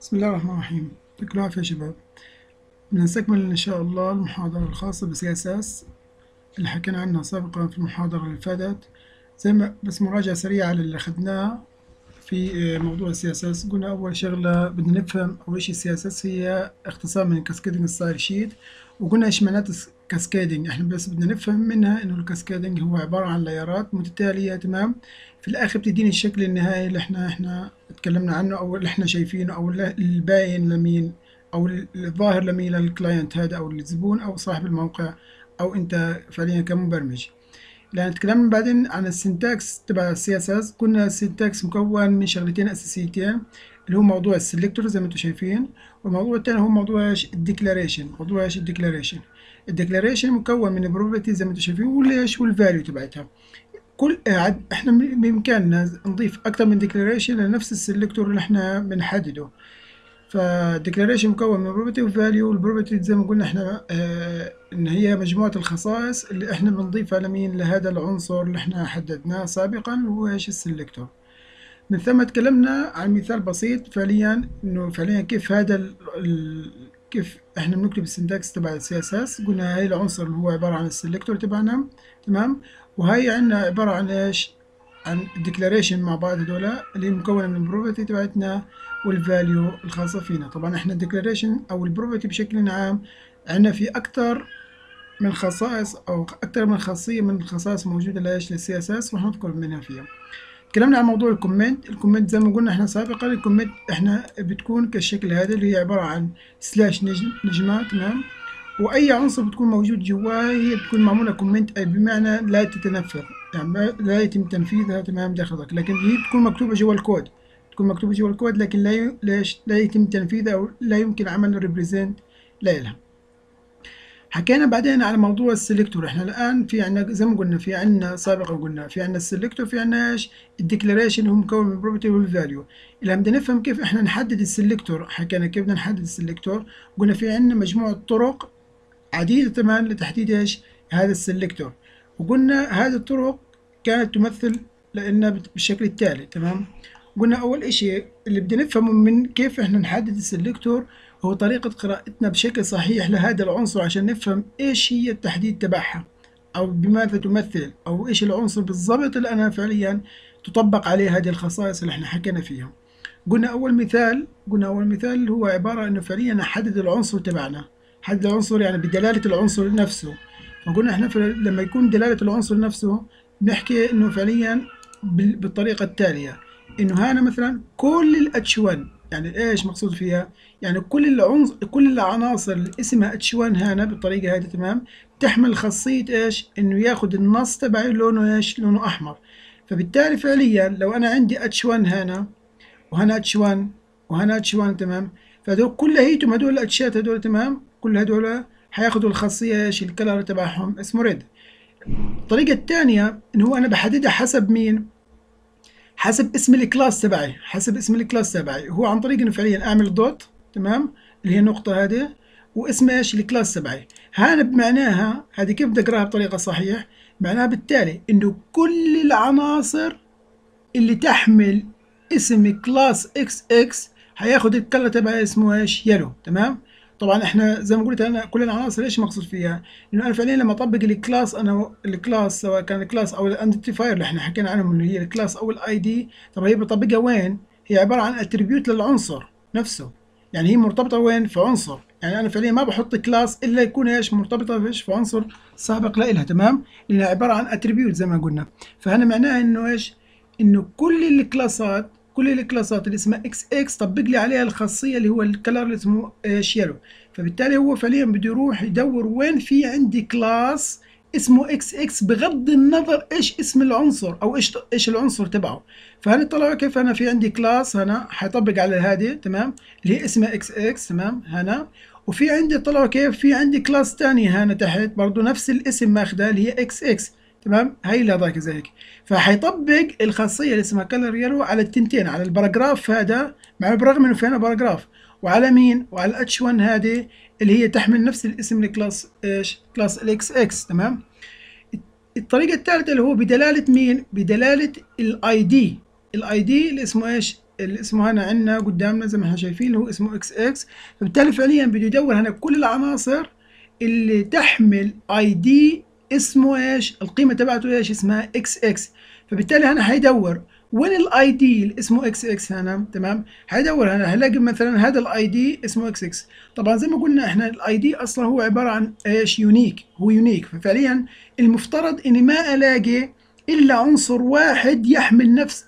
بسم الله الرحمن الرحيم. يعطيكم العافية يا شباب. بنستكمل إن شاء الله المحاضرة الخاصة CSS اللي حكينا عنها سابقا في المحاضرة اللي فاتت. زي ما بس مراجعة سريعة للي أخدناه في موضوع ال CSS قلنا أول شغلة بدنا نفهم أول شي ال CSS هي اختصار من Cascading Style Sheet. وقلنا إيش معنات cascading إحنا بس بدنا نفهم منها إنه ال cascading هو عبارة عن layer ات متتالية تمام؟ في الآخر بتديني الشكل النهائي اللي إحنا إحنا اتكلمنا عنه أو اللي إحنا شايفينه أو الباين لمين أو الظاهر لمين لل client هذا أو الزبون أو صاحب الموقع أو أنت فعليا كمبرمج. لأن تكلمنا بعدين عن ال syntax تبع ال CSS قلنا ال syntax مكون من شغلتين أساسيتين اللي هو موضوع ال selector زي ما أنتم شايفين والموضوع الثاني هو موضوع إيش؟ ال declaration. موضوع إيش؟ ال declaration. ال declaration مكون من ال property زي ما أنتم شايفين والإيش؟ وال value تبعتها. كل إحنا بإمكاننا نضيف أكثر من declaration لنفس ال selector اللي إحنا بنحدده. فال declaration مكون من property و value وال property زي ما قلنا إحنا آه إن هي مجموعة الخصائص اللي إحنا بنضيفها لمين؟ لهذا العنصر اللي إحنا حددناه سابقا هو إيش؟ ال selector من ثم تكلمنا عن مثال بسيط فعليا إنه فعليا كيف هذا ال ال كيف إحنا بنكتب ال syntax تبع ال CSS؟ قلنا هاي العنصر اللي هو عبارة عن ال selector تبعنا. تمام؟ وهي عندنا عبارة عن إيش؟ عن ال declaration مع بعض هذول اللي مكونة من ال property تبعتنا وال value الخاصة فينا. طبعا إحنا ال declaration أو ال property بشكل عام عندنا في أكثر من خصائص أو أكثر من خاصية من الخصائص موجودة لايش لل CSS وحنذكر منها فيها. تكلمنا عن موضوع ال comment. ال comment زي ما قلنا إحنا سابقا الكومنت إحنا بتكون كالشكل هذا اللي هي عبارة عن slash نجم نجمة تمام؟ وأي عنصر بتكون موجود جواه هي بتكون معمولة comment أي بمعنى لا تتنفذ يعني لا يتم تنفيذها تمام داخلك لكن هي بتكون مكتوبة جوا الكود. تكون مكتوبة جوا الكود لكن لا لا يتم تنفيذها أو لا يمكن عمل represent لها حكينا بعدين على موضوع ال selector إحنا الآن في عندنا زي ما قلنا في عندنا سابقا قلنا في عندنا ال selector في عندنا إيش؟ ال declaration هو مكون من ال property وال value اذا بدنا نفهم كيف إحنا نحدد ال selector حكينا كيف بدنا نحدد ال selector قلنا في عندنا مجموعة طرق عديدة تمام لتحديد إيش؟ هذا السلكتور وقلنا هذه الطرق كانت تمثل لنا بالشكل التالي تمام؟ قلنا أول إشي اللي بدنا نفهمه من كيف إحنا نحدد السلكتور هو طريقة قراءتنا بشكل صحيح لهذا العنصر عشان نفهم إيش هي التحديد تبعها أو بماذا تمثل أو إيش العنصر بالضبط اللي أنا فعليا تطبق عليه هذه الخصائص اللي إحنا حكينا فيها. قلنا أول مثال قلنا أول مثال هو عبارة إنه فعليا احدد العنصر تبعنا. حدد العنصر يعني بدلالة العنصر نفسه. فقلنا إحنا لما يكون دلالة العنصر نفسه بنحكي إنه فعليا بالطريقة التالية. إنه هنا مثلا كل الاتش 1 يعني إيش مقصود فيها؟ يعني كل العنصر كل العناصر اللي اسمها اتش 1 هنا بالطريقة هذه تمام؟ تحمل خاصية إيش؟ إنه ياخذ النص تبعي لونه إيش؟ لونه أحمر. فبالتالي فعليا لو أنا عندي H 1 هنا وهنا H 1 وهنا H 1 تمام؟ فهذول كلياتهم هدول ال H ات هدول تمام؟ كل هدول حياخذوا الخاصية إيش؟ ال color تبعهم اسمه red. الطريقة الثانية انه هو أنا بحددها حسب مين؟ حسب اسم ال class تبعي حسب اسم ال class تبعي. هو عن طريق انه فعليا أعمل dot تمام؟ اللي هي النقطة هذه. واسم إيش؟ ال class تبعي. هذا بمعناها هذه كيف بدي أقراها بطريقة صحيح؟ معناها بالتالي إنه كل العناصر اللي تحمل اسم كلاس إكس إكس هياخد ال color تبعي اسمه إيش؟ yellow تمام؟ طبعا إحنا زي ما قلت أنا كل العناصر إيش مقصود فيها؟ إنه أنا فعليا لما أطبق الكلاس أنا الكلاس سواء كان الكلاس أو الايدنتيفاير اللي إحنا حكينا عنهم اللي هي ال class أو ال ID طب هي بطبقها وين؟ هي عبارة عن attribute للعنصر نفسه يعني هي مرتبطة وين؟ في عنصر يعني أنا فعليا ما بحط class إلا يكون إيش مرتبطة في إيش؟ في عنصر سابق لها تمام؟ لأنها عبارة عن attribute زي ما قلنا فهنا معناها إنه إيش؟ إنه كل الكلاسات كل الكلاسات اللي اسمها إكس إكس طبق لي عليها الخاصية اللي هو ال color اللي اسمه إيش yellow فبالتالي هو فعليا بده يروح يدور وين في عندي كلاس اسمه إكس إكس بغض النظر إيش اسم العنصر أو إيش إيش العنصر تبعه. فهنا طلعوا كيف أنا في عندي class هنا؟ حيطبق على هذه تمام؟ اللي هي اسمها إكس إكس تمام؟ هنا. وفي عندي طلعوا كيف؟ في عندي class ثاني هنا تحت برضه نفس الاسم ماخذه اللي هي إكس إكس تمام؟ هي اللي هذاك زي هيك. فحيطبق الخاصية اللي اسمها color yellow على التنتين على ال paragraph هذا مع برغم إنه في هنا paragraph. وعلى مين؟ وعلى ال H 1 هذه اللي هي تحمل نفس الاسم ال class إيش؟ كلاس الاكس إكس تمام؟ الطريقة الثالثة اللي هو بدلالة مين؟ بدلالة ال ID ال ID اللي اسمه إيش؟ اللي اسمه هنا عندنا قدامنا زي ما إحنا شايفين اللي هو اسمه إكس إكس فبالتالي فعليا بده يدور هنا كل العناصر اللي تحمل ID اسمه إيش؟ القيمة تبعته إيش؟ اسمها إكس إكس. فبالتالي هنا حيدور وين ال ID اللي اسمه إكس إكس هنا؟ تمام؟ حيدور هنا. هلاقي مثلا هذا الاي دي اسمه إكس إكس. طبعا زي ما قلنا إحنا الاي دي أصلا هو عبارة عن إيش؟ unique. هو unique. ففعليا المفترض إني ما ألاقي إلا عنصر واحد يحمل نفس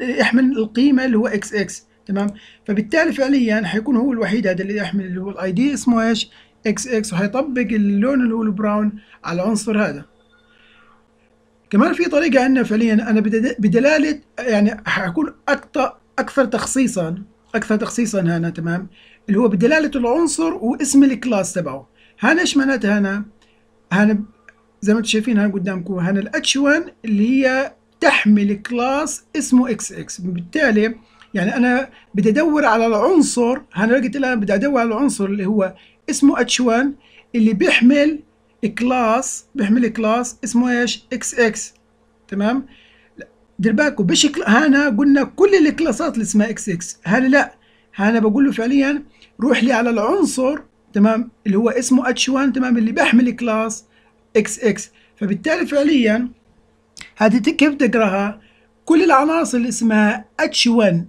يحمل القيمة اللي هو إكس إكس. تمام؟ فبالتالي فعليا حيكون هو الوحيد هذا اللي يحمل اللي هو ال ID. اسمه إيش؟ إكس إكس وحيطبق اللون اللي هو ال brown على العنصر هذا. كمان في طريقة عندنا فعليا أنا بدلالة يعني حكون أكثر أكثر تخصيصا أكثر تخصيصا هنا تمام؟ اللي هو بدلالة العنصر واسم ال class تبعه. هنا إيش معناتها هنا؟ هنا زي ما أنتم شايفين هنا قدامكم هنا ال H 1 اللي هي تحمل كلاس اسمه إكس إكس بالتالي يعني أنا بدي أدور على العنصر أنا لقيت الآن بدي أدور على العنصر اللي هو اسمه H 1 اللي بيحمل class بيحمل class اسمه إيش؟ إكس إكس تمام؟ دير بالكم بشكل هنا قلنا كل ال classات اللي اسمها إكس إكس هنا لا. هنا بقول له فعليا روح لي على العنصر تمام؟ اللي هو اسمه H 1 تمام؟ اللي بيحمل class إكس إكس فبالتالي فعليا هذه كيف تقراها؟ كل العناصر اللي اسمها H 1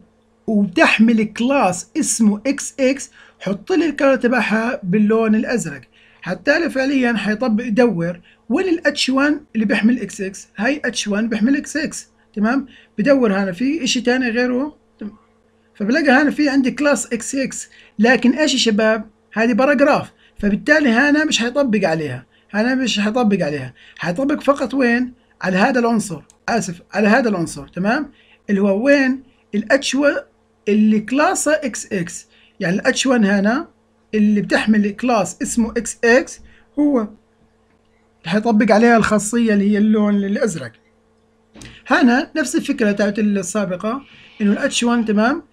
وبتحمل كلاس اسمه إكس إكس حط لي ال color تبعها باللون الأزرق. حتى فعليا حيطبق يدور وين الاتش 1 اللي بيحمل إكس إكس هاي اتش 1 بيحمل إكس إكس تمام؟ بدور هنا في إشي تاني غيره. فبلاقي هنا في عندي كلاس إكس إكس لكن إيش يا شباب؟ هذه paragraph فبالتالي هنا مش حيطبق عليها. هنا مش حيطبق عليها. حيطبق فقط وين؟ على هذا العنصر. آسف على هذا العنصر. تمام؟ اللي هو وين ال H 1 اللي كلاسه إكس إكس يعني ال H 1 هنا اللي بتحمل كلاس اسمه إكس إكس هو حيطبق عليها الخاصية اللي هي اللون الأزرق. هنا نفس الفكرة تاعت السابقة إنه ال H 1 تمام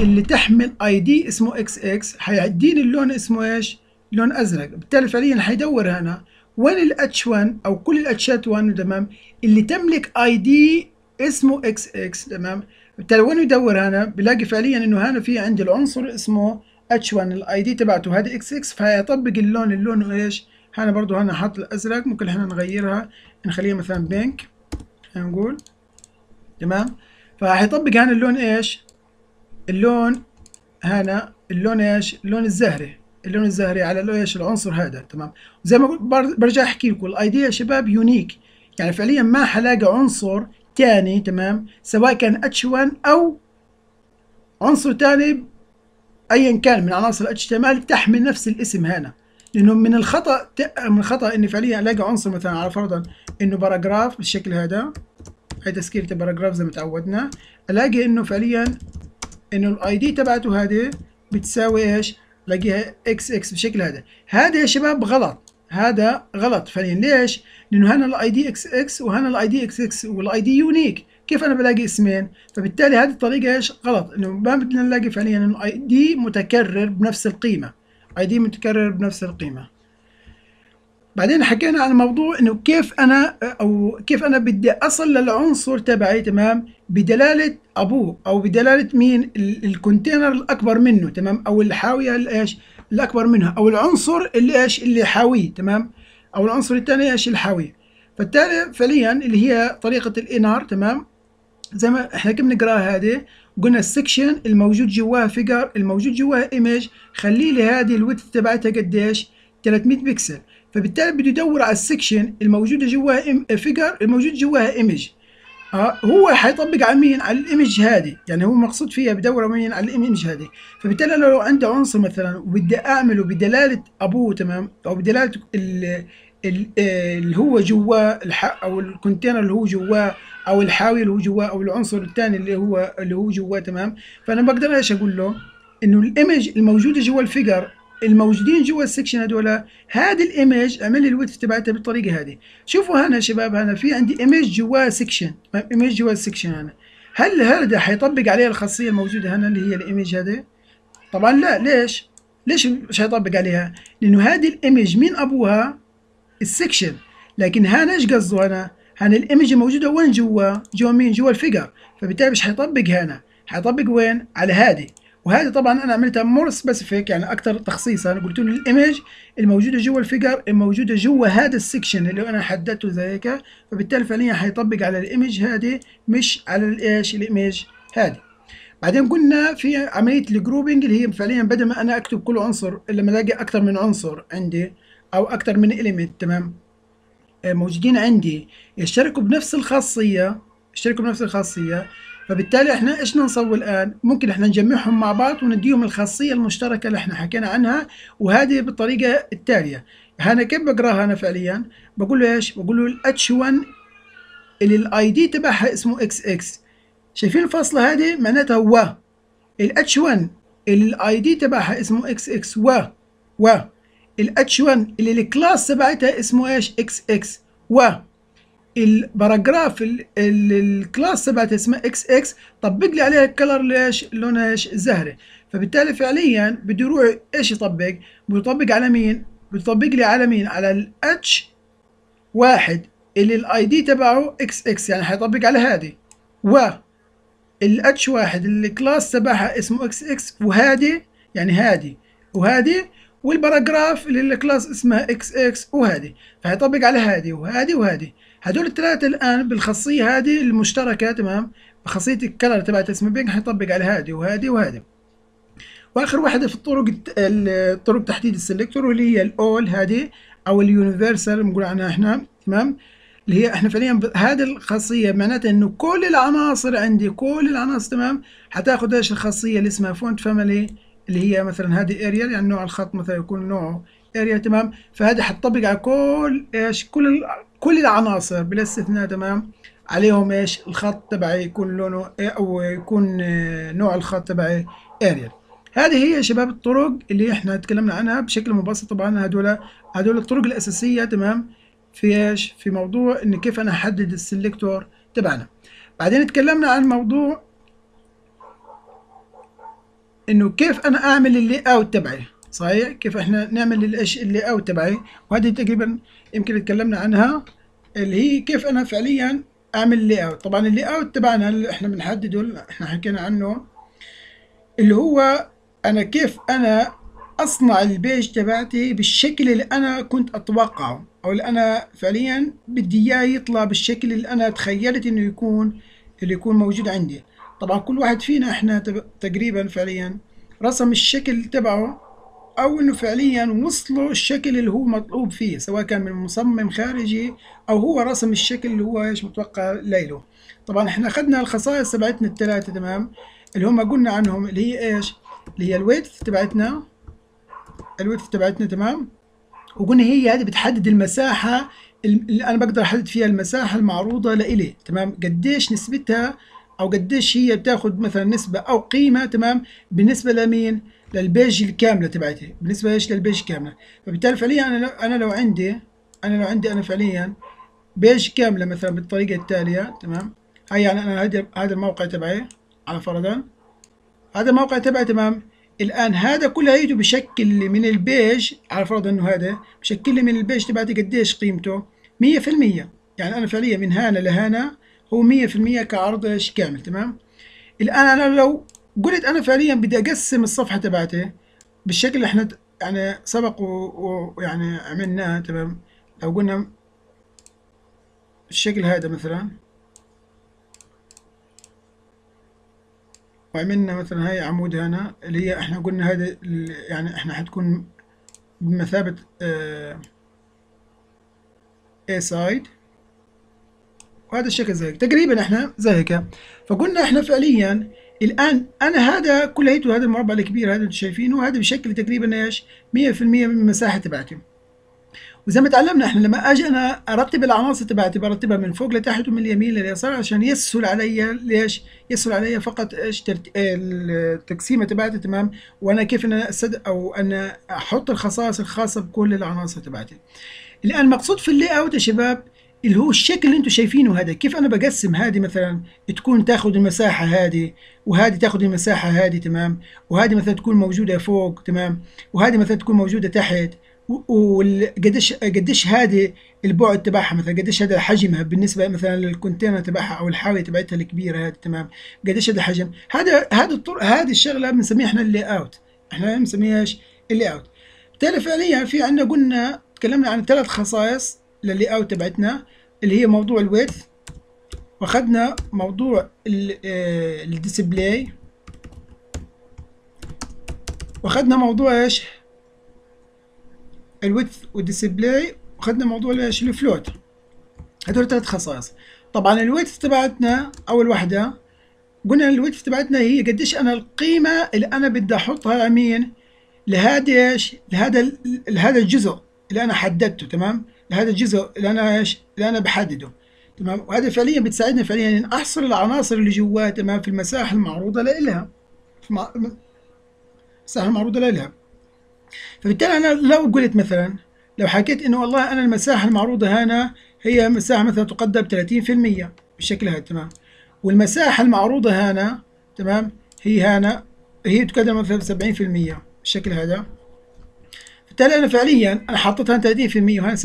اللي تحمل آي دي اسمه إكس إكس حيديني اللون اسمه إيش؟ لون أزرق. بالتالي فعليا حيدور هنا وين ال H 1 أو كل ال Hات 1 تمام اللي تملك آي دي اسمه X إكس تمام. بالتالي وين يدور هنا بلاقي فعليا إنه هنا في عندي العنصر اسمه اتش 1 الاي دي تبعته. هذه إكس فيطبق اللون اللون إيش؟ هنا برضو هنا حط الأزرق. ممكن إحنا نغيرها نخليها مثلا pink نقول. تمام؟ فحيطبق هنا اللون إيش؟ اللون هنا اللون إيش؟ اللون الزهري. اللون الزهري على إيش؟ العنصر هذا. تمام؟ زي ما برجع أحكي لكم. ال ID يا شباب unique يعني فعليا ما حلاقي عنصر ثاني تمام؟ سواء كان H 1 أو عنصر ثاني ايا كان من عناصر ال HTML تحمل نفس الاسم هنا. لأنه من الخطأ من الخطأ إني فعليا ألاقي عنصر مثلا على فرضا إنه paragraph بالشكل هذا هاي تسكيرة paragraph زي ما تعودنا. ألاقي إنه فعليا إنه ال ID تبعته هذه بتساوي إيش؟ ألاقيها إكس إكس بالشكل هذا. هذا يا شباب غلط. هذا غلط. فعليا ليش؟ لأنه هنا الاي دي إكس إكس وهنا الاي دي إكس إكس والاي دي يونيك كيف أنا بلاقي اسمين؟ فبالتالي هذه الطريقة إيش؟ غلط. إنه ما بدنا نلاقي فعليا انه ID متكرر بنفس القيمة. اي دي متكرر بنفس القيمة. بعدين حكينا عن موضوع إنه كيف أنا أو كيف أنا بدي أصل للعنصر تبعي تمام؟ بدلالة أبوه أو بدلالة مين؟ الكونتينر الأكبر منه تمام؟ أو الحاوية الايش الأكبر منها أو العنصر اللي إيش؟ اللي حاويه تمام؟ أو العنصر الثاني إيش؟ الحاويه فبالتالي فعليا اللي هي طريقة الإنار تمام؟ زي ما إحنا كنا نقراها هذه قلنا ال section الموجود جواها figure الموجود جواها image خلي لي هذه ال width تبعتها قديش؟ 300 بكسل. فبالتالي بده يدور على ال section الموجودة جواها figure الموجود جواها image آه هو حيطبق على مين؟ على ال image هذه. يعني هو مقصود فيها بدور مين؟ على ال image هذه. فبالتالي لو عندي عنصر مثلا وبدي أعمله بدلالة أبوه تمام؟ أو بدلالة اللي هو جواه أو ال container اللي هو جواه أو الحاوي اللي هو جواه أو العنصر الثاني اللي هو اللي هو جواه تمام؟ فأنا بقدر إيش أقول له؟ إنه ال image الموجودة جوا ال figure الموجودين جوا ال section هذول هذه ال image أعمل لي ال width تبعتها بالطريقة هذه شوفوا هنا شباب هنا في عندي image جوا section image جوا ال section هنا. هل هذا حيطبق عليه الخاصية الموجودة هنا اللي هي ال image هذه؟ طبعا لا. ليش؟ ليش مش هيطبق عليها؟ لأنه هذه ال image مين أبوها ال section. لكن هنا إيش قصده هنا؟ هنا ال image الموجودة وين جوا؟ جوا مين؟ جوا ال figure. فبالتالي مش حيطبق هنا. هيطبق وين؟ على هذه. وهذه طبعا أنا عملتها more specific يعني أكثر تخصيصا. قلت له ال image الموجودة جوا ال figure الموجودة جوا هذا ال section اللي أنا حددته زي هيك. فبالتالي فعليا حيطبق على ال image هذه مش على الإيش الايمج هذه. بعدين قلنا في عملية ال grouping اللي هي فعليا بدل ما أنا أكتب كل عنصر لما ألاقي أكثر من عنصر عندي أو أكثر من element تمام؟ آه، موجودين عندي يشتركوا بنفس الخاصية يشتركوا بنفس الخاصية. فبالتالي إحنا إيش نسوي الآن؟ ممكن إحنا نجمعهم مع بعض ونديهم الخاصية المشتركة اللي إحنا حكينا عنها وهذه بالطريقة التالية. أنا كيف بقراها أنا فعليا؟ بقول له إيش؟ بقول له ال H 1 اللي الاي دي تبعها اسمه إكس إكس شايفين الفاصلة هذه؟ معناتها و. ال H 1 اللي ال ID تبعها اسمه إكس إكس و. و. ال H 1 اللي ال class تبعتها اسمه إيش؟ إكس إكس و. ال paragraph ال class تبعتها اسمها إكس إكس طبق لي عليها ال color ليش؟ لونها إيش؟ زهري. فبالتالي فعليا بده يروح إيش يطبق؟ بيطبق على مين؟ بيطبق لي على مين؟ على ال H واحد. اللي ال ID تبعه إكس إكس يعني حيطبق على هذه. و ال H واحد اللي ال class تبعها اسمه إكس إكس وهذه يعني هذه وهذه وال paragraph اللي ال class اسمها إكس إكس وهذه. فهيطبق على هذه وهذه وهذه. هدول الثلاثة الآن بالخاصية هذه المشتركة تمام؟ بخاصية ال color تبعت اسم pink حيطبق على هذه وهذه وهذه. وآخر واحدة في الطرق الطرق تحديد ال selector واللي هي الأول هذه أو ال universal بنقول عنها إحنا تمام؟ اللي هي إحنا فعليا هذه الخاصية معناتها إنه كل العناصر عندي كل العناصر تمام؟ حتاخذ إيش الخاصية اللي اسمها font family اللي هي مثلا هذه Arial يعني نوع الخط مثلا يكون نوعه Arial تمام؟ فهذه حتطبق على كل إيش كل كل العناصر بلا استثناء تمام؟ عليهم إيش؟ الخط تبعي يكون لونه أو يكون آه، نوع الخط تبعي Arial هذه هي شباب الطرق اللي إحنا تكلمنا عنها بشكل مبسط. طبعا هدول هدول الطرق الأساسية تمام؟ في إيش؟ في موضوع إن كيف أنا أحدد ال selector تبعنا. بعدين تكلمنا عن موضوع إنه كيف أنا أعمل ال layout تبعي. صحيح؟ كيف إحنا نعمل الايش ال layout تبعي. وهذه تقريبا يمكن تكلمنا عنها اللي هي كيف أنا فعليا أعمل ال layout طبعا ال layout تبعنا اللي إحنا بنحدده إحنا حكينا عنه اللي هو أنا كيف أنا أصنع البيج تبعتي بالشكل اللي أنا كنت أتوقعه أو اللي أنا فعليا بدي إياه يطلع بالشكل اللي أنا تخيلت إنه يكون اللي يكون موجود عندي. طبعا كل واحد فينا إحنا تقريبا فعليا رسم الشكل تبعه أو إنه فعليا وصلوا الشكل اللي هو مطلوب فيه سواء كان من مصمم خارجي أو هو رسم الشكل اللي هو إيش متوقع ليله. طبعا إحنا أخذنا الخصائص تبعتنا الثلاثة تمام؟ اللي هم قلنا عنهم اللي هي إيش؟ اللي هي الويدث تبعتنا. الويدث تبعتنا تمام؟ وقلنا هي هذه بتحدد المساحة اللي أنا بقدر أحدد فيها المساحة المعروضة لإلي تمام؟ قديش نسبتها أو قديش هي بتاخذ مثلا نسبة أو قيمة تمام؟ بالنسبة لمين؟ للبيج الكاملة تبعتي. بالنسبة إيش؟ للبيج كاملة. فبالتالي فعليا أنا لو أنا لو عندي أنا لو عندي أنا فعليا بيج كاملة مثلا بالطريقة التالية تمام؟ هاي يعني أنا هذا هذا الموقع تبعي على فرضا. هذا الموقع تبعي تمام؟ الآن هذا كله هيجي بشكل من ال page على فرض إنه هذا بشكل لي من ال page تبعتي قديش قيمته؟ 100% يعني أنا فعليا من هنا لهنا هو 100% كعرض إيش كامل تمام؟ الآن أنا لو قلت أنا فعليا بدي أقسم الصفحة تبعتي بالشكل اللي إحنا يعني سبق ويعني عملناه تمام؟ لو قلنا الشكل هذا مثلا وعملنا مثلا هاي عمود هنا اللي هي إحنا قلنا هذا يعني إحنا حتكون بمثابة آه A side. وهذا الشكل زي هيك. تقريبا إحنا زي هيك. فقلنا إحنا فعليا الآن أنا هذا كليته هذا المربع الكبير هذا اللي شايفينه هذا بشكل تقريبا إيش 100% من المساحة تبعتي وزي ما تعلمنا إحنا لما أجي أنا أرتب العناصر تبعتي برتبها من فوق لتحت ومن اليمين لليسار عشان يسهل علي ليش؟ يسهل علي فقط إيش. التقسيمة تبعتي تمام وأنا كيف أنا أسد أو أنا أحط الخصائص الخاصة بكل العناصر تبعتي. الآن المقصود في اللي أوت يا شباب اللي هو الشكل اللي أنتم شايفينه هذا. كيف أنا بقسم هذه مثلا؟ تكون تأخذ المساحة هذه وهذه تأخذ المساحة هذه تمام؟ وهذه مثلا تكون موجودة فوق تمام؟ وهذه مثلا تكون موجودة تحت. وقديش قديش هذه البعد تبعها مثلا؟ قديش هذا حجمها بالنسبة مثلا لل container تبعها أو الحاوية تبعتها الكبيرة هذه تمام؟ قديش هذا الحجم هذا هذا الطرق هذه الشغلة بنسميها إحنا ال layout إحنا بنسميها إيش؟ ال layout بالتالي فعليا في عندنا قلنا تكلمنا عن ثلاث خصائص لل layout تبعتنا اللي هي موضوع ال width وأخذنا موضوع ال display وأخذنا موضوع إيش؟ ال width وال display وأخذنا موضوع إيش؟ ال float هدول ثلاث خصائص. طبعا ال width تبعتنا أول واحدة. قلنا ال width تبعتنا هي قديش أنا القيمة اللي أنا بدي أحطها يمين لهذا إيش؟ لهذا لهذا الجزء اللي أنا حددته تمام؟ لهذا الجزء اللي أنا إيش اللي أنا بحدده. تمام؟ وهذا فعليا بتساعدني فعليا إن احصر العناصر اللي جواه تمام؟ في المساحة المعروضة لها في المساحة المعروضة لها فبالتالي أنا لو قلت مثلا لو حكيت إنه والله أنا المساحة المعروضة هنا هي مساحة مثلا تقدر ب 30% بالشكل هذا تمام؟ والمساحة المعروضة هنا تمام؟ هي هنا هي تقدر مثلا 70% بالشكل هذا. بالتالي أنا فعليا أنا حطيتها 30% وهنا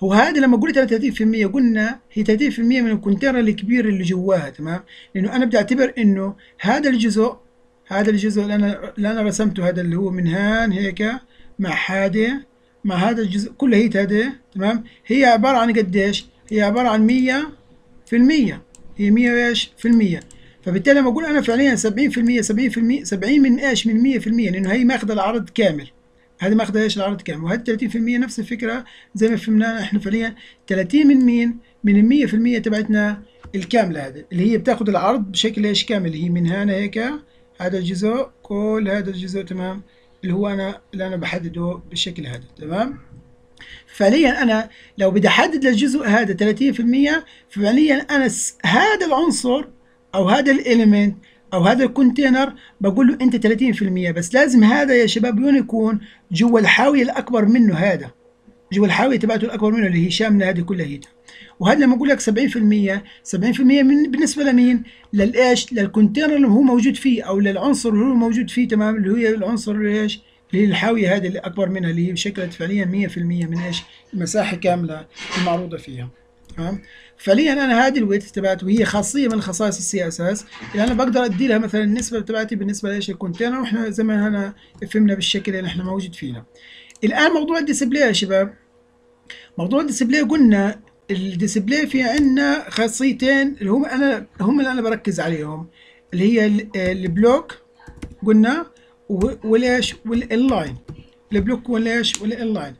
70% هو هذا لما قلت أنا 30% قلنا هي 30% من الكونتينر الكبير اللي جواها تمام؟ لأنه أنا بدي أعتبر إنه هذا الجزء هذا الجزء اللي أنا اللي أنا رسمته هذا اللي هو من هان هيك مع هذا مع هذا الجزء كله هي هذا تمام؟ هي عبارة عن قديش؟ هي عبارة عن 100 في المية. هي 100 إيش في المية. فبالتالي لما أقول أنا فعليا 70% 70% 70 من إيش؟ من 100% لأنه هي ماخذة العرض كامل. هذه ماخذه إيش العرض كامل. وهذه 30% نفس الفكرة زي ما فهمنا إحنا فعليا. 30 من مين؟ من ال 100% تبعتنا الكاملة هذه اللي هي بتاخذ العرض بشكل إيش كامل. هي من هنا هيك هذا الجزء كل هذا الجزء تمام؟ اللي هو أنا اللي أنا بحدده بالشكل هذا تمام؟ فعليا أنا لو بدي أحدد الجزء هذا 30% فعليا أنا هذا العنصر أو هذا الاليمنت أو هذا الكونتينر بقول له أنت 30% بس لازم هذا يا شباب يكون جوا الحاوية الأكبر منه هذا جوا الحاوية تبعته الأكبر منه اللي هي شامله هذه كلها هي وهذا لما أقول لك 70% 70% من بالنسبة لمين؟ للإيش؟ للكونتينر اللي هو موجود فيه أو للعنصر اللي هو موجود فيه تمام اللي هي العنصر إيش؟ اللي هي الحاوية هذه اللي أكبر منها اللي هي شكلت فعليا 100% من إيش؟ المساحة كاملة المعروضة فيها تمام؟ فعليا أنا هذه ال width تبعت وهي خاصية من خصائص ال CSS. اللي أنا بقدر أدي لها مثلا النسبة تبعتي بالنسبة لإيش؟ ال container وإحنا زي ما هنا فهمنا بالشكل اللي إحنا موجود فينا. الآن موضوع ال display يا شباب. موضوع ال display قلنا ال display في عندنا خاصيتين اللي هم أنا هم اللي أنا بركز عليهم اللي هي ال block قلنا والايش وال inline ال block والايش وال inline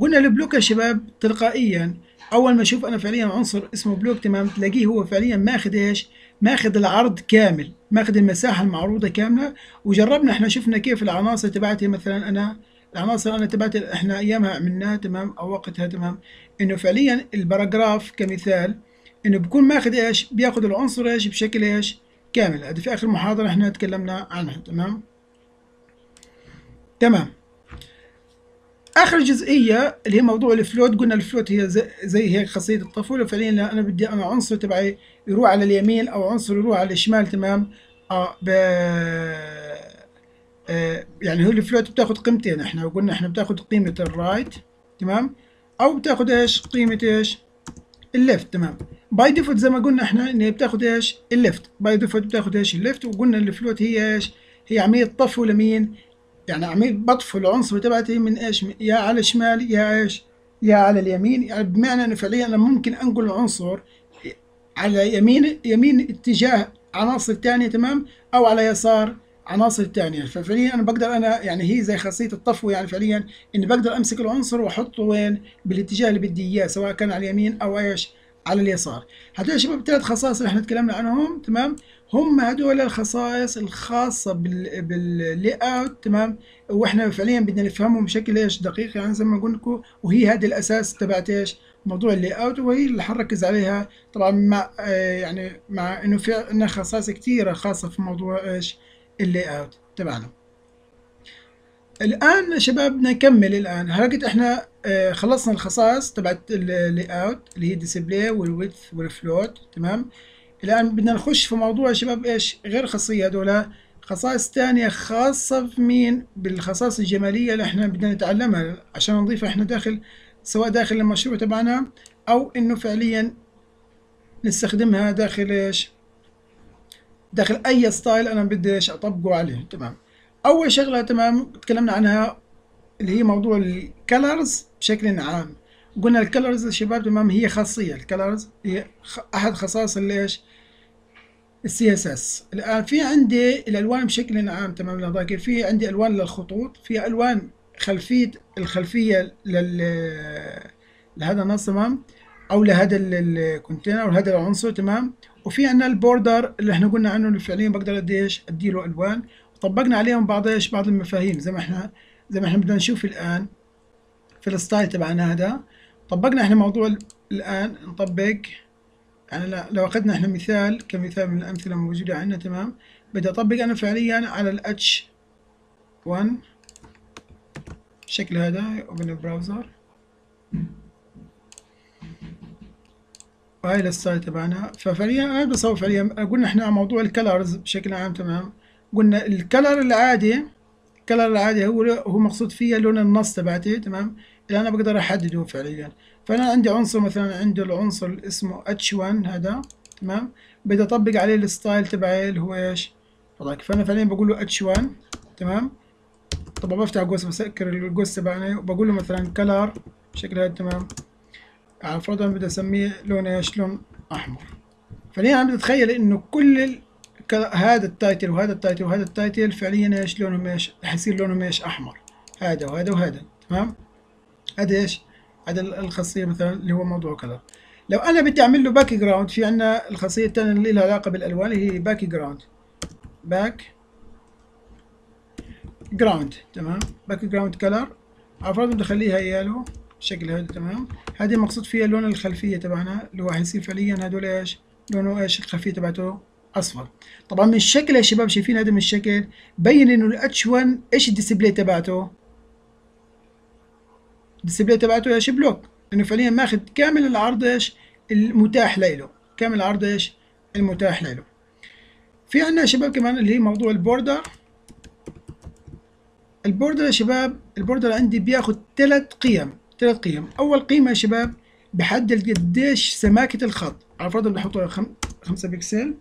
قلنا ال block يا شباب تلقائيا أول ما أشوف أنا فعليا عنصر اسمه block تمام؟ تلاقيه هو فعليا ماخذ إيش؟ ماخذ العرض كامل ماخذ المساحة المعروضة كاملة. وجربنا إحنا شفنا كيف العناصر تبعتي مثلا أنا العناصر أنا تبعت إحنا أيامها عملناها تمام؟ أو وقتها تمام؟ إنه فعليا ال paragraph كمثال إنه بيكون ماخذ إيش؟ بياخذ العنصر إيش؟ بشكل إيش؟ كامل. هذه في آخر محاضرة إحنا تكلمنا عنها تمام؟ تمام. آخر جزئية اللي هي موضوع ال float قلنا ال float هي زي, هيك خاصيه الطفو فعليا أنا بدي أنا عنصر تبعي يروح على اليمين أو عنصر يروح على الشمال تمام؟ آه ب آه يعني هو ال float بتاخذ قيمتين إحنا قلنا إحنا بتاخذ قيمة ال right تمام؟ أو بتاخذ إيش؟ قيمة إيش؟ ال left تمام؟ by default زي ما قلنا إحنا إن هي بتاخذ إيش؟ ال left. by default بتاخذ إيش؟ ال left وقلنا ال float هي إيش؟ هي عملية طفو لمين يعني عمليه بطفو العنصر تبعتي من إيش؟ يا على الشمال يا إيش؟ يا على اليمين. يعني بمعنى إنه فعليا أنا ممكن أنقل العنصر على يمين يمين اتجاه عناصر ثانية تمام؟ أو على يسار عناصر تانية. ففعليا أنا بقدر أنا يعني هي زي خاصية الطفو يعني فعليا إني بقدر أمسك العنصر وأحطه وين؟ بالاتجاه اللي بدي إياه سواء كان على اليمين أو إيش؟ على اليسار. هذول يا شباب ثلاث خصائص اللي إحنا تكلمنا عنهم تمام؟ هم هذول الخصائص الخاصة بال بال layout تمام؟ وإحنا فعليا بدنا نفهمهم بشكل إيش؟ دقيق يعني زي ما قلت لكم وهي هذه الأساس تبعت إيش؟ موضوع ال layout وهي اللي حنركز عليها. طبعا مع آه يعني مع إنه في عندنا خصائص كثيرة خاصة في موضوع إيش؟ ال layout تبعنا. الآن شباب نكمل الآن. هلقيت إحنا آه خلصنا الخصائص تبعت ال layout اللي هي display وال width وال float تمام؟ الآن بدنا نخش في موضوع شباب إيش؟ غير خاصيه هذول خصائص تانية خاصة في مين بالخصائص الجمالية اللي إحنا بدنا نتعلمها عشان نضيفها إحنا داخل سواء داخل المشروع تبعنا أو إنه فعليا نستخدمها داخل إيش؟ داخل أي ستايل أنا بدي إيش؟ أطبقه عليه. تمام. أول شغلة تمام تكلمنا عنها اللي هي موضوع الكالرز بشكل عام. قلنا ال colors يا شباب تمام هي خاصية. ال colors هي أحد خصائص إيش ال CSS. الآن في عندي الألوان بشكل عام تمام لذلك في عندي ألوان للخطوط في ألوان خلفية الخلفية لل لهذا النص تمام أو لهذا ال container أو لهذا العنصر تمام. وفي عندنا ال border اللي إحنا قلنا عنه اللي فعليا بقدر قديش ادي له ألوان. وطبقنا عليهم بعض إيش؟ بعض المفاهيم زي ما إحنا زي ما إحنا بدنا نشوف الآن في ال style تبعنا هذا. طبقنا إحنا موضوع الآن نطبق يعني لو أخذنا إحنا مثال كمثال من الأمثلة الموجوده عندنا تمام؟ بدي أطبق أنا فعليا على ال H 1 الشكل هذا open ال browser وهاي ال style تبعنا. ففعليا أنا بسوي فعليا قلنا إحنا موضوع ال colors بشكل عام تمام؟ قلنا ال color العادي ال color العادي هو هو مقصود فيه لون النص تبعتي تمام؟ اللي أنا بقدر أحدده فعليا. فأنا عندي عنصر مثلا عنده العنصر اسمه H1 هذا تمام؟ بدي أطبق عليه ال style تبعي اللي هو إيش؟ فضاك فأنا فعليا بقول له H1 تمام؟ طبعا بفتح قوس بسكر القوس تبعنا وبقول له مثلا color بشكل هذا تمام؟ على فرضا بدي أسميه لون إيش؟ لون أحمر. فعليا أنا بدي أتخيل إنه كل. هذا ال title وهذا ال title وهذا ال title فعليا إيش؟ لونهم إيش؟ رح يصير لونهم إيش؟ أحمر. هذا وهذا وهذا تمام؟ هذا إيش؟ هذا الخاصية مثلا اللي هو موضوع كذا. لو أنا بدي أعمل له background في عندنا الخاصية الثانية اللي لها علاقة بالألوان هي background background تمام؟ background color عفوا بدي اخليها yellow بالشكل هذا تمام؟ هذه المقصود فيها لون الخلفية تبعنا اللي هو حيصير فعليا هدول إيش؟ لونه إيش؟ الخلفية تبعته أصفر. طبعا من الشكل يا شباب شايفين هذا من الشكل بين إنه ال H 1 إيش ال display تبعته ال display تبعته إيش block. انه فعليا ماخذ كامل العرض إيش؟ المتاح له كامل العرض إيش؟ المتاح له في عندنا يا شباب كمان اللي هي موضوع ال border. ال border يا شباب ال border عندي بياخد ثلاث قيم ثلاث قيم. أول قيمة يا شباب بحدد قديش سماكة الخط. على فرض بنحطه خم... خمسة بكسل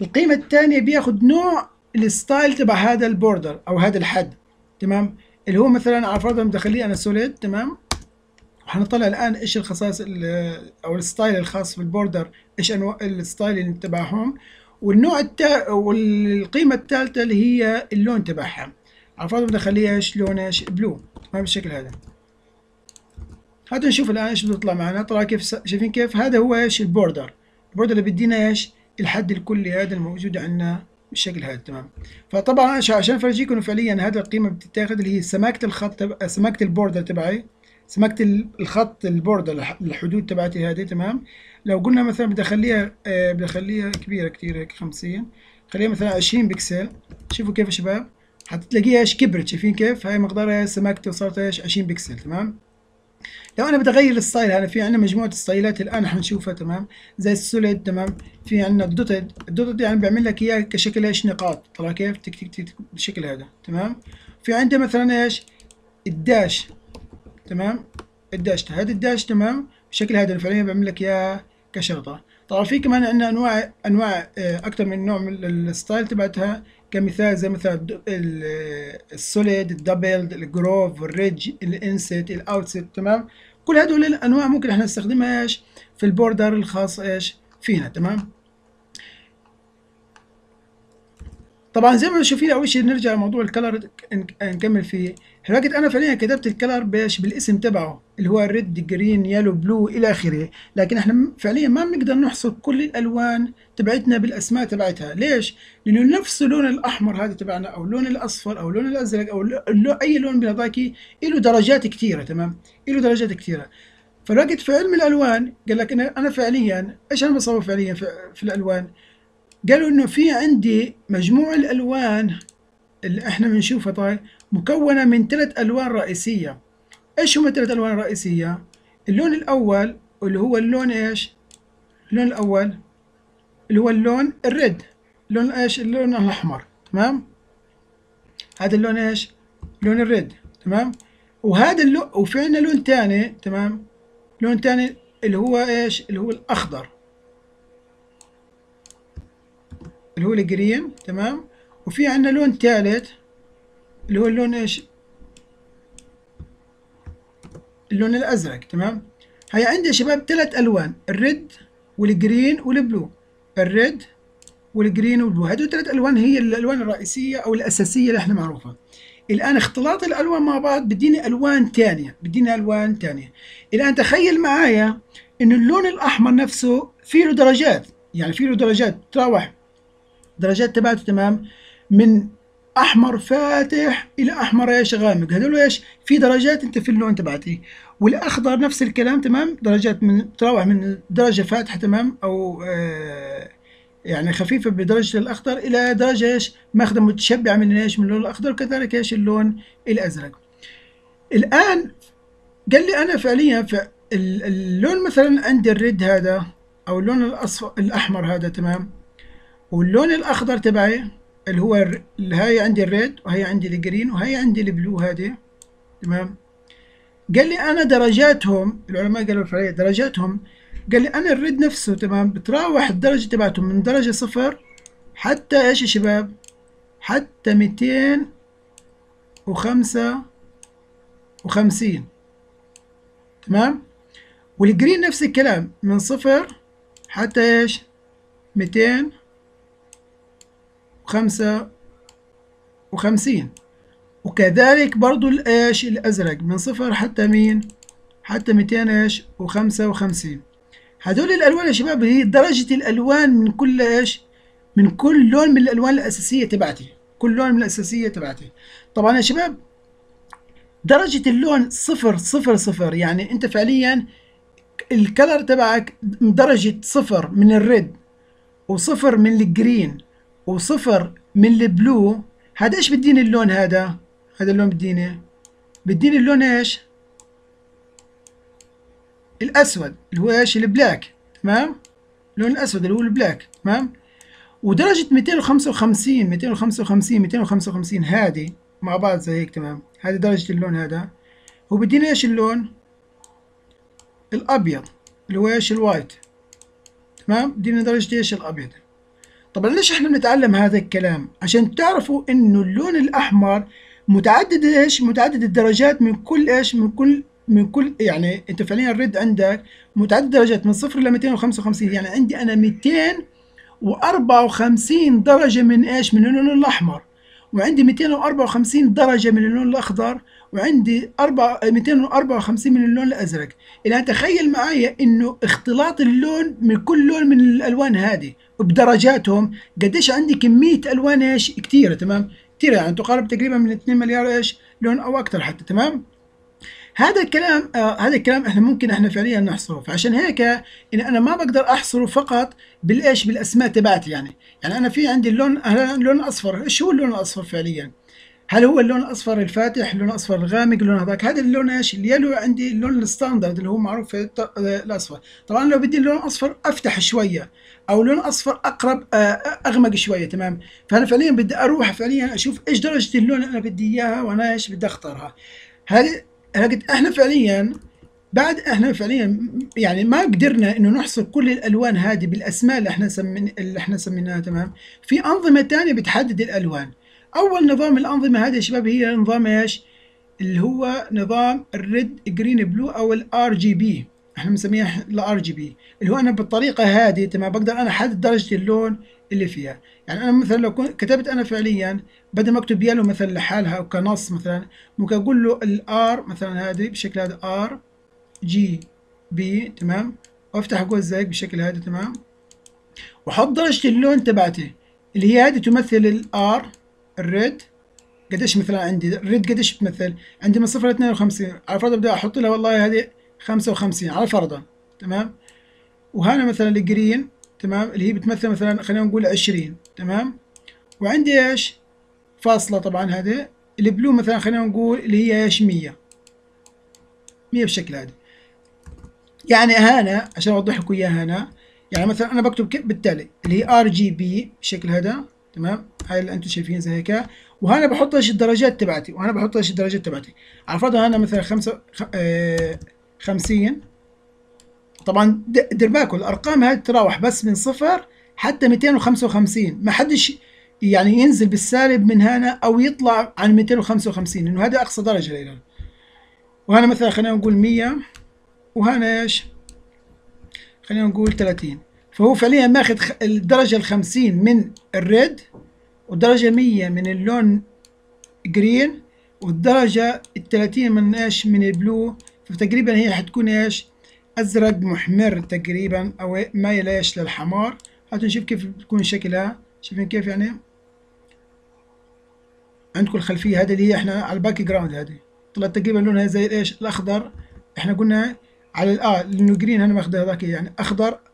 القيمة الثانية بياخد نوع ال style تبع هذا ال border أو هذا الحد. تمام؟ اللي هو مثلا على فرض بخليه أنا solid تمام؟ وحنطلع الآن إيش الخصائص أو ال style الخاص بال border إيش أنواع ال style تبعهم والنوع التا والقيمة الثالثة اللي هي اللون تبعها. على فرض بدي اخليها إيش لون إيش؟ blue. تمام بالشكل هذا. هذا نشوف الآن إيش بيطلع معنا. طلع كيف شايفين كيف؟ هذا هو إيش؟ ال border. ال border اللي بيدينا إيش؟ الحد الكلي هذا الموجود عندنا. بالشكل هذا تمام. فطبعا عشان أفرجيكم إنه فعليا هذه القيمة بتتاخذ اللي هي سماكة الخط سماكة ال border تبعي سماكة الخط ال border الحدود تبعتي هذه تمام. لو قلنا مثلا بدي أخليها آه بدي أخليها كبيرة كثير هيك 50 خليها مثلا 20 بكسل. شوفوا كيف يا شباب. حتلاقيها إيش؟ كبرت. شايفين كيف؟ هاي مقدارها سماكته صارت إيش؟ 20 بكسل تمام. لو أنا بدي اغير ال style هذا في عندنا مجموعة ستايلات الآن حنشوفها تمام؟ زي ال solid تمام؟ في عندنا ال dotted. ال dotted يعني بيعمل لك إياه كشكل إيش؟ نقاط. طلع كيف؟ تك تك تك بالشكل هذا تمام؟ في عندي مثلا إيش؟ ال dash تمام؟ ال dash. هذا ال dash تمام؟ بالشكل هذا فعليا بيعمل لك إياه كشرطة. طبعا في كمان عندنا أنواع أنواع أكثر من نوع من ال style تبعتها كمثال زي مثلا السوليد الدبل الجروف الريدج الإنسيت الأوتسيت تمام؟ كل هدول الأنواع ممكن إحنا نستخدمها إيش في ال border الخاص إيش؟ فينا تمام؟ طبعا زي ما شايفين أول شيء نرجع لموضوع ال color نكمل فيه. الوقت أنا فعليا كتبت ال color بايش بالاسم تبعه اللي هو red green yellow blue إلى آخره. لكن إحنا فعليا ما بنقدر نحصر كل الألوان تبعتنا بالأسماء تبعتها. ليش؟ لأنه نفس اللون الأحمر هذا تبعنا أو اللون الأصفر أو اللون الأزرق أو اللون أي لون من هذاك له درجات كثيره تمام؟ له درجات كثيره فالوقت في علم الألوان قال لك أنا فعليا إيش أنا بصور فعليا في, في الألوان؟ قالوا إنه في عندي مجموع الألوان اللي إحنا بنشوفها. طيب مكونة من ثلاث ألوان رئيسية. إيش هم الثلاث ألوان الرئيسيه اللون الأول اللي هو اللون إيش؟ اللون الأول اللي هو اللون red. لون إيش؟ اللون الأحمر. تمام؟ هذا اللون إيش؟ لون ال red. تمام؟ وهذا اللون وفي عندنا لون ثاني تمام؟ لون ثاني اللي هو إيش؟ اللي هو الأخضر. اللي هو ال green تمام؟ وفي عندنا لون ثالث اللي هو اللون إيش؟ اللون الأزرق تمام؟ هي عندي يا شباب ثلاث ألوان الريد والجرين والبلو. الريد والجرين والبلو. هدول ثلاث ألوان هي الألوان الرئيسية أو الأساسية اللي إحنا معروفة. الآن اختلاط الألوان مع بعض بديني ألوان ثانية بديني ألوان ثانية. الآن تخيل معايا إنه اللون الأحمر نفسه فيه له درجات يعني فيه له درجات تراوح درجات تبعته تمام من أحمر فاتح إلى أحمر إيش غامق. هذول إيش؟ في درجات أنت في اللون تبعتي. والأخضر نفس الكلام تمام درجات من تراوح من درجة فاتحة تمام أو آه يعني خفيفة بدرجة الأخضر إلى درجة إيش؟ ماخذة متشبعة من إيش؟ من اللون الأخضر وكذلك إيش؟ اللون الأزرق. الآن قال لي أنا فعليا اللون مثلا عندي ال red هذا أو اللون الاصفر الأحمر هذا تمام واللون الأخضر تبعي اللي هو هي عندي ال red وهي عندي ال green وهي عندي ال blue هذه تمام؟ قال لي أنا درجاتهم العلماء قالوا الفرعيه درجاتهم. قال لي أنا ال red نفسه تمام؟ بتراوح الدرجة تبعته من درجة صفر حتى إيش يا شباب؟ حتى ميتين وخمسة وخمسين. تمام؟ والجرين نفس الكلام من صفر حتى إيش؟ ميتين وخمسة وخمسين. وكذلك برضو الايش الأزرق من صفر حتى مين؟ حتى ميتين إيش وخمسة وخمسين. هدول الألوان يا شباب هي درجة الألوان من كل إيش من كل لون من الألوان الأساسية تبعتي. كل لون من الأساسية تبعتي. طبعا يا شباب درجة اللون صفر صفر صفر. يعني أنت فعليا ال color تبعك درجة صفر من ال red وصفر من ال green. وصفر من ال blue. هذا إيش بديني اللون هذا؟ هذا اللون بديني بديني اللون إيش؟ الأسود اللي هو إيش؟ ال black تمام؟ اللون الأسود اللي هو ال black تمام؟ ودرجة 255 255 255 هذه مع بعض زي هيك تمام؟ هذه درجة اللون هذا. وبدينا إيش اللون؟ الأبيض اللي هو إيش؟ ال white تمام؟ بدينا درجة إيش؟ الأبيض. طبعا ليش إحنا بنتعلم هذا الكلام؟ عشان تعرفوا إنه اللون الأحمر متعدد إيش؟ متعدد الدرجات من كل إيش؟ من كل من كل يعني أنت فعليا الريد عندك متعدد درجات من صفر ل 255 يعني عندي أنا 254 درجة من إيش؟ من اللون الأحمر وعندي 254 درجة من اللون الأخضر وعندي 4 254 من اللون الأزرق. الان تخيل معايا إنه اختلاط اللون من كل لون من الألوان هذه بدرجاتهم قديش عندي كمية ألوان إيش؟ كثيره تمام؟ كثيره يعني تقارب تقريبا من 2 مليار إيش؟ لون أو أكثر حتى تمام؟ هذا الكلام آه هذا الكلام إحنا ممكن إحنا فعليا نحصره. فعشان هيك إن أنا ما بقدر أحصره فقط بالإيش؟ بالأسماء تبعتي يعني. يعني أنا في عندي اللون اللون الاصفر إيش هو اللون الأصفر فعليا؟ هل هو اللون الأصفر الفاتح اللون الأصفر الغامق اللون هذاك؟ هذا اللون إيش؟ اليلو عندي اللون الستاندرد اللي هو معروف في الأصفر. طبعا لو بدي اللون الأصفر أفتح شوية أو لون أصفر أقرب آه، أغمق شوية تمام؟ فأنا فعليا بدي أروح فعليا أشوف إيش درجة اللون اللي أنا بدي إياها وأنا إيش بدي أختارها. هذه إحنا فعليا بعد إحنا فعليا يعني ما قدرنا إنه نحصر كل الألوان هذه بالأسماء اللي إحنا سمين اللي إحنا سميناها تمام؟ في أنظمة ثانية بتحدد الألوان. أول نظام الأنظمة هذه يا شباب هي نظام إيش؟ اللي هو نظام ال red green blue أو ال RGB. إحنا بنسميها ال RGB. اللي هو أنا بالطريقة هذه تمام بقدر أنا أحدد درجة اللون اللي فيها. يعني أنا مثلا لو كتبت أنا فعليا بدل ما أكتب yellow مثلا لحالها أو كنص مثلا ممكن أقول له ال R مثلا هذه بشكل هذا RGB تمام؟ وأفتح أقول زيك بالشكل هذا تمام؟ وأحط درجة اللون تبعتي اللي هي هذه تمثل ال R ال red قديش مثلا عندي؟ ال red قديش بتمثل؟ عندي من صفر ل 52 على فرض بدي أحط لها والله هذه 55 على فرضا تمام؟ وهنا مثلا ال green تمام؟ اللي هي بتمثل مثلا خلينا نقول 20 تمام؟ وعندي إيش؟ فاصلة طبعا هذه. ال blue مثلا خلينا نقول اللي هي إيش؟ 100 100 بالشكل هذا يعني هنا عشان اوضح لكم إياها هنا يعني مثلا أنا بكتب بالتالي اللي هي RGB بالشكل هذا. تمام؟ هاي اللي أنتم شايفين زي هيك. وهنا بحط إيش الدرجات تبعتي. وهنا بحط إيش الدرجات تبعتي. على فرض هنا مثلا خمسة خ... آه... خمسين. طبعا دير بالكم الأرقام هذه تتراوح بس من صفر حتى 255 ما حدش يعني ينزل بالسالب من هنا أو يطلع عن 255 إنه هذا أقصى درجة لنا وهنا مثلا خلينا نقول 100 وهنا إيش؟ خلينا نقول 30 فهو فعليا ماخذ الدرجة ال 50 من ال red والدرجة 100 من اللون green والدرجة ال 30 من إيش؟ من ال blue. فتقريبا هي حتكون إيش؟ أزرق محمر تقريبا أو مايل إيش؟ للحمار. هاتوا نشوف كيف بتكون شكلها. شايفين كيف يعني؟ عندكم الخلفية هذه اللي هي إحنا على ال background هذه. طلعت تقريبا لونها زي إيش؟ الأخضر. إحنا قلنا على الاه لأنه green أنا ماخذ هذاك يعني أخضر.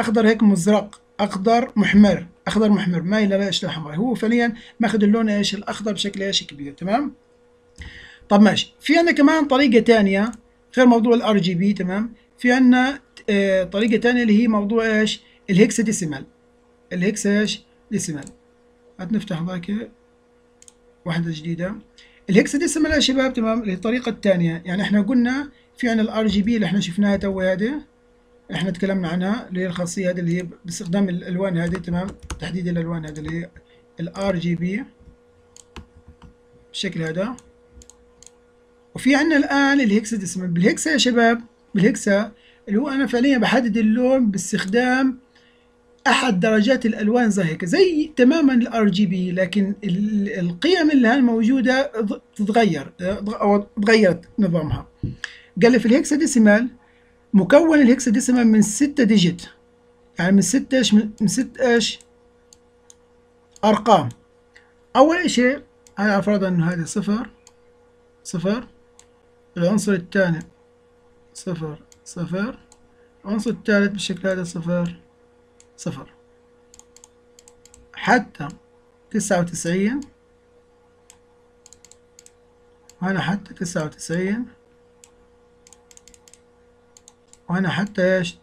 أخضر هيك مزرق أخضر محمر أخضر محمر مايل إيش للحمار هو فعليا ماخذ اللون إيش؟ الأخضر بشكل إيش؟ كبير تمام؟ طب ماشي. في عندنا كمان طريقة ثانية غير موضوع ال RGB تمام؟ في عندنا آه طريقة ثانية اللي هي موضوع إيش؟ ال hexadecimal ال hexa إيش decimal هتنفتح ذاك واحدة جديدة. ال hexadecimal يا شباب تمام؟ الطريقة الثانية يعني إحنا قلنا في عنا ال RGB اللي إحنا شفناها تو هذه. إحنا تكلمنا عنها اللي هي الخاصية هذه اللي هي باستخدام الألوان هذه تمام؟ تحديد الألوان هذه اللي هي ال RGB بالشكل هذا. وفي عنا الآن ال hexadecimal بال hexa يا شباب بال hexa اللي هو أنا فعليا بحدد اللون باستخدام أحد درجات الألوان زي هيك زي تماما ال RGB لكن القيم اللي الموجوده تتغير أو تغيرت نظامها. قال لي في ال hexadecimal مكون ال hexadecimal من ستة digit. يعني من ستة إيش؟ من ست إيش؟ أرقام. أول شيء أنا افرض إنه هذه صفر صفر. العنصر الثاني صفر صفر. العنصر الثالث بالشكل هذا صفر صفر. حتى تسعة وتسعين. وهنا حتى تسعة وتسعين. وهنا حتى إيش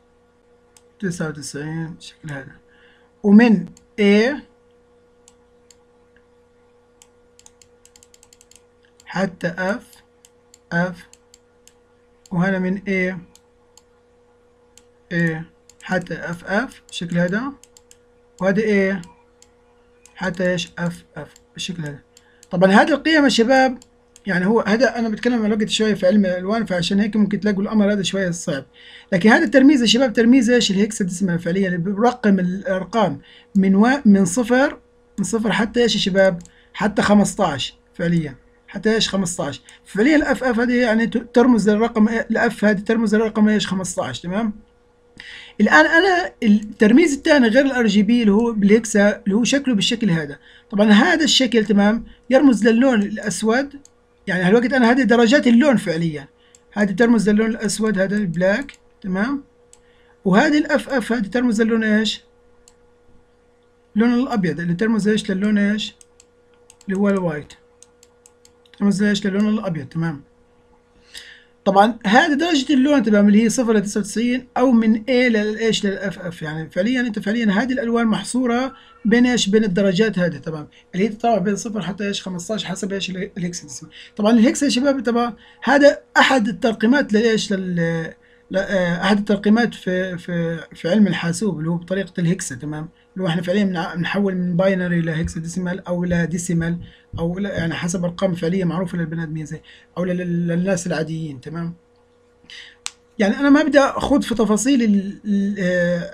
تسعة وتسعين بالشكل هذا. ومن A حتى F F. وهنا من A A. حتى FF بالشكل هذا. وهذا إيه حتى إيش FF بالشكل هذا. طبعا هذه القيم يا شباب يعني هو هذا أنا بتكلم عن وقت شوية في علم الألوان فعشان هيك ممكن تلاقوا الأمر هذا شوية صعب. لكن هذا الترميز يا شباب ترميز إيش؟ ال hexa اسمها فعليا اللي بيرقم الأرقام من و... من صفر من صفر حتى إيش يا شباب؟ حتى 15 فعليا. حتى إيش؟ 15 فعليا ال FF هذه يعني ترمز للرقم ال F هذه ترمز للرقم إيش؟ 15 تمام؟ الآن أنا الترميز الثاني غير ال RGB اللي هو بال hexa اللي هو شكله بالشكل هذا. طبعا هذا الشكل تمام؟ يرمز للون الأسود. يعني هالوقت أنا هذه درجات اللون فعليا. هذه ترمز للون الأسود هذا ال black تمام؟ وهذه ال FF هذه ترمز للون إيش؟ اللون الأبيض اللي ترمز إيش للون إيش؟ اللي هو ال white. ترمز إيش للون الأبيض تمام؟ طبعا هذه درجة اللون تمام اللي هي صفر ل 99 أو من A للإيش لل FF يعني فعليا أنت فعليا هذه الألوان محصورة بين إيش؟ بين الدرجات هذه تمام. اللي هي تتراوح بين صفر حتى إيش؟ 15 حسب إيش الهكس طبعا الهكس يا شباب تبع هذا أحد الترقيمات لإيش لل أحد الترقيمات في في في علم الحاسوب اللي هو بطريقة ال hexa تمام. هو إحنا فعليا بنحول من binary ل hexadecimal أو إلى decimal أو يعني حسب أرقام فعلية معروفة للبني ادمين زي أو للناس العاديين تمام؟ يعني أنا ما بدي أخوض في تفاصيل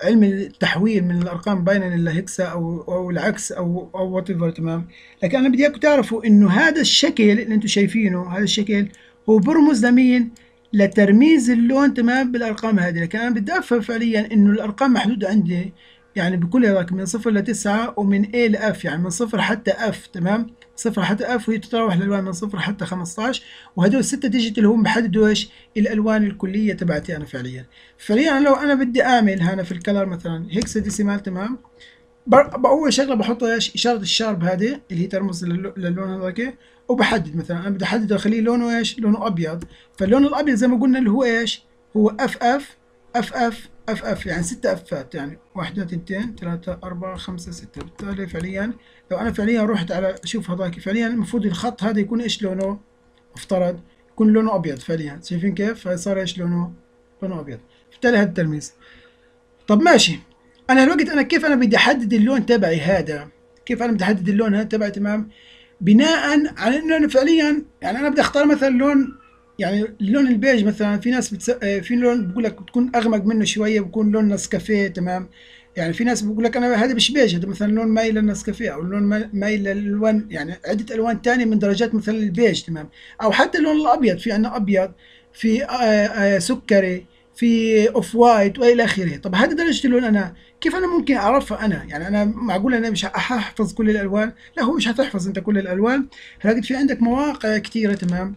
علم التحويل من الأرقام binary إلى hexa أو أو العكس أو أو what تمام؟ لكن أنا بدي اياكم تعرفوا إنه هذا الشكل اللي أنتم شايفينه هذا الشكل هو برمز لمين لترميز اللون تمام بالأرقام هذه. لكن أنا بدي أفهم فعليا إنه الأرقام محدودة عندي يعني بكل هذاك من صفر لتسعة ومن A ل F يعني من صفر حتى F تمام؟ صفر حتى F وهي تتراوح الالوان من صفر حتى 15 وهدول الستة digit اللي هم بحددوا إيش؟ الألوان الكلية تبعتي أنا فعليا. فعليا لو أنا بدي أعمل هنا في ال color مثلا hexadecimal تمام؟ اول شغلة بحط إيش؟ إشارة ال sharp هذه اللي هي ترمز للون هذاك وبحدد مثلا أنا بدي أحدد اخليه لونه إيش؟ لونه أبيض. فاللون الأبيض زي ما قلنا اللي هو إيش؟ هو FF FF FF يعني ستة F ات يعني واحدة اثنتين ثلاثة أربعة خمسة ستة. بالتالي فعليا لو أنا فعليا رحت على شوف هذاك فعليا المفروض الخط هذا يكون إيش لونه؟ مفترض يكون لونه أبيض فعليا. شايفين كيف؟ فصار إيش لونه؟ لونه أبيض. بالتالي هذا الترميز. طب ماشي. أنا الوقت أنا كيف أنا بدي أحدد اللون تبعي هذا؟ كيف أنا بدي أحدد اللون هذا تبعي؟ تمام. بناء على إنه أنا فعليا يعني أنا بدي أختار مثلا لون يعني اللون البيج مثلا في ناس بتس... آه، في لون بقول لك بتكون أغمق منه شوية بكون لون نسكافيه تمام؟ يعني في ناس بقول لك أنا هذا مش بيج هذا مثلا لون مايل للنسكافيه أو لون مايل للألوان يعني عدة ألوان ثانية من درجات مثلا البيج تمام؟ أو حتى اللون الأبيض في عندنا أبيض في آآ آه، آآ آه، سكري في off white وإلى آخره. طب هذه درجة اللون أنا كيف أنا ممكن أعرفها أنا؟ يعني أنا معقول أنا مش هحفظ كل الألوان؟ لا هو مش هتحفظ أنت كل الألوان هلاقي في عندك مواقع كثيره تمام؟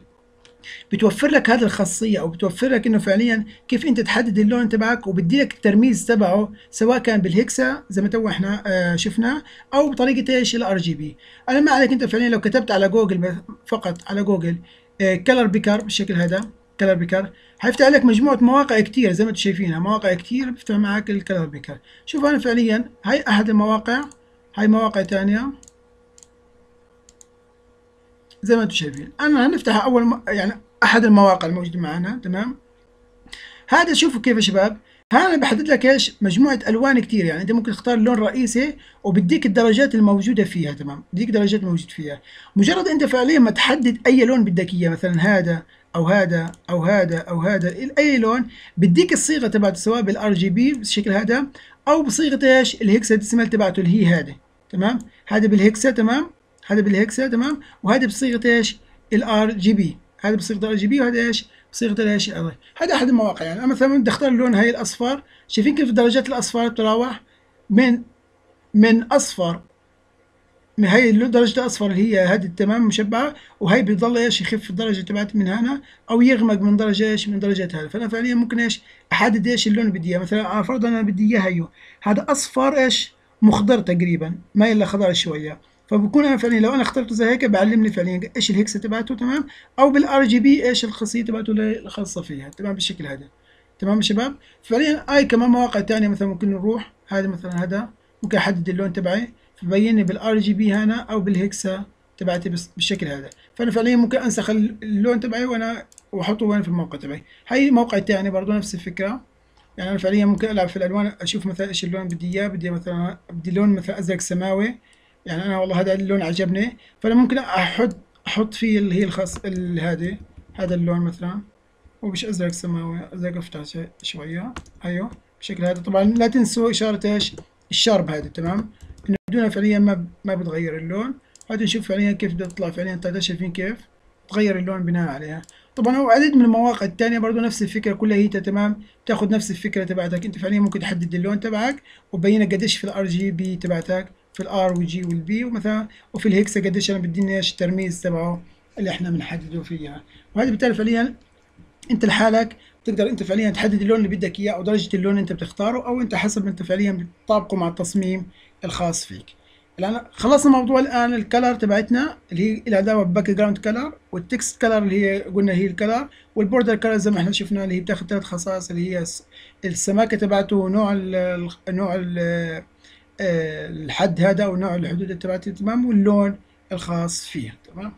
بتوفر لك هذه الخاصية أو بتوفر لك إنه فعليا كيف أنت تحدد اللون تبعك وبدي لك الترميز تبعه سواء كان بال hexa زي ما تو إحنا آه شفنا أو بطريقة إيش؟ ال RGB أنا ما عليك أنت فعليا لو كتبت على جوجل فقط على جوجل آه color picker بالشكل هذا color picker حيفتح لك مجموعة مواقع كتير زي ما أنتم شايفينها مواقع كتير بيفتح معك ال color picker شوف أنا فعليا هاي أحد المواقع هاي مواقع ثانية زي ما أنتم شايفين. أنا هنفتح أول. يعني أحد المواقع الموجودة معنا تمام؟ هذا شوفوا كيف يا شباب. هذا بحدد لك إيش؟ مجموعة ألوان كثير يعني. أنت ممكن تختار اللون الرئيسي وبديك الدرجات الموجودة فيها تمام؟ بديك درجات موجود فيها. مجرد أنت فعليا ما تحدد أي لون بدك إياه مثلا هذا أو هذا أو هذا أو هذا أي لون بديك الصيغة تبعته سواء بال RGB بالشكل هذا أو بصيغة إيش؟ ال hexadecimal تبعته اللي هي هذه تمام؟ هذا بال hexa تمام؟ هذا بال hexa تمام؟ وهذا بصيغة إيش؟ ال RGB هذا بصيغة ال RGB وهذا إيش؟ بصيغة الإيش؟ هذا أحد المواقع يعني. أنا مثلا بدي اختار اللون هاي الأصفر. شايفين كيف درجات الأصفر بتتراوح من من أصفر. من هاي درجة الأصفر اللي هي هذه التمام مشبعة. وهي بتضل إيش؟ يخف الدرجة تبعت من هنا أو يغمق من درجة إيش؟ من درجة هذا. فأنا فعليا ممكن إيش؟ أحدد إيش اللون بدي إياه. مثلا على فرض أنا بدي إياه هيو. هذا أصفر إيش؟ مخضر تقريبا. ما إلا خضر شوية. فبكون أنا فعليا لو أنا اخترته زي هيك بعلمني فعليا. إيش ال hexa تبعته؟ تمام. أو بال RGB إيش الخاصية تبعته الخاصة فيها؟ تمام بالشكل هذا. تمام يا شباب؟ فعليا هاي كمان مواقع ثانية مثلا ممكن نروح. هذا مثلا هذا. ممكن أحدد اللون تبعي. فبين لي بال RGB هنا أو بال hexa تبعتي بالشكل هذا. فأنا فعليا ممكن أنسخ اللون تبعي وأنا وأحطه وين في الموقع تبعي. هاي موقع ثاني برضه نفس الفكرة. يعني أنا فعليا ممكن ألعب في الألوان أشوف مثلا إيش اللون بدي إياه. بدي مثلا بدي لون مثلا أزرق سماوي. يعني أنا والله هذا اللون عجبني. فأنا ممكن أحط أحط فيه اللي هي الخاص هذه هذا اللون مثلا. ومش أزرق سماوي أزرق أفتح شوية. أيوه بالشكل هذا. طبعا لا تنسوا إشارة إيش؟ ال sharp هذا تمام؟ إنه بدونها فعليا ما ما بتغير اللون. هذا نشوف فعليا كيف بتطلع فعليا أنتوا شايفين كيف؟ تغير اللون بناء عليها. طبعا هو عدد من المواقع الثانية برضه نفس الفكرة كلها هي تمام؟ تاخذ نفس الفكرة تبعتك. أنت فعليا ممكن تحدد اللون تبعك وبينك قديش في ال RGB تبعتك. في ال R وال G وال B ومثلا وفي ال hexa قديش أنا بدي إيش الترميز تبعه اللي إحنا بنحدده فيها. وهذا بالتالي فعليا أنت لحالك تقدر أنت فعليا تحدد اللون اللي بدك إياه أو درجة اللون اللي أنت بتختاره أو أنت حسب أنت فعليا بتطابقه مع التصميم الخاص فيك. الآن خلصنا موضوع الآن ال color تبعتنا اللي هي لها دعوه بال background color وال text color اللي هي قلنا هي ال color وال border color زي ما إحنا شفنا اللي هي بتاخذ ثلاث خصائص اللي هي السماكة تبعته نوع ال نوع ال الحد هذا أو نوع الحدود تبعته تمام واللون الخاص فيها تمام؟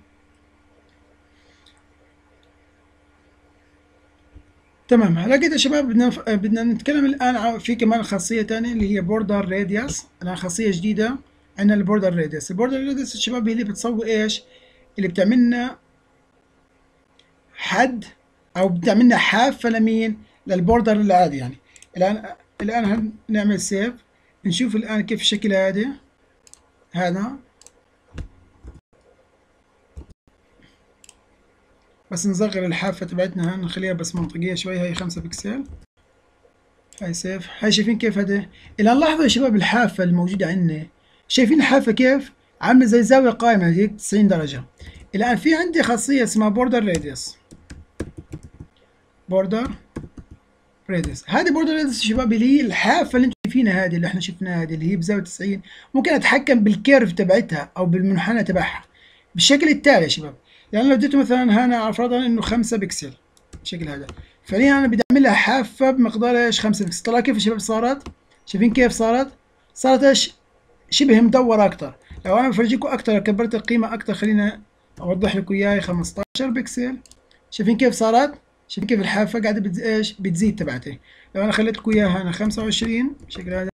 تمام. هلا كده يا شباب بدنا بدنا نتكلم الآن في كمان خاصية ثانية اللي هي border radius الآن خاصية جديدة عندنا ال border radius ال border radius يا شباب هي اللي بتسوي إيش؟ اللي بتعمل لنا حد أو بتعمل لنا حافة لمين؟ لل border العادي يعني. الان الآن هنعمل save نشوف الآن كيف الشكل هذا هذا. بس نصغر الحافة تبعتنا نخليها بس منطقية شوي. هاي خمسة بكسل. هاي save هاي شايفين كيف هذا الآن لاحظوا يا شباب الحافة الموجودة عندنا. شايفين الحافة كيف؟ عاملة زي زاوية قائمة هيك 90 درجة. الآن في عندي خاصية اسمها border radius border radius هذه radius يا شباب اللي هي الحافة اللي فينا هذه اللي إحنا شفناها هذه اللي هي بزاوية 90 ممكن أتحكم بال curve تبعتها أو بالمنحنى تبعها بالشكل التالي يا شباب. يعني لو اديته مثلا هنا فرضا إنه 5 بكسل بالشكل هذا. فعليا أنا بدي أعمل لها حافة بمقدار إيش؟ 5 بكسل. طلع كيف يا شباب صارت؟ شايفين كيف صارت؟ صارت إيش؟ شبه مدورة أكثر لو أنا بفرجيكم أكثر كبرت القيمة أكثر خلينا أوضح لكم إياها. 15 بكسل. شايفين كيف صارت؟ شايفين كيف الحافة قاعدة بتز... إيش؟ بتزيد تبعتي. لو أنا خليت لكم إياها أنا 25 بالشكل هذا.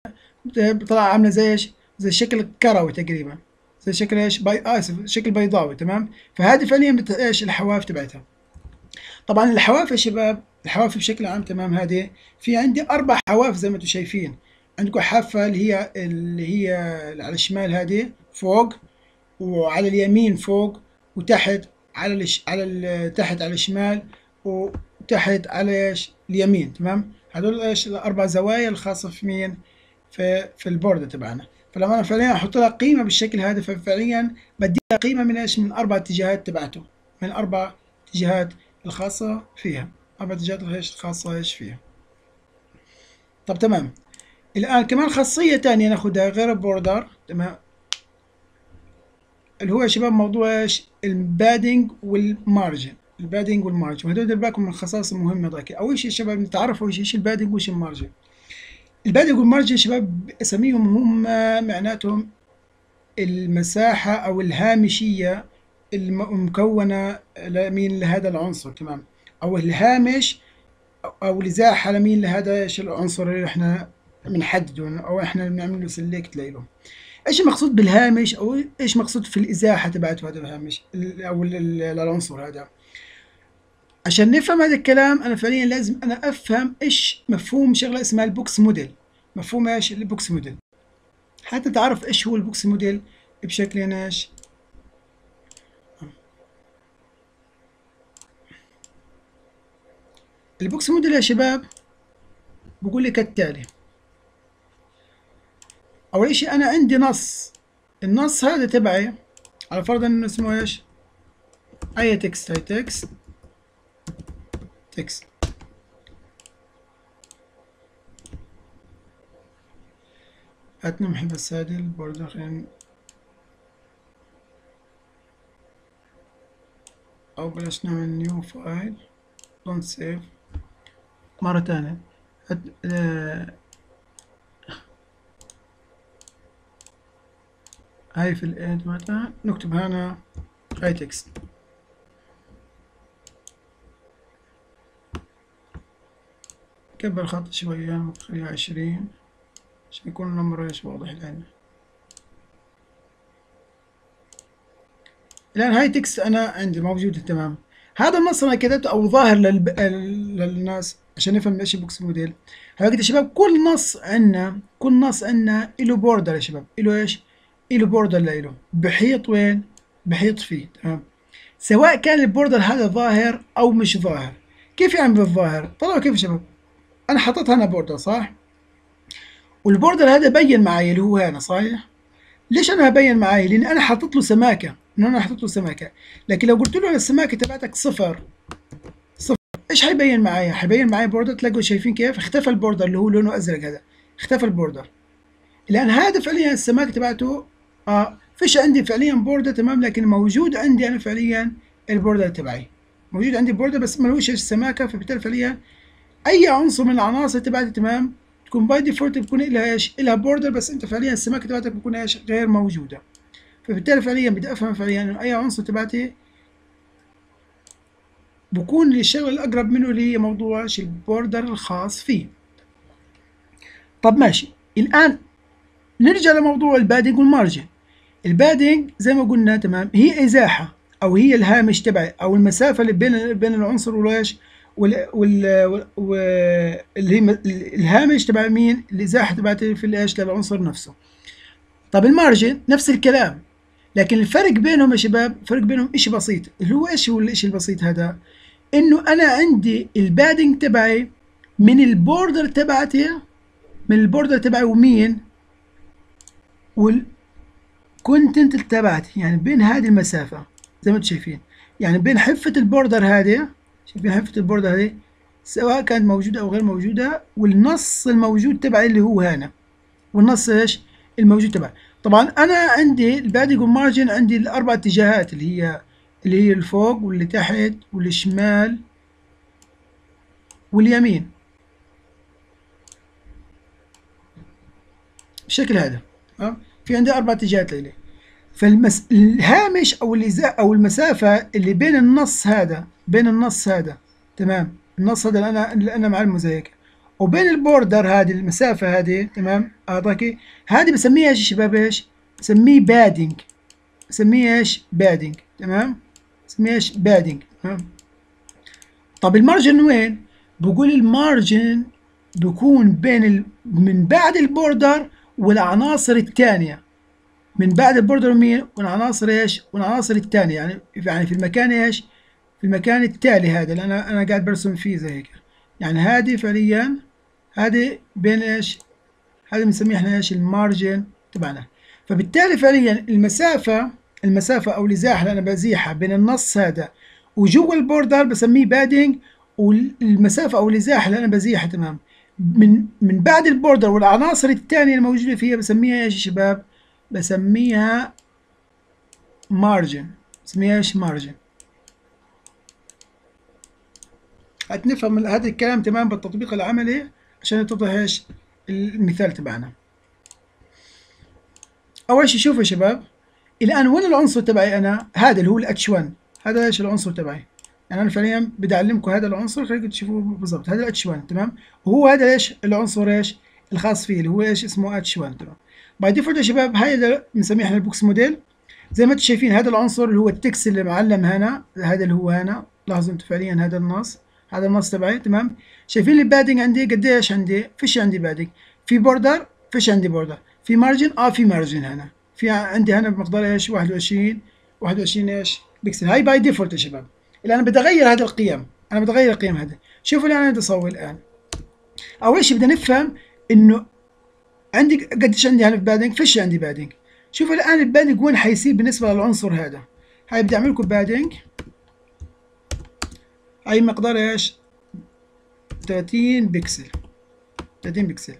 بطلع عاملة زي إيش؟ زي شكل كروي تقريبا. زي شكل إيش؟ باي اسف شكل بيضاوي تمام؟ فهذه فعليا بت... إيش؟ الحواف تبعتها. طبعا الحواف يا شباب الحواف بشكل عام تمام؟ هذه في عندي أربع حواف زي ما أنتم شايفين. عندكم حافة اللي هي اللي هي على الشمال هذه فوق وعلى اليمين فوق وتحت على الش... على ال... تحت على الشمال وتحت على إيش؟ اليمين تمام؟ هذول إيش؟ الأربع زوايا الخاصة في مين؟ في في البورده تبعنا. فلما أنا فعليا أحط لها قيمة بالشكل هذا ففعليا بدي لها قيمة من إيش؟ من أربع اتجاهات تبعته. من أربع اتجاهات الخاصة فيها. أربع اتجاهات إيش؟ الخاصة إيش فيها. طب تمام. الآن كمان خاصية ثانية ناخذها غير ال border تمام؟ اللي هو يا شباب موضوع إيش؟ البادنج والمارجن. البادنج والمارجن وهدول دير بالكم من الخصائص المهمه ذاك أول شيء شباب نتعرف أول شيء إيش البادنج وايش المارجن البادنج والمارجن شباب أساميهم هم معناتهم المساحة أو الهامشية المكونة لمين؟ لهذا العنصر تمام؟ أو الهامش أو الإزاحة لمين؟ لهذا إيش العنصر اللي إحنا بنحدده أو إحنا بنعمل له select له إيش المقصود بالهامش؟ أو إيش مقصود في الإزاحة تبعت هذا الهامش؟ أو العنصر هذا؟ عشان نفهم هذا الكلام أنا فعليا لازم أنا أفهم إيش مفهوم شغلة اسمها ال box model. مفهوم إيش؟ ال box model. حتى تعرف إيش هو ال box model بشكل إيش ال box model يا شباب بقول لك التالي. أول شيء أنا عندي نص. النص هذا تبعي على فرض إنه اسمه إيش؟ أي text أي text. هتنمحي بس هذه ال border خلينا أو بلاش نعمل new file don't save مرة تانية. هت... آه... هاي في ال end مثلا نكتب هنا هاي text كبر الخط شوية نخليها عشرين عشان يكون النمر إيش واضح لنا الآن هاي text أنا عندي موجودة تمام هذا النص أنا كتبته أو ظاهر للب... للناس عشان نفهم إيش ال box model هاي يا شباب كل نص عندنا كل نص عندنا له border يا شباب له إيش؟ له border له بحيط وين؟ بحيط فيه تمام سواء كان ال border هذا ظاهر أو مش ظاهر كيف يعني بالظاهر؟ طلعوا كيف يا شباب؟ أنا حطيت هنا border صح؟ وال border هذا بين معي اللي هو هنا صحيح؟ ليش أنا هبين معي لأن أنا حطيت له سماكة ان أنا حطيت له سماكة. لكن لو قلت له السماكة تبعتك صفر صفر إيش حيبين معايا؟ حيبين معايا border تلاقوا شايفين كيف؟ اختفى ال border اللي هو لونه أزرق هذا اختفى ال border الان هذا فعليا السماكة تبعته آه فيش عندي فعليا border تمام؟ لكن موجود عندي أنا فعليا ال border تبعي. موجود عندي border بس ملوش السماكة فبالتالي فعليا أي عنصر من العناصر تبعتي تمام تكون by default بيكون لها؟ لها border بس أنت فعليا السماكه تبعتك بتكون إيش؟ غير موجودة. فبالتالي فعليا بدي أفهم فعليا إنه أي عنصر تبعتي بكون الشغله الأقرب منه اللي هي موضوع ال border الخاص فيه. طب ماشي. الآن نرجع لموضوع ال padding وال margin. ال padding زي ما قلنا تمام؟ هي إزاحة أو هي الهامش تبعي أو المسافة اللي بين بين العنصر وإيش؟ وال وال واللي الهامش تبع مين؟ الإزاحة تبعت في الإيش؟ للعنصر نفسه. طب ال margin نفس الكلام لكن الفرق بينهم يا شباب فرق بينهم شيء بسيط. اللي هو إيش هو الشيء البسيط هذا؟ إنه أنا عندي البادنج تبعي من البوردر تبعتي من البوردر تبعي ومين؟ والكونتنت تبعتي. يعني بين هذه المسافة زي ما أنتم شايفين. يعني بين حفة ال border هذه شايفين حفة ال border هذه سواء كانت موجودة أو غير موجودة والنص الموجود تبعي اللي هو هنا. والنص إيش؟ الموجود تبعي. طبعا أنا عندي ال padding وال margin عندي الأربع اتجاهات اللي هي اللي هي الفوق واللي تحت واللي شمال واليمين. بالشكل هذا أه؟ في عندي أربع اتجاهات لإلي فالمس... الهامش أو الإزاحة أو المسافة اللي بين النص هذا بين النص هذا. تمام؟ النص هذا اللي أنا اللي أنا معلمه زي هيك وبين ال border هذه المسافة هذه تمام؟ أعطاكي. هذه بسميها إيش يا شباب؟ إيش؟ بسميه padding بسميه إيش؟ padding تمام؟ بسميه إيش؟ padding تمام؟ طب ال margin وين؟ بقول ال margin بيكون بين ال... من بعد ال border والعناصر الثانية. من بعد ال border مين؟ والعناصر إيش؟ والعناصر الثانية. يعني يعني في المكان إيش؟ المكان التالي هذا أنا أنا قاعد برسم فيه زي هيك. يعني هذه فعليا هذه بين إيش؟ هذه بنسميها إحنا إيش؟ ال margin تبعنا. فبالتالي فعليا المسافة المسافة أو الإزاحة اللي أنا بزيحها بين النص هذا وجوا ال border بسميه padding والمسافة أو الإزاحة اللي أنا بزيحها تمام. من من بعد ال border والعناصر الثانية الموجودة فيها بسميها إيش يا شباب؟ بسميها margin. بسميها إيش؟ margin. هتنفهم هذا الكلام تمام بالتطبيق العملي عشان يتضح إيش المثال تبعنا. أول شيء شوفوا يا شباب الآن وين العنصر تبعي أنا؟ هذا اللي هو ال H1 هذا إيش العنصر تبعي؟ يعني أنا فعليا بدي أعلمكم هذا العنصر خليكم تشوفوه بالضبط. هذا ال H1 تمام؟ وهو هذا إيش؟ العنصر إيش؟ الخاص فيه اللي هو إيش؟ اسمه H1 تمام؟ by default يا شباب هذا بنسميه إحنا ال box model. زي ما أنتم شايفين هذا العنصر اللي هو ال text اللي معلم هنا هذا اللي هو هنا. لاحظوا أنتم فعليا هذا النص. هذا النص تبعي تمام؟ شايفين ال padding عندي؟ قديش عندي؟ فيش عندي padding في border فيش عندي border. في margin؟ آه في margin هنا. في عندي هنا بمقدار إيش؟ 21 21 إيش؟ بكسل هاي by default يا شباب. الان أنا بدي اغير هذه القيم. أنا بدي اغير القيم هذه شوفوا الان أنا بدي أسوي الآن. أول شيء بدنا نفهم إنه عندي قديش عندي هنا padding فيش عندي padding شوفوا الآن ال padding وين حيصير بالنسبة للعنصر هذا. هاي بدي أعمل لكم padding هاي مقدار إيش؟ 30 بكسل. 30 بكسل.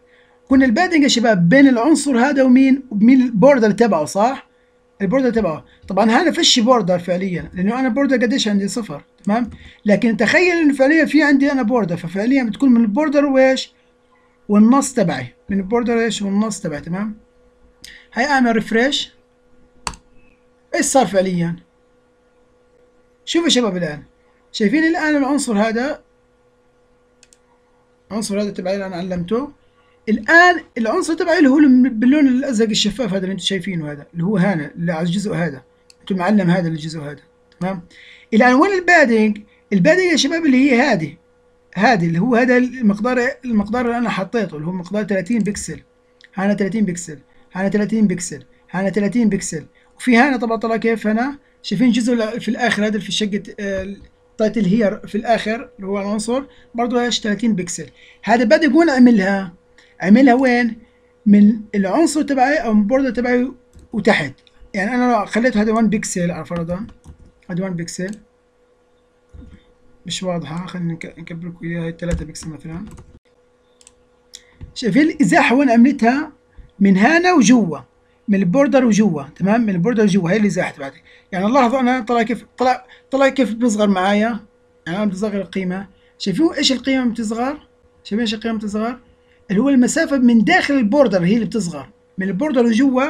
قلنا ال padding يا شباب بين العنصر هذا ومين؟ ومين ال border تبعه صح؟ ال border تبعه. طبعا هذا فيش border فعليا لأنه أنا border قديش عندي؟ صفر. تمام؟ لكن تخيل إنه فعليا في عندي أنا border ففعليا بتكون من ال border وإيش؟ والنص تبعي. من ال border إيش؟ والنص تبعي. تمام؟ هاي أعمل refresh إيش صار فعليا؟ شوفوا يا شباب الآن. شايفين الآن العنصر هذا؟ العنصر هذا تبعي اللي أنا علمته. الآن العنصر تبعي اللي هو باللون الأزرق الشفاف هذا اللي أنتم شايفينه هذا اللي هو هنا اللي على الجزء هذا. أنتم معلم هذا الجزء هذا تمام؟ الآن وين ال padding ال padding يا شباب اللي هي هذه هذه اللي هو هذا المقدار المقدار اللي أنا حطيته اللي هو مقدار 30 بكسل. هنا 30 بكسل هنا 30 بكسل هنا 30 بكسل. وفي هنا طبعا طلع كيف هنا؟ شايفين جزء في الآخر هذا في شقة تايتل هير في الآخر اللي هو العنصر برضه إيش 30 بكسل هذا بدا وين عملها عملها وين؟ من العنصر تبعي أو من تبعي وتحت. يعني أنا لو خليت هذا 1 بكسل على فرضا؟ هذا 1 بكسل مش واضحة خلينا نكبر لكم اياها 3 بكسل مثلا. شايفين الإزاحة وين عملتها؟ من هنا وجوا. من ال border وجوا تمام؟ من ال border وجوا هي الازاحة تبعتي يعني لاحظوا أنا طلع كيف طلع طلع كيف بيصغر معايا؟ يعني أنا بصغر القيمة. شايفين إيش القيمة بتصغر؟ شايفين إيش القيمة بتصغر؟ اللي هو المسافة من داخل ال border هي اللي بتصغر. من ال border وجوا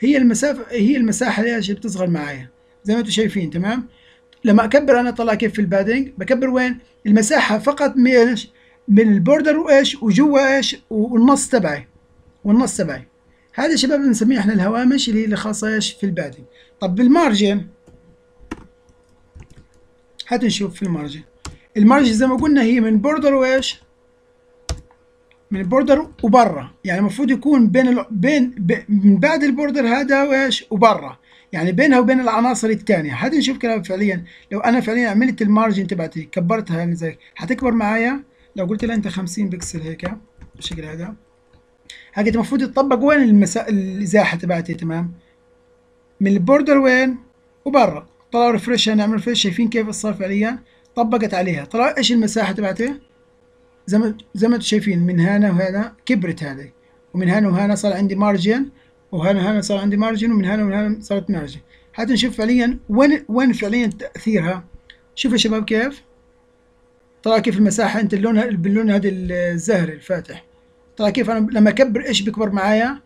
هي المسافة هي المساحة اللي بتصغر معايا. زي ما أنتم شايفين تمام؟ لما أكبر أنا طلع كيف في ال padding بكبر وين؟ المساحة فقط من من ال border وإيش؟ وجوا إيش؟ والنص تبعي. والنص تبعي. هذا شباب بنسميه إحنا الهوامش اللي هي خاصة إيش في البادنج طب بالمارجن. هات نشوف في المارجن. المارجن زي ما قلنا هي من border وايش؟ من ال border وبرا. يعني المفروض يكون بين ال... بين ب... من بعد ال border هذا وايش؟ وبرا. يعني بينها وبين العناصر الثانية هذا نشوف كلام فعليا. لو أنا فعليا عملت ال margin تبعتي كبرتها يعني زي حتكبر معايا؟ لو قلت لها أنت 50 بكسل هيك بالشكل هذا. هذا المفروض يطبق وين؟ المسا... الإزاحة تبعتي تمام؟ من ال border وين؟ وبرا. طلعوا refresh نعمل refresh شايفين كيف صار فعليا طبقت عليها. طلع إيش المساحة تبعتي؟ زي ما زي ما أنتم شايفين من هنا وهنا كبرت هذه. ومن هنا وهنا صار عندي margin وهنا وهنا صار عندي margin ومن هنا وهنا صارت margin حتى نشوف فعليا وين وين فعليا تأثيرها. شوفوا يا شباب كيف؟ طلع كيف المساحة أنت اللون باللون هذا الزهري الفاتح. طلع كيف أنا لما أكبر إيش بيكبر معايا؟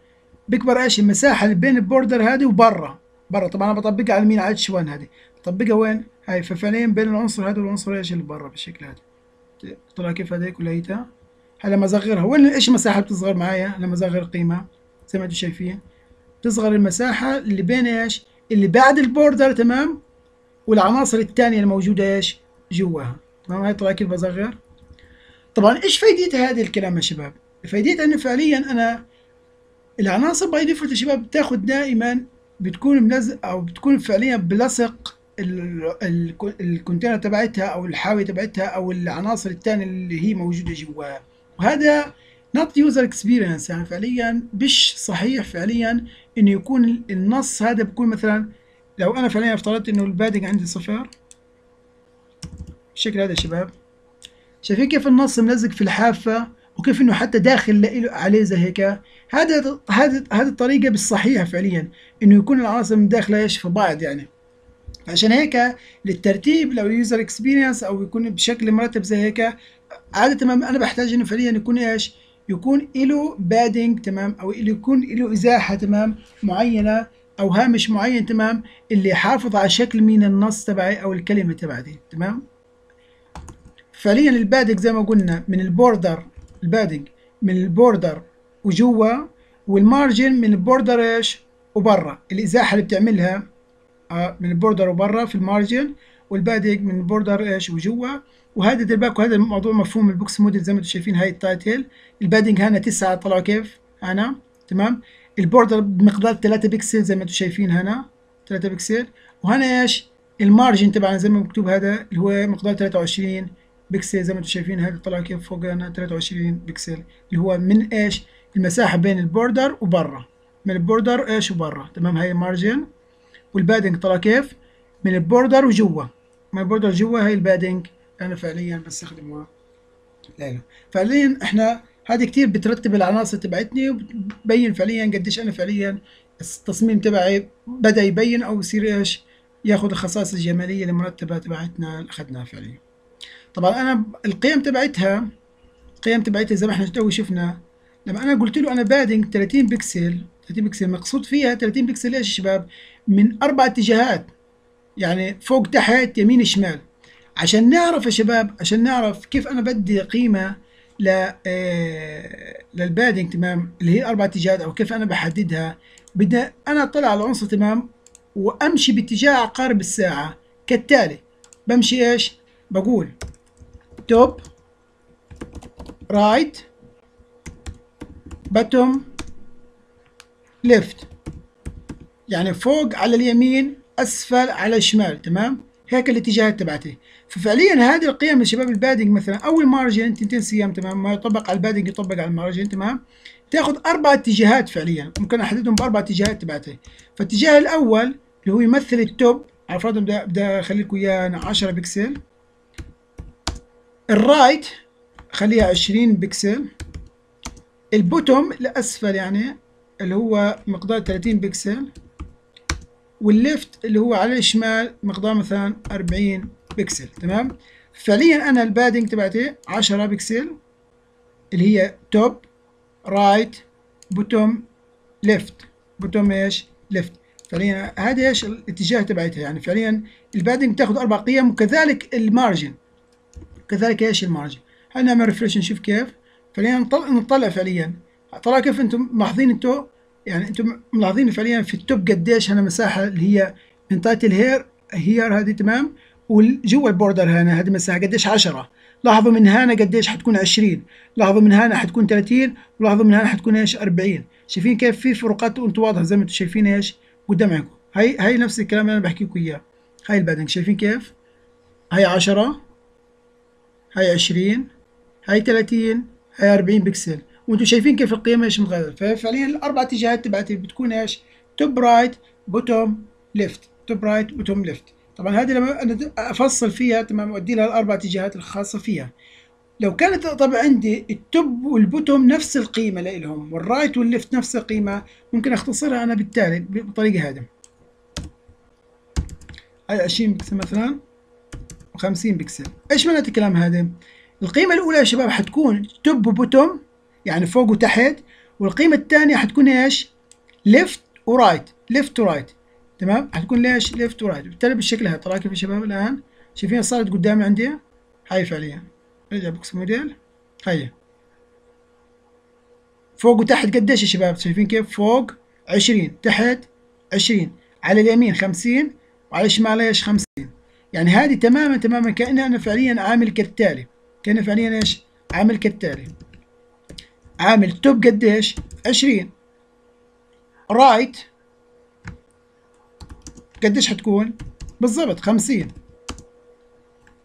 بيكبر إيش؟ المساحة اللي بين ال border هذه وبرا. برا. طبعا أنا بطبقها على مين على H 1 هذه. بطبقها وين؟ هاي ففعليا بين العنصر هذا والعنصر إيش اللي برا بالشكل هذا. طلع كيف هذه كليتها هلا لما أصغرها. وين إيش المساحة بتصغر معايا؟ لما أصغر قيمة. زي ما أنتم شايفين. تصغر المساحة اللي بين إيش؟ اللي بعد ال border تمام؟ والعناصر الثانية الموجودة إيش؟ جواها. تمام؟ هاي طلع كيف بصغر؟ طبعا إيش فايدتها هذا الكلام يا شباب؟ فايدتها انه فعليا أنا العناصر by default يا شباب بتاخذ دائما بتكون ملزق أو بتكون فعليا بلصق ال container تبعتها أو الحاويه تبعتها أو العناصر الثانية اللي هي موجودة جواها وهذا not user experience يعني فعليا مش صحيح فعليا إنه يكون النص هذا بيكون مثلا لو أنا فعليا افترضت إنه ال padding عندي صفر. بالشكل هذا يا شباب. شايفين كيف النص ملزق في الحافة؟ وكيف إنه حتى داخل عليه زي هيك. هذا هذا هذه الطريقة بالصحيحة فعليا إنه يكون العناصر من داخله إيش في بعض يعني. عشان هيك للترتيب لو user experience أو يكون بشكل مرتب زي هيك عادة تمام أنا بحتاج إنه فعليا يكون إيش؟ يكون له padding تمام أو يكون له إزاحة تمام معينة أو هامش معين تمام اللي يحافظ على شكل من النص تبعي أو الكلمة تبعتي تمام؟ فعليا ال padding زي ما قلنا من ال border ال padding من ال border وجوا وال margin من ال border إيش؟ وبرا. الإزاحة اللي بتعملها آه من ال border وبرا في ال margin وال padding من ال border إيش؟ وجوا. وهذا دير بالكم هذا الموضوع مفهوم ال box model زي ما أنتم شايفين هاي ال title. ال padding هنا 9 طلعوا كيف؟ هنا تمام؟ ال border بمقدار 3 بكسل زي ما أنتم شايفين هنا 3 بكسل وهنا إيش؟ ال margin تبعنا زي ما مكتوب هذا اللي هو مقدار 23 بكسل زي ما أنتم شايفين هذا طلع كيف فوق هنا 23 بكسل اللي هو من إيش؟ المساحة بين ال border وبرا. من ال border إيش وبرا. تمام؟ هاي ال margin. وال padding طلع كيف؟ من ال border وجوا. من ال border جوا هاي ال padding. أنا فعليا بستخدمها. لا فعليا إحنا هذه كتير بترتب العناصر تبعتني وبتبين فعليا قديش أنا فعليا التصميم تبعي بدأ يبين أو يصير إيش؟ ياخذ الخصائص الجمالية المرتبة تبعتنا اللي أخذناها فعليا. طبعا أنا القيم تبعتها القيم تبعتها زي ما إحنا تو شفنا لما أنا قلت له أنا padding 30 بكسل 30 بكسل مقصود فيها 30 بكسل إيش يا شباب؟ من أربع اتجاهات يعني فوق تحت يمين شمال. عشان نعرف يا شباب عشان نعرف كيف أنا بدي قيمة ل آه لل padding تمام اللي هي أربع اتجاهات أو كيف أنا بحددها. بدي أنا اطلع على العنصر تمام وأمشي باتجاه عقارب الساعة. كالتالي بمشي إيش؟ بقول top right bottom left يعني فوق على اليمين أسفل على الشمال تمام؟ هيك الاتجاهات تبعتي. ففعليا هذه القيم يا شباب ال padding مثلا أو ال margin انت تنسيهم تمام؟ ما يطبق على ال padding يطبق على ال margin تمام؟ تاخذ أربع اتجاهات فعليا. ممكن أحددهم بأربع اتجاهات تبعتي. فالاتجاه الأول اللي هو يمثل ال top على فرض بدي اخلي لكم إياه 10 بكسل. ال right خليها 20 بكسل. ال bottom لأسفل يعني اللي هو مقدار 30 بكسل. وال left اللي هو على الشمال مقدار مثلا 40 بكسل تمام؟ فعليا أنا ال padding تبعتي 10 بكسل اللي هي top right bottom left. bottom إيش؟ left. فعليا هذه إيش؟ الاتجاه تبعتها يعني. فعليا ال padding تاخذ أربع قيم وكذلك ال margin. كذلك إيش ال margin؟ هل نعمل refresh نشوف كيف. فعليا نطلع, نطلع فعليا. طلع كيف أنتم ملاحظين أنتم يعني أنتم ملاحظين فعليا في ال top قديش هنا مساحة اللي هي من title here here هذه تمام؟ وجوا ال border هنا هذه مساحة قديش؟ 10 لاحظوا من هنا قديش حتكون 20 لاحظوا من هنا حتكون 30 ولاحظوا من هنا حتكون إيش؟ 40 شايفين كيف في فروقات وأنتم واضحه زي ما أنتم شايفين إيش؟ قدامكم هاي هاي نفس الكلام اللي أنا بحكي لكم إياه. هاي ال padding. شايفين كيف؟ هاي 10 هاي 20 هاي 30 هاي 40 بكسل. وأنتم شايفين كيف القيم؟ إيش متغيره ففعليا الأربع اتجاهات تبعتي بتكون إيش؟ top right bottom left top right bottom left طبعا هذه لما أنا أفصل فيها تمام أودي لها الأربع اتجاهات الخاصة فيها. لو كانت طبعا عندي ال top وال bottom نفس القيمة لهم وال right وال left نفس القيمة ممكن أختصرها أنا بالتالي بالطريقة هذه هاي 20 بكسل مثلا. و50 بكسل. إيش معنى الكلام هذا؟ القيمة الأولى يا شباب حتكون top و bottom يعني فوق وتحت والقيمة الثانية حتكون إيش؟ left و right left و right تمام؟ حتكون ليش left و right بالتالي بالشكل هذا كيف يا شباب الآن. شايفين صارت قدامي عندي؟ هاي فعليا. رجع box model. هيا. فوق وتحت قديش يا شباب؟ شايفين كيف؟ فوق عشرين تحت عشرين. على اليمين خمسين وعلى الشمال إيش؟ خمسين. يعني هذه تماما تماما كأن أنا فعليا عامل كالتالي. كأن فعليا إيش؟ عامل كالتالي. عامل توب قديش؟ عشرين. رايت قديش حتكون؟ بالضبط خمسين.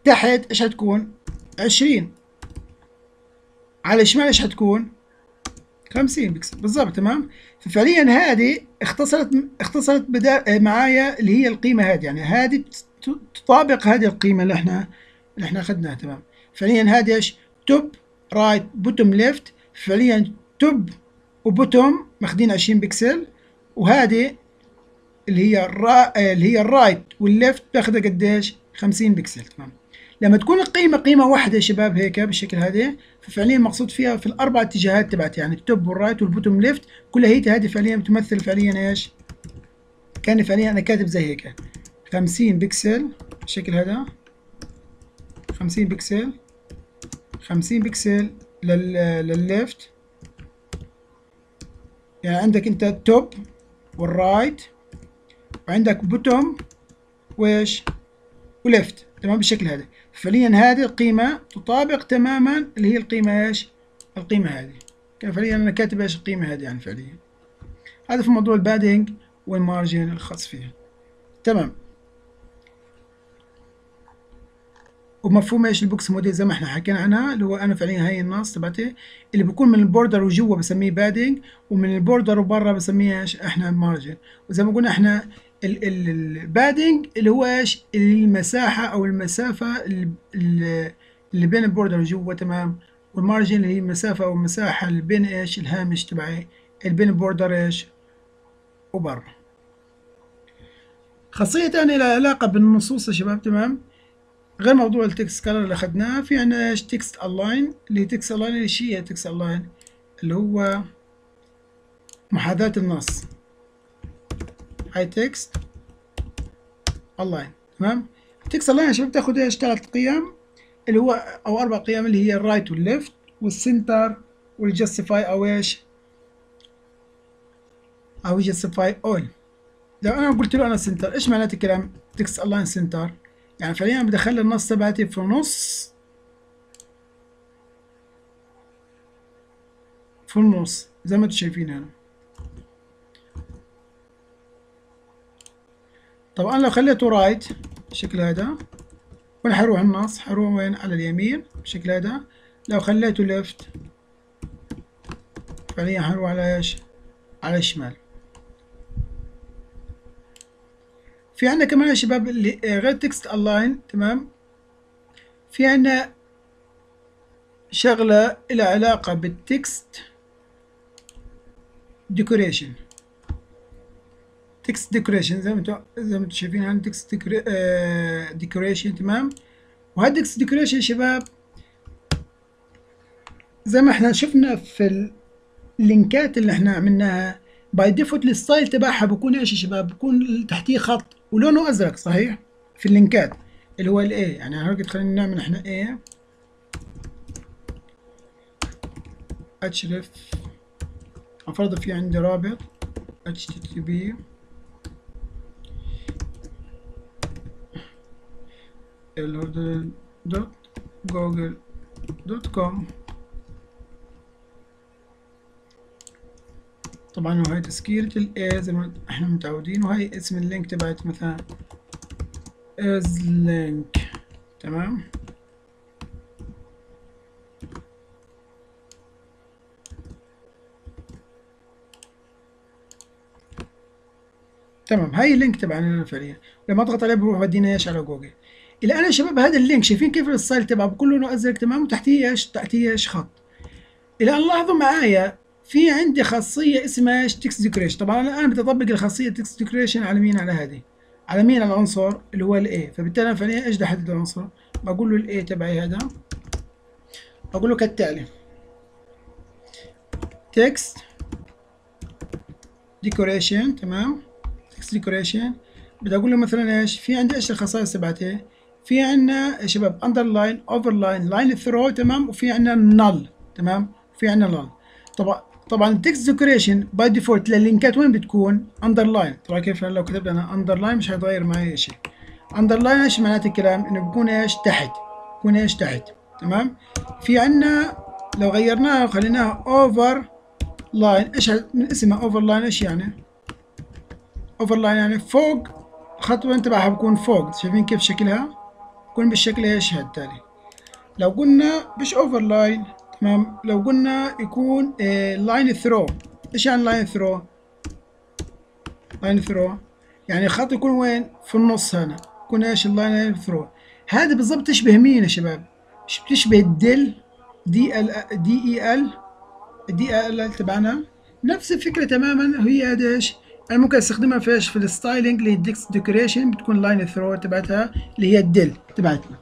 تحت إيش حتكون؟ عشرين. على الشمال إيش حتكون؟ 50 بكسل. بالضبط تمام؟ ففعليا هذه اختصرت اختصرت بدأ معايا اللي هي القيمة هذه. يعني هذه تطابق هذه القيمة اللي إحنا اللي إحنا أخذناها تمام؟ فعليا هذه إيش؟ top right bottom left فعليا top و bottom ماخذين 20 بكسل. وهذه اللي هي الرا... اللي هي ال right وال left تاخذها قديش 50 بكسل تمام؟ لما تكون القيمة قيمة واحدة يا شباب هيك بالشكل هذا ففعليا مقصود فيها في الأربع اتجاهات تبعت يعني ال top وال right وال bottom left كلها هي هذه فعليا بتمثل فعليا إيش؟ كان فعليا أنا كاتب زي هيك. 50 بكسل بالشكل هذا. 50 بكسل. 50 بكسل لل لل left يعني عندك انت ال top وال right وعندك bottom وايش و left تمام؟ بالشكل هذا. فعليا هذه القيمة تطابق تماما اللي هي القيمة إيش؟ القيمة هذه. كان فعليا أنا كاتب إيش القيمة هذه يعني فعليا. هذا في موضوع ال padding وال margin الخاص فيها. تمام؟ ومفهوم إيش ال box model زي ما إحنا حكينا عنها اللي هو أنا فعليا هاي النص تبعتي اللي بيكون من ال border وجوا بسميه padding ومن ال border وبرا بسميه إيش إحنا margin. وزي ما قلنا إحنا ال padding اللي هو إيش المساحة أو المسافة اللي بين ال border وجوا تمام؟ وال margin اللي هي المسافة أو المساحة اللي بين إيش الهامش تبعي اللي بين ال border إيش وبرا. خاصية لها علاقة بالنصوص يا شباب تمام؟ غير موضوع ال text color اللي اخدناه في إيش text align؟ اللي text align إيش هي text align؟ اللي هو محاذاة النص. هاي text align تمام؟ text align يا شباب تاخد إيش؟ ثلاث قيم اللي هو أو أربع قيم اللي هي الرايت والليفت والسنتر والجستيفاي أو إيش؟ أو justify اول لو أنا قلت له أنا center إيش معناته الكلام؟ text align center يعني فعليا بدخل النص تبعتي في نص في النص زي ما أنتم شايفين هنا. طبعا لو خليته right بالشكل هذا وين حروح النص حروح وين؟ على اليمين بالشكل هذا. لو خليته left فعليا حروح على إيش؟ على الشمال. في عندنا كمان يا شباب اللي غير text align تمام؟ في عندنا شغلة لها علاقة بال text decoration text decoration زي ما أنتم زي ما أنتم شايفين عندنا text decoration تمام؟ وهذا text decoration يا شباب زي ما إحنا شفنا في ال link ات اللي إحنا عملناها by default ال style تبعها بكون إيش يا شباب؟ بكون تحتيه خط. ولونه أزرق صحيح؟ في ال link ات. اللي هو ال a يعني هرقد خلينا نعمل إحنا a href أفرض في عندي رابط. Http dot جوجل dot com طبعا وهي تسكيرة ال a زي ما إحنا متعودين وهي اسم ال link تبعت مثلا is link تمام؟ تمام هاي ال link تبعنا فعليا. لما اضغط عليه بروح بدينا إيش على جوجل. الان يا شباب هذا ال link شايفين كيف ال style تبعه؟ بكل لونه أزرق تمام؟ وتحتيه إيش؟ تحتيه إيش خط. الان لاحظوا معايا في عندي خاصية اسمها text decoration طبعا أنا الآن بدي أطبق الخاصية text decoration على مين؟ على هذه. على مين؟ العنصر اللي هو ال a فبالتالي فعليا إيش بدي أحدد العنصر؟ بقول له ال a تبعي هذا. بقول له كالتالي. Text decoration تمام؟ Text decoration. بدي أقول له مثلا إيش؟ في عندي إيش الخصائص تبعتي في عندنا يا شباب underline overline line through تمام؟ وفي عندنا null تمام؟ في عندنا none. طبعا طبعا ال text decoration by default لل link ات وين بتكون؟ underline طبعا كيف؟ لو كتبت أنا underline مش هيتغير معي شيء. underline إيش معناته الكلام؟ إنه بيكون إيش؟ تحت. بيكون إيش؟ تحت. تمام؟ في عندنا لو غيرناها وخليناها overline إيش من اسمها overline إيش يعني؟ overline يعني فوق. الخط وين تبعها بكون فوق. شايفين كيف شكلها؟ بكون بالشكل إيش؟ التالي لو قلنا مش overline تمام لو قلنا يكون line through إيش يعني line through line through يعني الخط يكون وين؟ في النص هنا. يكون إيش؟ ال line through هذا بالضبط تشبه مين يا شباب؟ بتشبه الـ del دي إل دي إي إل الـ del تبعنا. نفس الفكرة تماما. هي هذا إيش؟ أنا ممكن أستخدمها في إيش؟ في ال styling اللي هي decoration بتكون line through تبعتها اللي هي ال del تبعتنا.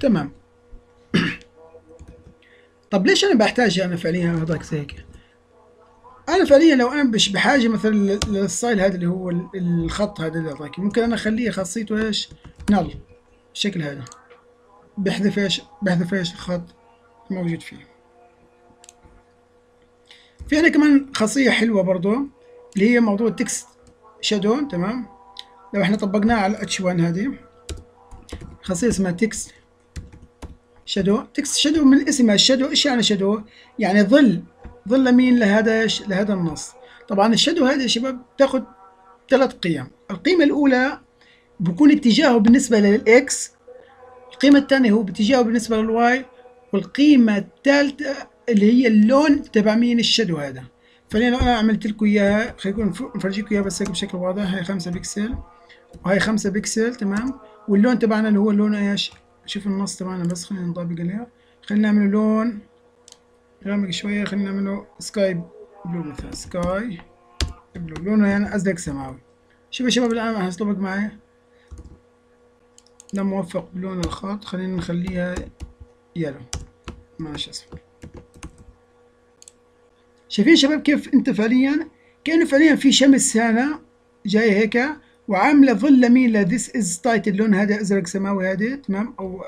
تمام. طب ليش أنا بحتاج أنا فعليا هذاك زي هيك؟ أنا فعليا لو أنا مش بحاجة مثلا لل style هذا اللي هو الخط هذا اللي اعطاك ممكن أنا أخليه خاصيته إيش؟ none. بالشكل هذا. بحذف إيش؟ بحذف إيش؟ الخط موجود فيه. في عندنا كمان خاصية حلوة برضو اللي هي موضوع ال text shadow تمام؟ لو إحنا طبقناها على الاتش 1 هذه خاصية اسمها text shadow text shadow من اسمها ال shadow إيش يعني shadow يعني ظل. ظل مين لهذا لهذا النص. طبعا ال shadow هذا يا شباب تاخذ ثلاث قيم. القيمة الأولى بكون اتجاهه بالنسبة لل x. القيمة الثانية هو باتجاهه بالنسبة لل y. والقيمة الثالثة اللي هي اللون تبع مين ال shadow هذا. فلين أنا عملت لكم اياها خلينا نفرجيكم اياها بس هيك بشكل واضح. هاي 5 بكسل وهي 5 بكسل تمام؟ واللون تبعنا اللي هو اللون إيش؟ شوف النص تبعنا بس خلينا نطابق عليها. خلينا نعمل لون غامق شوية خلينا نعمله sky blue مثلا sky blue لونه يعني أزرق سماوي. شوف يا شباب الآن هيطبق معي. ده موفق بلون الخط خلينا نخليها yellow ماشي أصفر شايفين شباب كيف أنت فعليا؟ كأنه فعليا في شمس هنا جاي هيك. وعاملة ظل لمين ل this is title اللون هذا أزرق سماوي هذا تمام؟ أو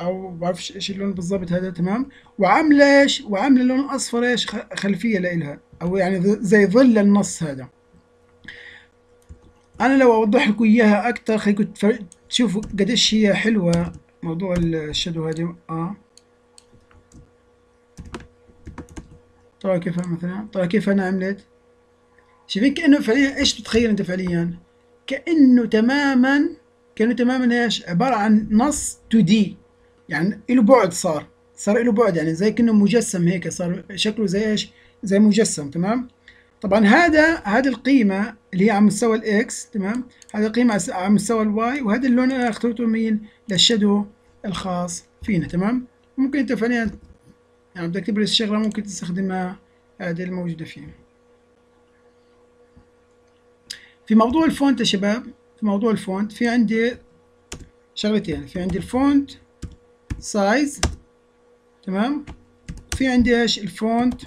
أو بعرفش إيش اللون بالضبط هذا تمام؟ وعاملة إيش؟ وعاملة لون أصفر إيش؟ خلفية لإلها. أو يعني زي ظل النص هذا. أنا لو أوضح لكم إياها أكثر خليكم تشوفوا قديش هي حلوة موضوع ال shadow هذه. آه. ترى كيف مثلا؟ ترى كيف أنا عملت؟ شايفين كأنه فعليا إيش بتخيل أنت فعليا؟ كأنه تماما كأنه تماما إيش؟ عبارة عن نص 3D يعني له بعد صار. صار له بعد يعني زي كأنه مجسم هيك صار شكله زي إيش؟ زي مجسم تمام؟ طبعا هذا هذه القيمة اللي هي على مستوى ال x تمام؟ هذه القيمة على مستوى ال y وهذا اللون أنا اخترته مين لل shadow الخاص فينا تمام؟ ممكن أنت فعليا يعني بدك تبرز شغلة ممكن تستخدمها هذه الموجودة فيه. في موضوع ال font يا شباب في موضوع الفونت في عندي شغلتين في عندي ال font size تمام؟ في عندي إيش؟ ال font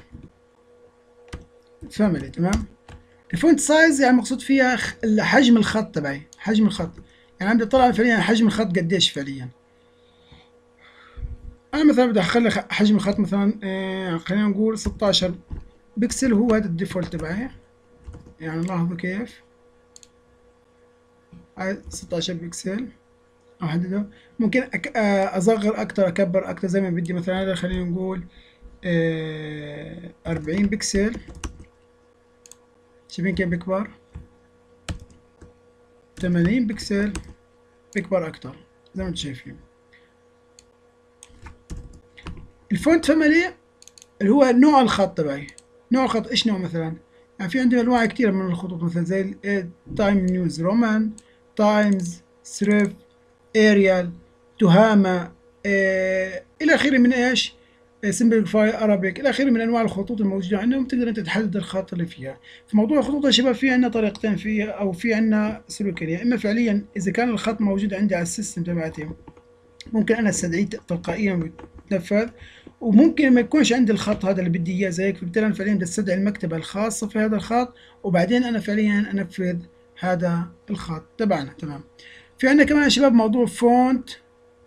family تمام؟ ال font size يعني مقصود فيها حجم الخط تبعي حجم الخط. يعني عندي طلع فعليا حجم الخط قديش فعليا. أنا مثلا بدي أخلي حجم الخط مثلا إيه خلينا نقول 16 بكسل هو هذا ال default تبعي. يعني لاحظوا كيف؟ 16 بكسل احدده ممكن أك... أصغر أكتر أكبر أكتر زي ما بدي مثلا هذا خلينا نقول أربعين بكسل. شايفين كيف بيكبر ثمانين بكسل. بيكبر أكتر زي ما أنتم شايفين. ال font family اللي هو نوع الخط تبعي نوع الخط إيش نوع مثلا؟ يعني في عندي أنواع كثير من الخطوط مثلا زي Times New Roman Times serif Arial Tahoma آه إلى آخره من إيش؟ Simplified Arabic إلى آخره من أنواع الخطوط الموجودة عندنا وتقدر أنت تحدد الخط اللي فيها. في موضوع الخطوط يا شباب في عندنا طريقتين فيها أو في عندنا سلوكين. يا إما فعليا إذا كان الخط موجود عندي على ال system تبعتي ممكن أنا أستدعيه تلقائيا ويتنفذ. وممكن ما يكونش عندي الخط هذا اللي بدي إياه زيك فبالتالي أنا فعليا بدي استدعي المكتبة الخاصة في هذا الخط وبعدين أنا فعليا أنفذ هذا الخط تبعنا تمام. في عندنا كمان يا شباب موضوع font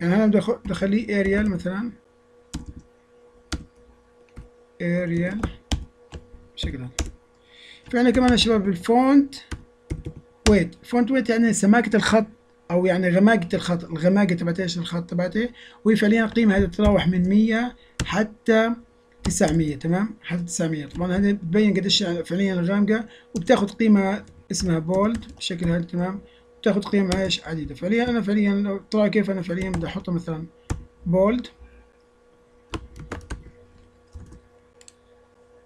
يعني أنا بدي أخليه Arial مثلا. Arial هذا في عندنا كمان يا شباب ال font weight font weight يعني سماكة الخط أو يعني غماقة الخط الغماقة تبعت إيش الخط تبعتي؟ وهي فعليا القيمة هذه تتراوح من 100 حتى 900 تمام؟ حتى 900 طبعا هذه بتبين قديش فعليا الغامقة وبتاخذ قيمة اسمها bold بالشكل هذا تمام. بتاخذ قيمة إيش عديدة. فعليا أنا فعليا لو طلع كيف أنا فعليا بدي أحطه مثلا bold.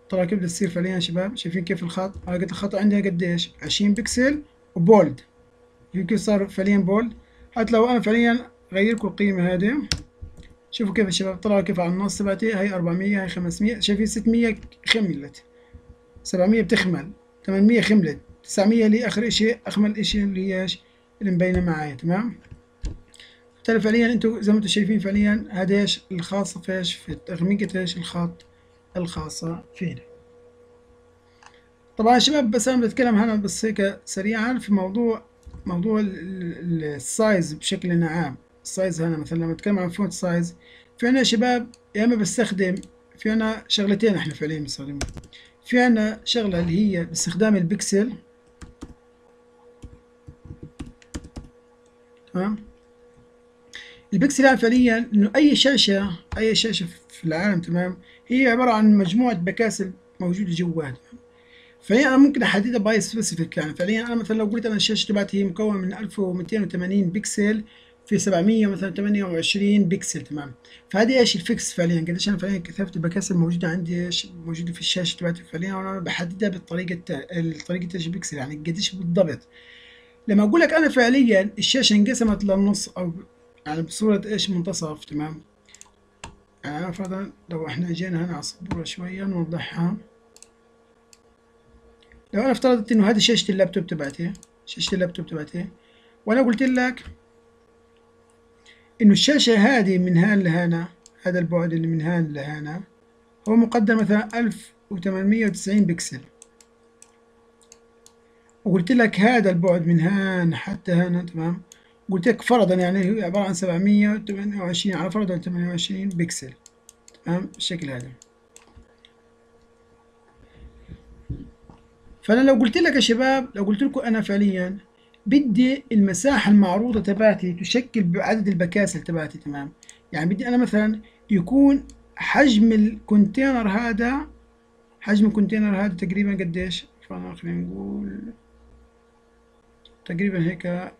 طلع كيف بدها تصير فعليا شباب؟ شايفين كيف الخط؟ أنا قلت الخط عندي قديش؟ 20 pixel و bold. يمكن صار فعليا bold. حتى لو أنا فعليا غير لكم القيمة هذه شوفوا كيف الشباب طلعوا كيف على النص تبعتي هاي 400 هاي 500 شايفين 600 خملت. 700 بتخمل 800 خملت. 900 اللي آخر إشي اخمل إشي اللي هي إيش اللي مبينة معايا تمام؟ بالتالي فعليا أنتم زي ما أنتم شايفين فعليا هذا إيش الخاصة في تغميقة إيش الخط الخاصة فينا. طبعا شباب بس أنا بتكلم هنا بس هيك سريعا في موضوع موضوع ال size بشكل عام. ال size هنا مثلا لما نتكلم عن font size في عنا شباب يا إما بستخدم في عنا شغلتين إحنا فعليا بنستخدمها في عنا شغلة اللي هي باستخدام البكسل تمام البكسل فعليا إنه أي شاشة أي شاشة في العالم تمام؟ هي عبارة عن مجموعة بكاسل موجودة جواها فهي أنا ممكن أحددها by specific يعني فعليا أنا مثلا لو قلت أنا الشاشة تبعتي هي مكونة من 1280 بكسل في 700 مثلا 28 بكسل تمام؟ فهذه إيش ال fixed فعليا؟ قديش أنا فعليا كثافه البكاسل موجودة عندي إيش موجودة في الشاشة تبعتي فعليا؟ وأنا بحددها بالطريقة طريقه إيش بكسل يعني قديش بالضبط. لما أقول لك أنا فعليا الشاشة انقسمت للنص أو يعني بصورة إيش منتصف تمام؟ يعني فرضا لو إحنا جينا هنا على السبورة شوية نوضحها. لو أنا افترضت إنه هذه شاشة اللابتوب تبعتي شاشة اللابتوب تبعتي وأنا قلت لك إنه الشاشة هذه من هان لهنا هذا البعد اللي من هان لهنا هو مقدر مثلا ألف وثمانمية وتسعين بكسل. وقلت لك هذا البعد من هان حتى هنا تمام؟ قلت لك فرضا يعني هو عبارة عن سبعمية وثمانية وعشرين على فرضا ثمانية وعشرين بكسل تمام؟ بالشكل هذا. فأنا لو قلت لك يا شباب لو قلت لكم أنا فعليا بدي المساحة المعروضة تبعتي تشكل بعدد البكاسل تبعتي تمام؟ يعني بدي أنا مثلا يكون حجم ال container هذا حجم ال container هذا تقريبا قديش؟ خلينا نقول تقريبا هيك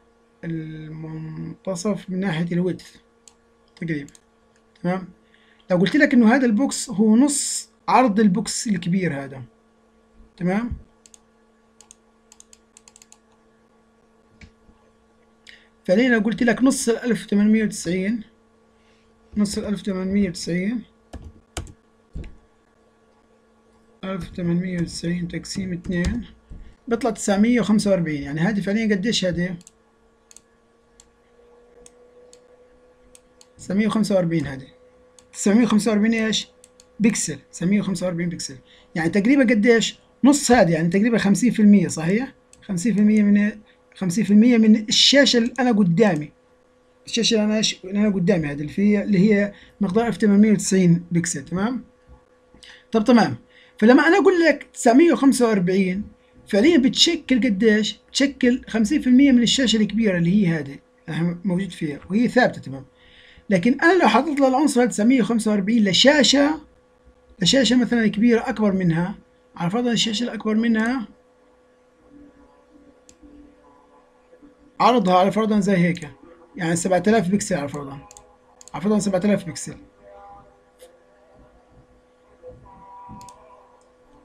المنتصف من ناحية ال width تقريبا. تمام؟ لو قلت لك إنه هذا ال box هو نص عرض ال box الكبير هذا. تمام؟ فعليا لو قلت لك نص ال 1890 نص ال 1890 1890 تقسيم اثنين بيطلع 945 يعني هذه فعليا قديش هذه 945 هذه 945 إيش؟ بكسل. 945 بكسل. يعني تقريبا قديش؟ نص هذه يعني تقريبا 50% صحيح؟ 50% من 50% من الشاشة اللي أنا قدامي. الشاشة اللي أنا اللي أنا قدامي هذه اللي هي اللي هي مقدار 1890 بكسل تمام؟ طب تمام. فلما أنا أقول لك 945 فعليا بتشكل قديش؟ بتشكل 50% من الشاشة الكبيرة اللي هي هذه موجود فيها وهي ثابتة تمام. لكن أنا لو حطيت له العنصر 945 لشاشة لشاشة مثلا كبيرة أكبر منها على فرض الشاشة الأكبر منها؟ عرضها على فرضا زي هيك يعني 7000 بكسل على فرضا على فرضا 7000 بكسل.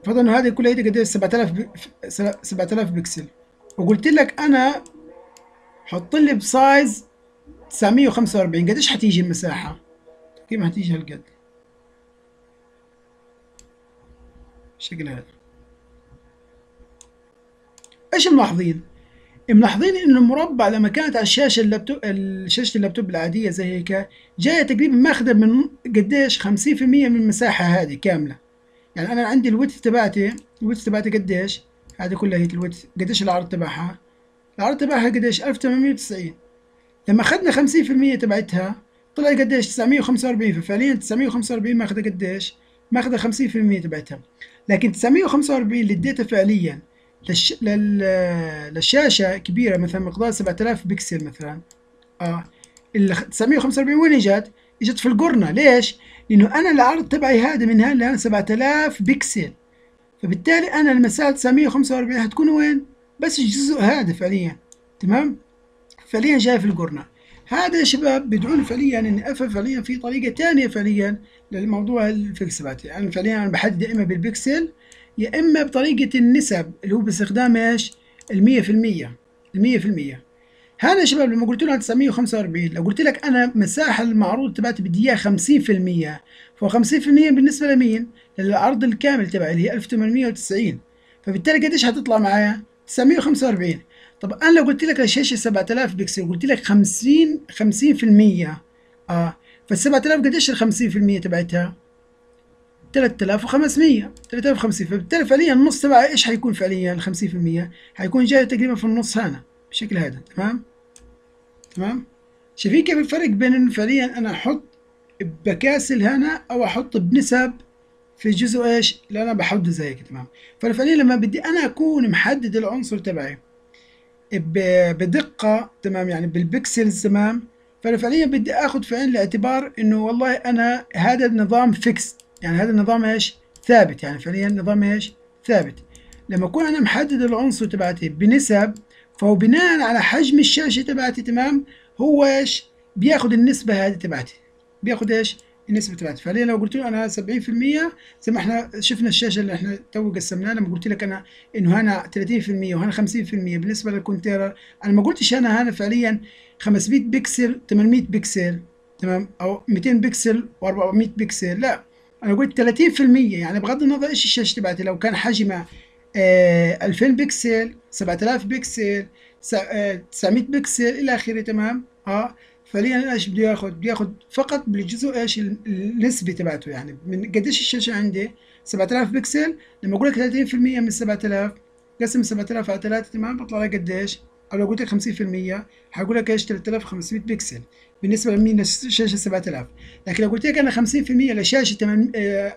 انه هذه كلها هيدي قديش 7000 ب... 7000 بكسل. وقلت لك أنا حط لي ب size 945 قديش حتيجي المساحة؟ كيف حتيجي هالقد؟ بالشكل هذا إيش ملاحظين ملاحظين ان المربع لما كانت على الشاشة اللابتوب شاشه اللابتوب العادية زي هيك جاية تقريبا ماخذة من قديش؟ 50% من المساحة هذه كاملة. يعني أنا عندي ال width تبعتي ال width تبعتي قديش؟ هذه كلها هي ال width قديش العرض تبعها؟ العرض تبعها قديش؟ 1890 لما أخذنا 50% تبعتها طلع قديش؟ 945 ففعليا 945 ماخذة قديش؟ ماخذة 50% تبعتها. لكن 945 اللي اديتها فعليا للش... لل... للشاشة كبيرة مثلا مقدار 7000 بكسل مثلا آه ال 945 وين إجت؟ إجت في القرنة. ليش؟ لأنه أنا العرض تبعي هذا من لهون 7000 بكسل. فبالتالي أنا المسافة 945 هتكون وين؟ بس الجزء هذا فعليا. تمام؟ فعليا جاي في القرنة. هذا يا شباب بيدعون فعليا ان أفهم فعليا في طريقة ثانية فعليا للموضوع الفيكسبات يعني فعليا أنا بحدد إما بالبكسل يا إما بطريقة النسب اللي هو باستخدام في المية. المية في المية. هذا يا شباب لما قلت له 945 لو قلت لك أنا مساحة المعروض تبعتي بدي إياها 50% فهو 50% بالنسبة لمين؟ للعرض الكامل تبعي اللي هي 1890 فبالتالي قديش حتطلع معايا؟ 945 طب أنا لو قلت لك الشاشة 7000 بكسل قلت لك 50 50% آه فال 7000 قديش ال 50% تبعتها؟ 3500 3500 فبالتالي فعليا النص تبعه إيش حيكون فعليا؟ 50% حيكون جاي تقريبا في النص هنا بالشكل هذا تمام؟ تمام؟ شايفين كيف الفرق بين إنه فعليا أنا أحط بكاسل هنا أو أحط بنسب في الجزء إيش؟ اللي أنا بحده زي هيك تمام؟ فعليا لما بدي أنا أكون محدد العنصر تبعي بدقة تمام؟ يعني بال pixels تمام؟ فانا فعليا بدي آخذ في عين الاعتبار إنه والله أنا هذا النظام فيكس يعني هذا النظام إيش؟ ثابت يعني فعليا النظام إيش؟ ثابت. لما أكون أنا محدد العنصر تبعتي بنسب فهو بناء على حجم الشاشة تبعتي تمام؟ هو إيش؟ بياخذ النسبة هذه تبعتي بياخذ إيش؟ النسبة تبعتي فعليا لو قلت له أنا 70% زي ما إحنا شفنا الشاشة اللي إحنا تو قسمناها لما قلت لك أنا إنه هنا 30% وهنا 50% بالنسبة لل container أنا ما قلتش أنا هنا فعليا 500 بكسل 800 بكسل تمام؟ أو 200 بكسل و400 بكسل لا. أنا قلت 30% يعني بغض النظر إيش الشاشة تبعتي لو كان حجمها آه 2000 بكسل 7000 بكسل 900 بكسل إلى آخره تمام؟ آه. فعليا إيش بده ياخذ بده ياخذ فقط بالجزء إيش؟ النسبة تبعته يعني. من قديش الشاشة عندي؟ 7000 بكسل. لما أقول لك 30% من 7000 قسم 7000 على 3 تمام؟ بطلع لك قديش؟ أو لو قلت لك 50% حقول لك إيش؟ 3500 بكسل. بالنسبة لمين؟ الشاشه 7000 لكن لو قلت لك أنا 50% لشاشة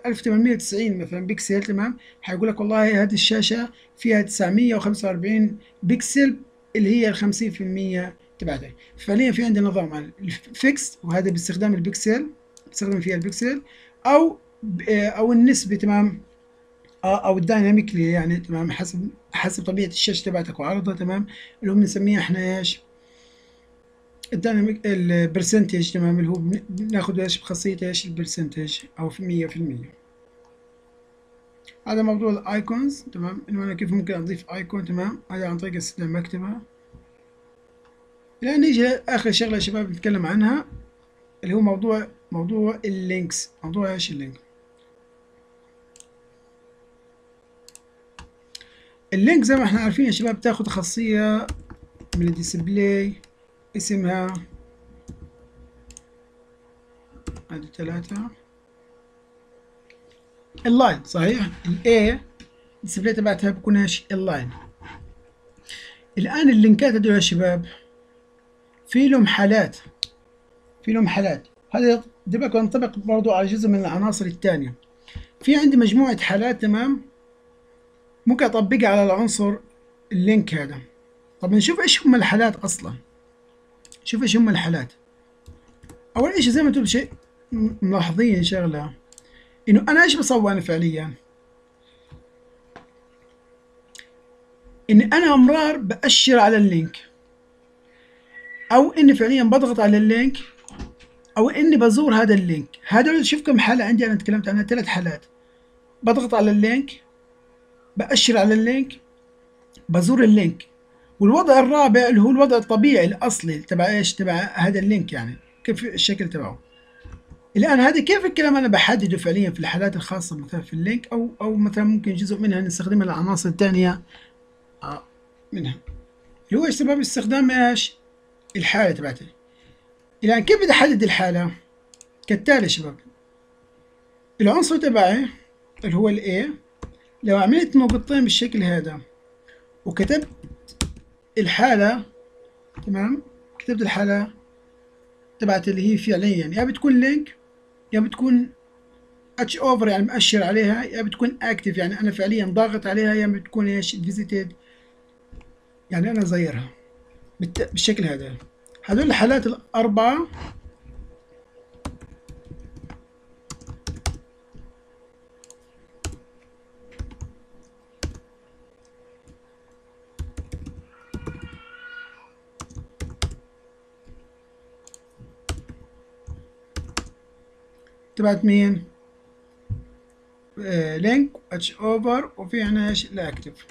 1890 آه، مثلا بكسل تمام؟ حيقول لك والله هذه الشاشة فيها 945 بكسل اللي هي ال 50% تبعتها. فعليا في عندنا نظام الفيكس وهذا باستخدام البكسل بستخدم فيها البكسل أو آه، أو النسبة تمام؟ آه، أو ال dynamically يعني تمام؟ حسب حسب طبيعة الشاشة تبعتك وعرضها تمام؟ اللي هو بنسميها إحنا إيش؟ ال dynamic ال percentage تمام اللي هو بناخذ إيش بخاصية إيش ال percentage أو في مية في المية. هذا موضوع ال icons تمام؟ إنه أنا كيف ممكن أضيف icon تمام؟ هذا عن طريق استخدام مكتبة. الان نيجي آخر شغلة يا شباب نتكلم عنها اللي هو موضوع موضوع ال links. موضوع إيش ال link؟ ال link زي ما إحنا عارفين يا شباب تاخذ خاصية من ال display اسمها هذه ثلاثة. ال inline صحيح؟ ال a ال display تبعتها بكون إيش ال inline. الآن ال linkات هذول يا شباب في لهم حالات في لهم حالات. هذا دبك ينطبق برضو على جزء من العناصر الثانية. في عندي مجموعة حالات تمام؟ ممكن أطبقها على العنصر ال link هذا. طب نشوف إيش هم الحالات أصلا. شوف إيش هم الحالات. أول اشي زي ما أنتم شيء ملاحظين شغلة. إنه أنا إيش بسوي أنا فعليا؟ إني أنا أمرار بأشر على ال link. أو إني فعليا بضغط على ال link. أو إني بزور هذا ال link. هذول شوف كم حالة عندي أنا تكلمت عنها ثلاث حالات. بضغط على ال link بأشر على ال link بزور ال link. والوضع الرابع اللي هو الوضع الطبيعي الأصلي تبع إيش؟ تبع هذا ال link يعني. كيف الشكل تبعه؟ الآن هذا كيف الكلام أنا بحدده فعليا في الحالات الخاصة مثلا في ال link؟ أو أو مثلا ممكن جزء منها نستخدمها للعناصر الثانية آه، منها. اللي هو سبب استخدام إيش؟ الحالة تبعتي الآن كيف بدي أحدد الحالة؟ كالتالي شباب. العنصر تبعي اللي هو ال a لو عملت نقطتين بالشكل هذا وكتبت الحالة تمام؟ كتبت الحالة تبعت اللي هي فعليا. يا بتكون link يا بتكون hover يعني مؤشر عليها يا بتكون active يعني أنا فعليا ضاغط عليها يا بتكون إيش؟ visited يعني أنا زيرها. بالشكل هذا. هذول الحالات الأربعة تبعت مين؟ آه link hover وفي هنا إيش؟ ال active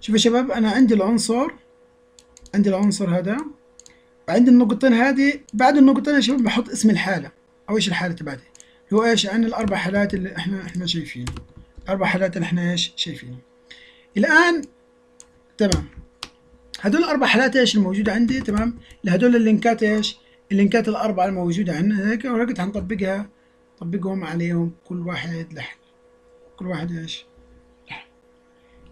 شوف يا شباب أنا عندي العنصر عندي العنصر هذا. وعندي النقطتين هذه بعد النقطتين يا شباب بحط اسم الحالة. أو إيش الحالة تبعتي؟ هو إيش؟ عن الأربع حالات اللي إحنا إحنا شايفين. الأربع حالات اللي إحنا إيش؟ شايفينها الآن تمام. هدول الأربع حالات إيش الموجودة عندي؟ تمام؟ لهدول اللينكات إيش؟ اللينكات الأربعة الموجودة عندنا هيك ورقت هنطبقها نطبقهم عليهم كل واحد لحد كل واحد إيش؟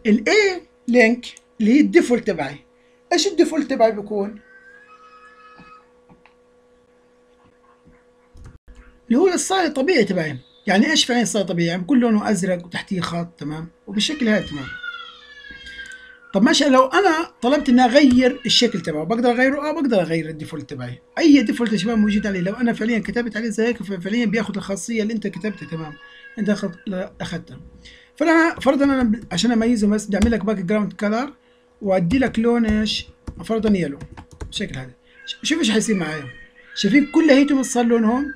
ال a link اللي هي ال default تبعي. إيش ال default تبعي بيكون اللي هو ال style الطبيعي تبعي. يعني إيش فعلا ال style الطبيعي؟ يعني بكون لونه أزرق وتحتيه خط تمام؟ وبالشكل هذا تمام؟ طب ماشي لو أنا طلبت إني أغير الشكل تبعه بقدر أغيره؟ آه بقدر أغير ال default تبعي. أي default يا شباب موجود عليه لو أنا فعليا كتبت عليه زي هيك فعليا بياخذ الخاصية اللي أنت كتبتها تمام. أنت أخذتها. فأنا فرضا أنا عشان أميزه بس بدي أعمل لك background color وأدي لك لون إيش؟ فرضا yellow بالشكل هذا. شوف إيش حيصير معايا. شايفين كل هيتم صار لونهم؟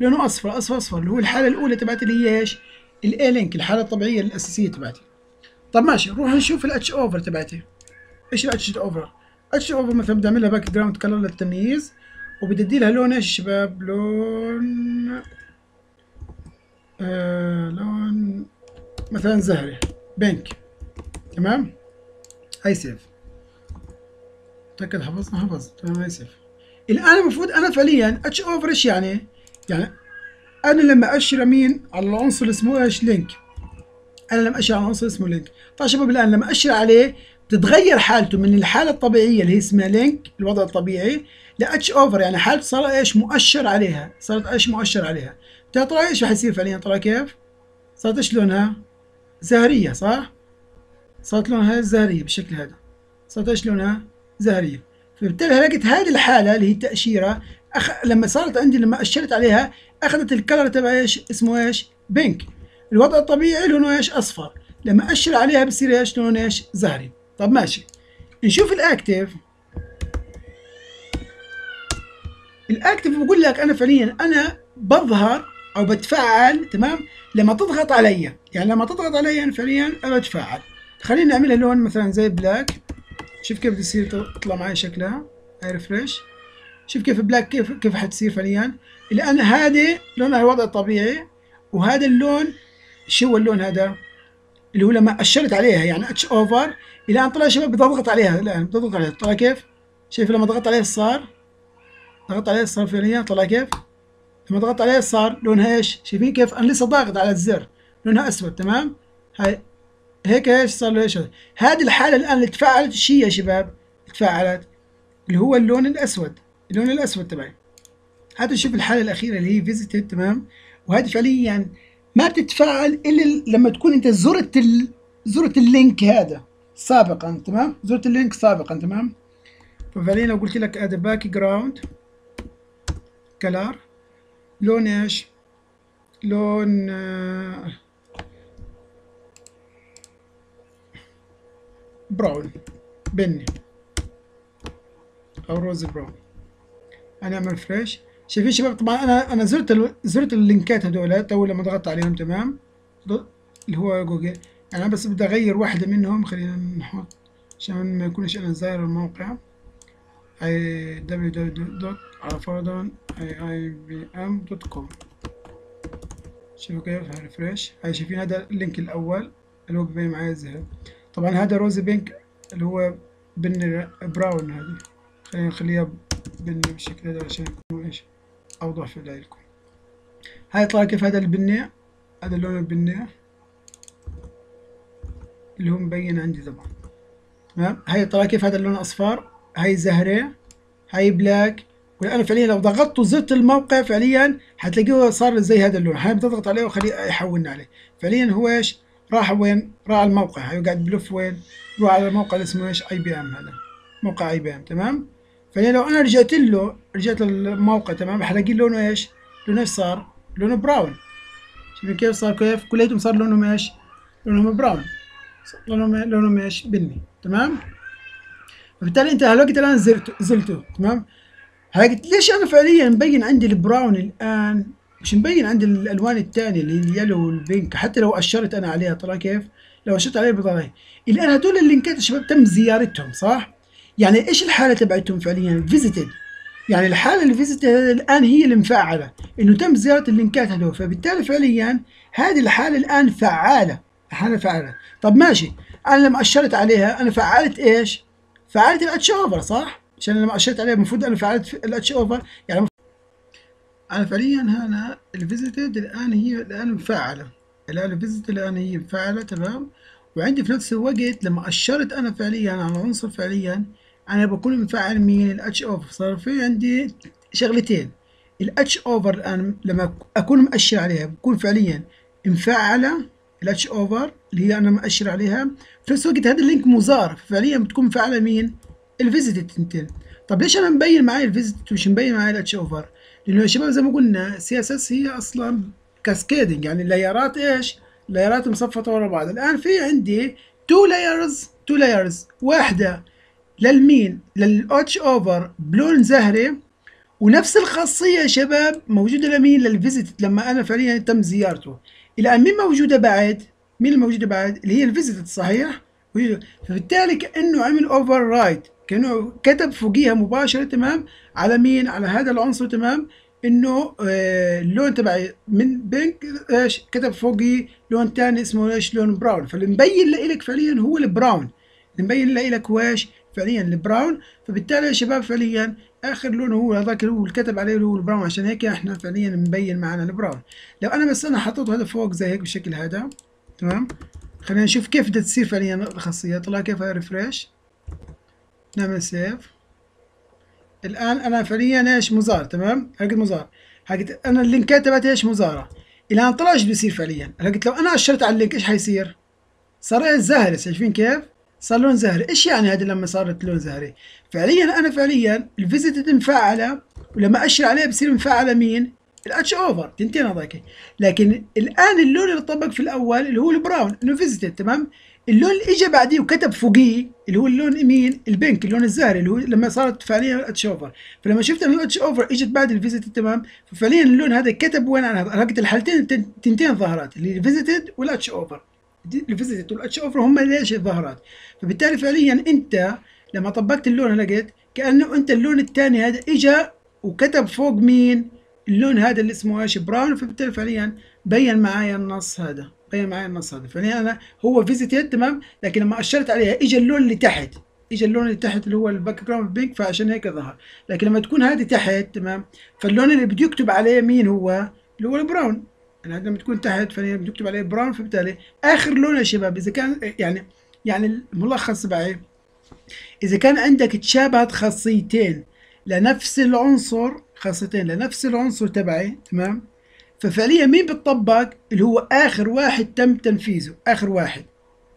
لونه أصفر أصفر أصفر. اللي هو الحالة الأولى تبعتي اللي هي إيش؟ ال a link الحالة الطبيعية الأساسية تبعتي. طب ماشي نروح نشوف ال hover تبعتي. إيش ال hover hover مثلا بدي اعمل لها background color للتمييز وبدي ادي لها لون إيش شباب لون آه لون مثلا زهري pink تمام؟ هاي save تأكد حفظنا؟ حفظ. تمام هاي save الآن المفروض أنا فعليا hover إيش يعني؟ يعني أنا لما اشر مين؟ على العنصر اسمه إيش؟ link أنا لما اشر على عنصر اسمه link. طيب شباب الآن لما اشر عليه تتغير حالته من الحالة الطبيعية اللي هي اسمها link الوضع الطبيعي ل hover يعني حالته صار إيش؟ مؤشر عليها. صارت إيش؟ مؤشر عليها. ترى إيش راح يصير فعليا؟ ترى كيف؟ صارت إيش لونها؟ زهرية صح؟ صارت لونها زهرية بالشكل هذا. صارت إيش لونها؟ زهرية. فبالتالي لقيت هذه الحالة اللي هي التاشيره أخ... لما صارت عندي لما أشرت عليها أخذت الكلر تبع إيش؟ اسمه إيش؟ بينك. الوضع الطبيعي لونه إيش أصفر. لما أشر عليها بصير إيش؟ لونه إيش؟ زهري. طب ماشي. نشوف الأكتف. ال active بقول لك أنا فعليا أنا بظهر أو بتفاعل تمام؟ لما تضغط علي. يعني لما تضغط علي أنا فعليا أنا بتفاعل. خلينا نعملها لون مثلا زي black شوف كيف بتصير تطلع معي شكلها. هاي refresh شوف كيف black كيف كيف حتصير فعليا. لأن هذه لونها الوضع الطبيعي وهذا اللون شو اللون هذا اللي هو لما أشرت عليها يعني hover إلى أن طلع شباب بضغط عليها الان بضغط عليها طلع كيف؟ شايف لما ضغطت عليه صار ضغط عليه صار فعليا طلع كيف؟ لما ضغطت عليه صار لونها إيش؟ شايفين كيف؟ أنا لسه ضاغط على الزر لونها أسود تمام؟ هاي هيك إيش صار له إيش؟ هذه الحالة الآن اللي تفاعلت هي يا شباب؟ تفاعلت اللي هو اللون الأسود اللون الأسود تبعي هذا شوف الحالة الأخيرة اللي هي فيزيتد تمام وهذه فعليا يعني ما بتتفاعل إلا لما تكون أنت زرت ال... زرت ال link هذا سابقا تمام؟ زرت ال link سابقا تمام؟ ففعليا لو قلت لك هذا background color لون إيش؟ لون آه، brown بني أو rosy brown أنا أعمل refresh شايفين شباب طبعا أنا أنا زرت ال... زرت ال linkات هذول تو لما ضغطت عليهم تمام؟ اللي هو جوجل. يعني أنا بس بدي أغير واحدة منهم خلينا نحط عشان ما يكونش أنا زاير الموقع. اي كوم شوفوا كيف ريفريش هاي شايفين هذا اللينك الأول اللي هو بيبين معايا الذهب طبعا هذا روزي بينك اللي هو بن براون هذه خلينا نخليها بني بالشكل هذا عشان يكون إيش؟ اوضح في لكم هاي طلع كيف هذا البني هذا اللون البني اللي هو مبين عندي طبعا تمام؟ هاي طلع كيف هذا اللون اصفر هاي زهري هاي black. والآن فعليا لو ضغطت وزرت الموقع فعليا حتلاقيه صار زي هذا اللون. هاي بتضغط عليه وخليه يحولنا عليه. فعليا هو إيش؟ راح وين؟ راح على الموقع. هاي قاعد بلف وين؟ روح على الموقع اللي اسمه إيش؟ IBM هذا. موقع IBM تمام؟ فعليا لو أنا رجعت له رجعت للموقع تمام؟ حلاقيه لونه إيش؟ لونه إيش صار؟ لونه brown. شوفوا كيف صار؟ كيف؟ كليتهم صار لونهم إيش؟ لونهم brown. لونهم لونهم إيش؟ بني. تمام؟ فبالتالي أنت هالوقت الآن زلته زلته. تمام؟ هاي ليش أنا فعليا مبين عندي ال brown الآن؟ مش مبين عندي الألوان الثانية اللي ال yellow وال pink حتى لو أشرت أنا عليها ترى كيف؟ لو أشرت عليها بطريقة. الآن هدول ال linkات يا شباب تم زيارتهم صح؟ يعني إيش الحالة تبعتهم فعليا؟ visited يعني الحالة اللي visited الآن هي المفعله إنه تم زيارة ال linkات هذول. فبالتالي فعليا هذه الحالة الآن فعالة. حاله فعالة. طب ماشي. أنا لما أشرت عليها أنا فعلت إيش؟ فعلت ال hover صح؟ عشان لما أشرت عليه المفروض أنا فعلت ال hover يعني أنا فعليا هنا ال visited الآن هي الآن مفعلة. الآن ال visited الآن هي مفعلة تمام؟ وعندي في نفس الوقت لما أشرت أنا فعليا على عنصر فعليا أنا بكون مفعل مين؟ ال hover صار في عندي شغلتين. ال hover الان لما أكون مؤشر عليها بكون فعليا مفعلة ال hover اللي هي أنا مؤشر عليها. في نفس الوقت هذا ال link مزار فعليا بتكون مفعلة مين؟ ال visited تنتين طب ليش أنا مبين معايا ال visited مش مبين معايا ال hover لأنه يا شباب زي ما قلنا CSS هي أصلا cascading يعني ال layerات إيش؟ layerات مصفطة ورا بعض. الآن في عندي two layers two layers واحدة. للمين؟ لل hover بلون زهري. ونفس الخاصية يا شباب موجودة لمين؟ لل visited لما أنا فعليا تم زيارته. الان مين موجودة بعد؟ مين الموجوده بعد؟ اللي هي ال visited صحيح؟ فبالتالي كأنه عمل overwrite كأنه كتب فوقيها مباشرة تمام؟ على مين؟ على هذا العنصر تمام؟ إنه آه اللون تبعي من pink إيش؟ كتب فوقي لون ثاني اسمه إيش؟ لون brown فاللي مبين لك فعليا هو ال brown. اللي مبين لك هو إيش؟ فعليا ال brown فبالتالي يا شباب فعليا آخر لون هو هذاك اللي هو اللي كتب عليه اللي هو ال brown. عشان هيك إحنا فعليا مبين معنا ال brown. لو أنا بس أنا حطيته هذا فوق زي هيك بالشكل هذا تمام؟ خلينا نشوف كيف بدها تصير فعليا الخاصية. طلع كيف refresh؟ نعمل save. الآن أنا فعليا إيش؟ مزار تمام؟ حقت مزار. حقت أنا ال linkات تبعتي إيش؟ مزارة. الان طلع إيش بيصير فعليا؟ حقت لو أنا أشرت على ال link إيش حيصير؟ صار إيش؟ شايفين كيف؟ صار لون زهري. إيش يعني هذا لما صارت لون زهري؟ فعليا أنا فعليا ال visited مفعله ولما أشر عليه بصير مفعله مين؟ ال hover. تنتين هذاك لكن الآن اللون اللي طبق في الأول اللي هو ال brown إنه visited تمام؟ اللون اللي اجى بعديه وكتب فوقيه اللي هو اللون مين؟ ال pink اللون الزهري اللي هو لما صارت فعليا ال hover. فلما شفت ان ال hover إجت بعد ال visited تمام؟ ففعليا اللون هذا كتب وين؟ أنا لقيت الحالتين تنتين ظهرات اللي ال visited وال hover. ال visited وال hover هم ليش الظهرات فبالتالي فعليا أنت لما طبقت اللون لقيت كأنه أنت اللون الثاني هذا اجى وكتب فوق مين اللون هذا اللي اسمه إيش؟ brown. فبالتالي فعليا بين معايا النص هذا بين معايا النص هذا. فعليا أنا هو visited تمام؟ لكن لما أشرت عليها اجى اللون اللي تحت اجى اللون اللي تحت اللي هو ال background pink فعشان هيك ظهر. لكن لما تكون هذه تحت تمام؟ فاللون اللي بده يكتب عليه مين هو؟ اللي هو ال brown. يعني لما تكون تحت يكتب عليه brown فبالتالي آخر لون يا شباب إذا كان يعني يعني الملخص تبعي إذا كان عندك تشابهت خاصيتين لنفس العنصر خاصتين لنفس العنصر تبعي تمام؟ ففعليا مين بتطبق؟ اللي هو آخر واحد تم تنفيذه آخر واحد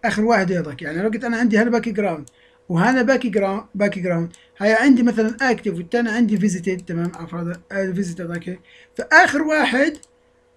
آخر واحد يضك يعني لو قلت أنا عندي هنا باكي جراوند وهنا باكي جراوند باكي جراوند هاي عندي مثلا اكتف والثاني عندي فيزيتد تمام؟ أفراد فيزيتد أوكي. فآخر واحد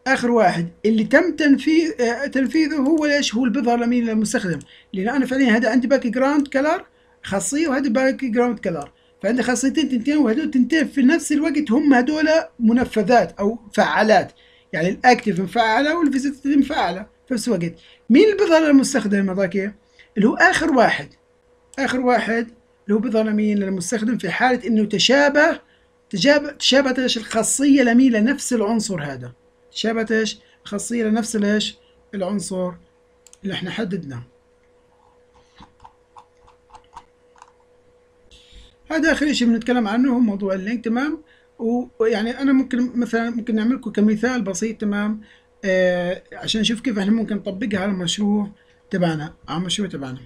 آخر واحد اللي تم تنفيذ آه تنفيذه هو ليش هو اللي بيظهر للمستخدم لأن أنا فعليا هذا عندي باكي جراوند كلر خاصيه وهذا باكي جراوند كلر فعندي خاصيتين تنتين وهدول تنتين في نفس الوقت هم هدول منفذات أو فعالات. يعني ال active مفعلة وال visited مفعلة في نفس الوقت. مين اللي بيظهر للمستخدم هذاك؟ اللي هو آخر واحد. آخر واحد اللي هو بيظهر لمين للمستخدم في حالة إنه تشابه تشابه تشابهت إيش الخاصية لمين لنفس العنصر هذا. تشابهت إيش الخاصية لنفس إيش العنصر اللي إحنا حددناه. هذا آخر شيء بنتكلم عنه هو موضوع اللينك تمام؟ ويعني أنا ممكن مثلا ممكن نعمل لكم كمثال بسيط تمام؟ آه عشان نشوف كيف إحنا ممكن نطبقها على المشروع تبعنا على المشروع تبعنا.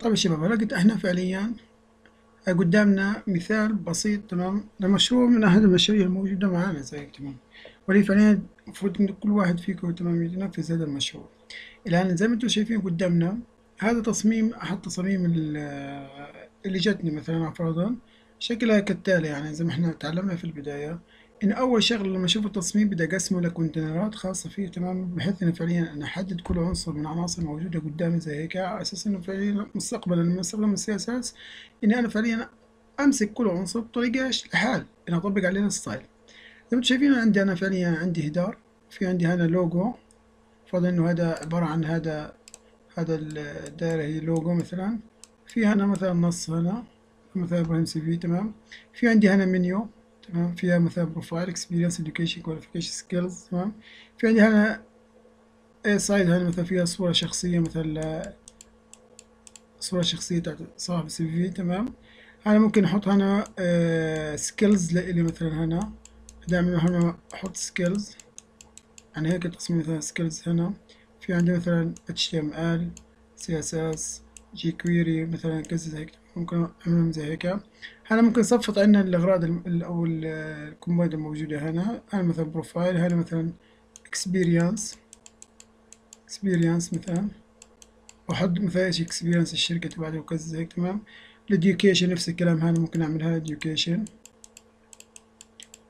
طيب يا شباب لقيت إحنا فعليا قدامنا مثال بسيط تمام؟ لمشروع من أحد المشاريع الموجودة معانا زي تمام؟ ولي فعليا المفروض إن كل واحد فيكم تمام ينفذ هذا المشروع الآن زي ما أنتم شايفين قدامنا هذا تصميم أحد تصاميم اللي جتني مثلا فرضا شكلها كالتالي يعني زي ما إحنا تعلمنا في البداية إن أول شغلة لما أشوف التصميم بدي أقسمه ل containerات خاصة فيه تمام بحيث إنه فعليا أنا أحدد كل عنصر من العناصر الموجودة قدامي زي هيك على أساس إنه فعليا مستقبلا لما أستخدم ال CSS إني أنا فعليا أمسك كل عنصر بطريقة لحال إني أطبق عليه ال style زي ما أنتم شايفين عندي أنا فعليا عندي header. في عندي هنا لوجو فرضا إنه هذا عبارة عن هذا هذا الدائرة هي لوجو مثلا. في هنا مثلا نص هنا مثلا إبراهيم CV تمام. في عندي هنا منيو تمام. فيها مثلا profile experience education qualification skills تمام. في عندي هنا aside هنا مثلا فيها صورة شخصية مثلا صورة شخصية تاعت صاحب ال CV تمام. أنا ممكن أحط هنا skills لإلي مثلا هنا. دائما هنا أحط skills يعني هيك تصميم مثلا skills هنا. في عندي مثلا HTML CSS jQuery مثلا كذا هيك ممكن أعملهم زي هيك. هنا ممكن صفط عندنا الأغراض أو الكومبايند الموجودة هنا. هنا مثلا profile هنا مثلا experience. Experience مثلا. وأحط مثلا إيش experience الشركة تبعتي وكذا هيك تمام. ال education نفس الكلام هنا ممكن أعملها education.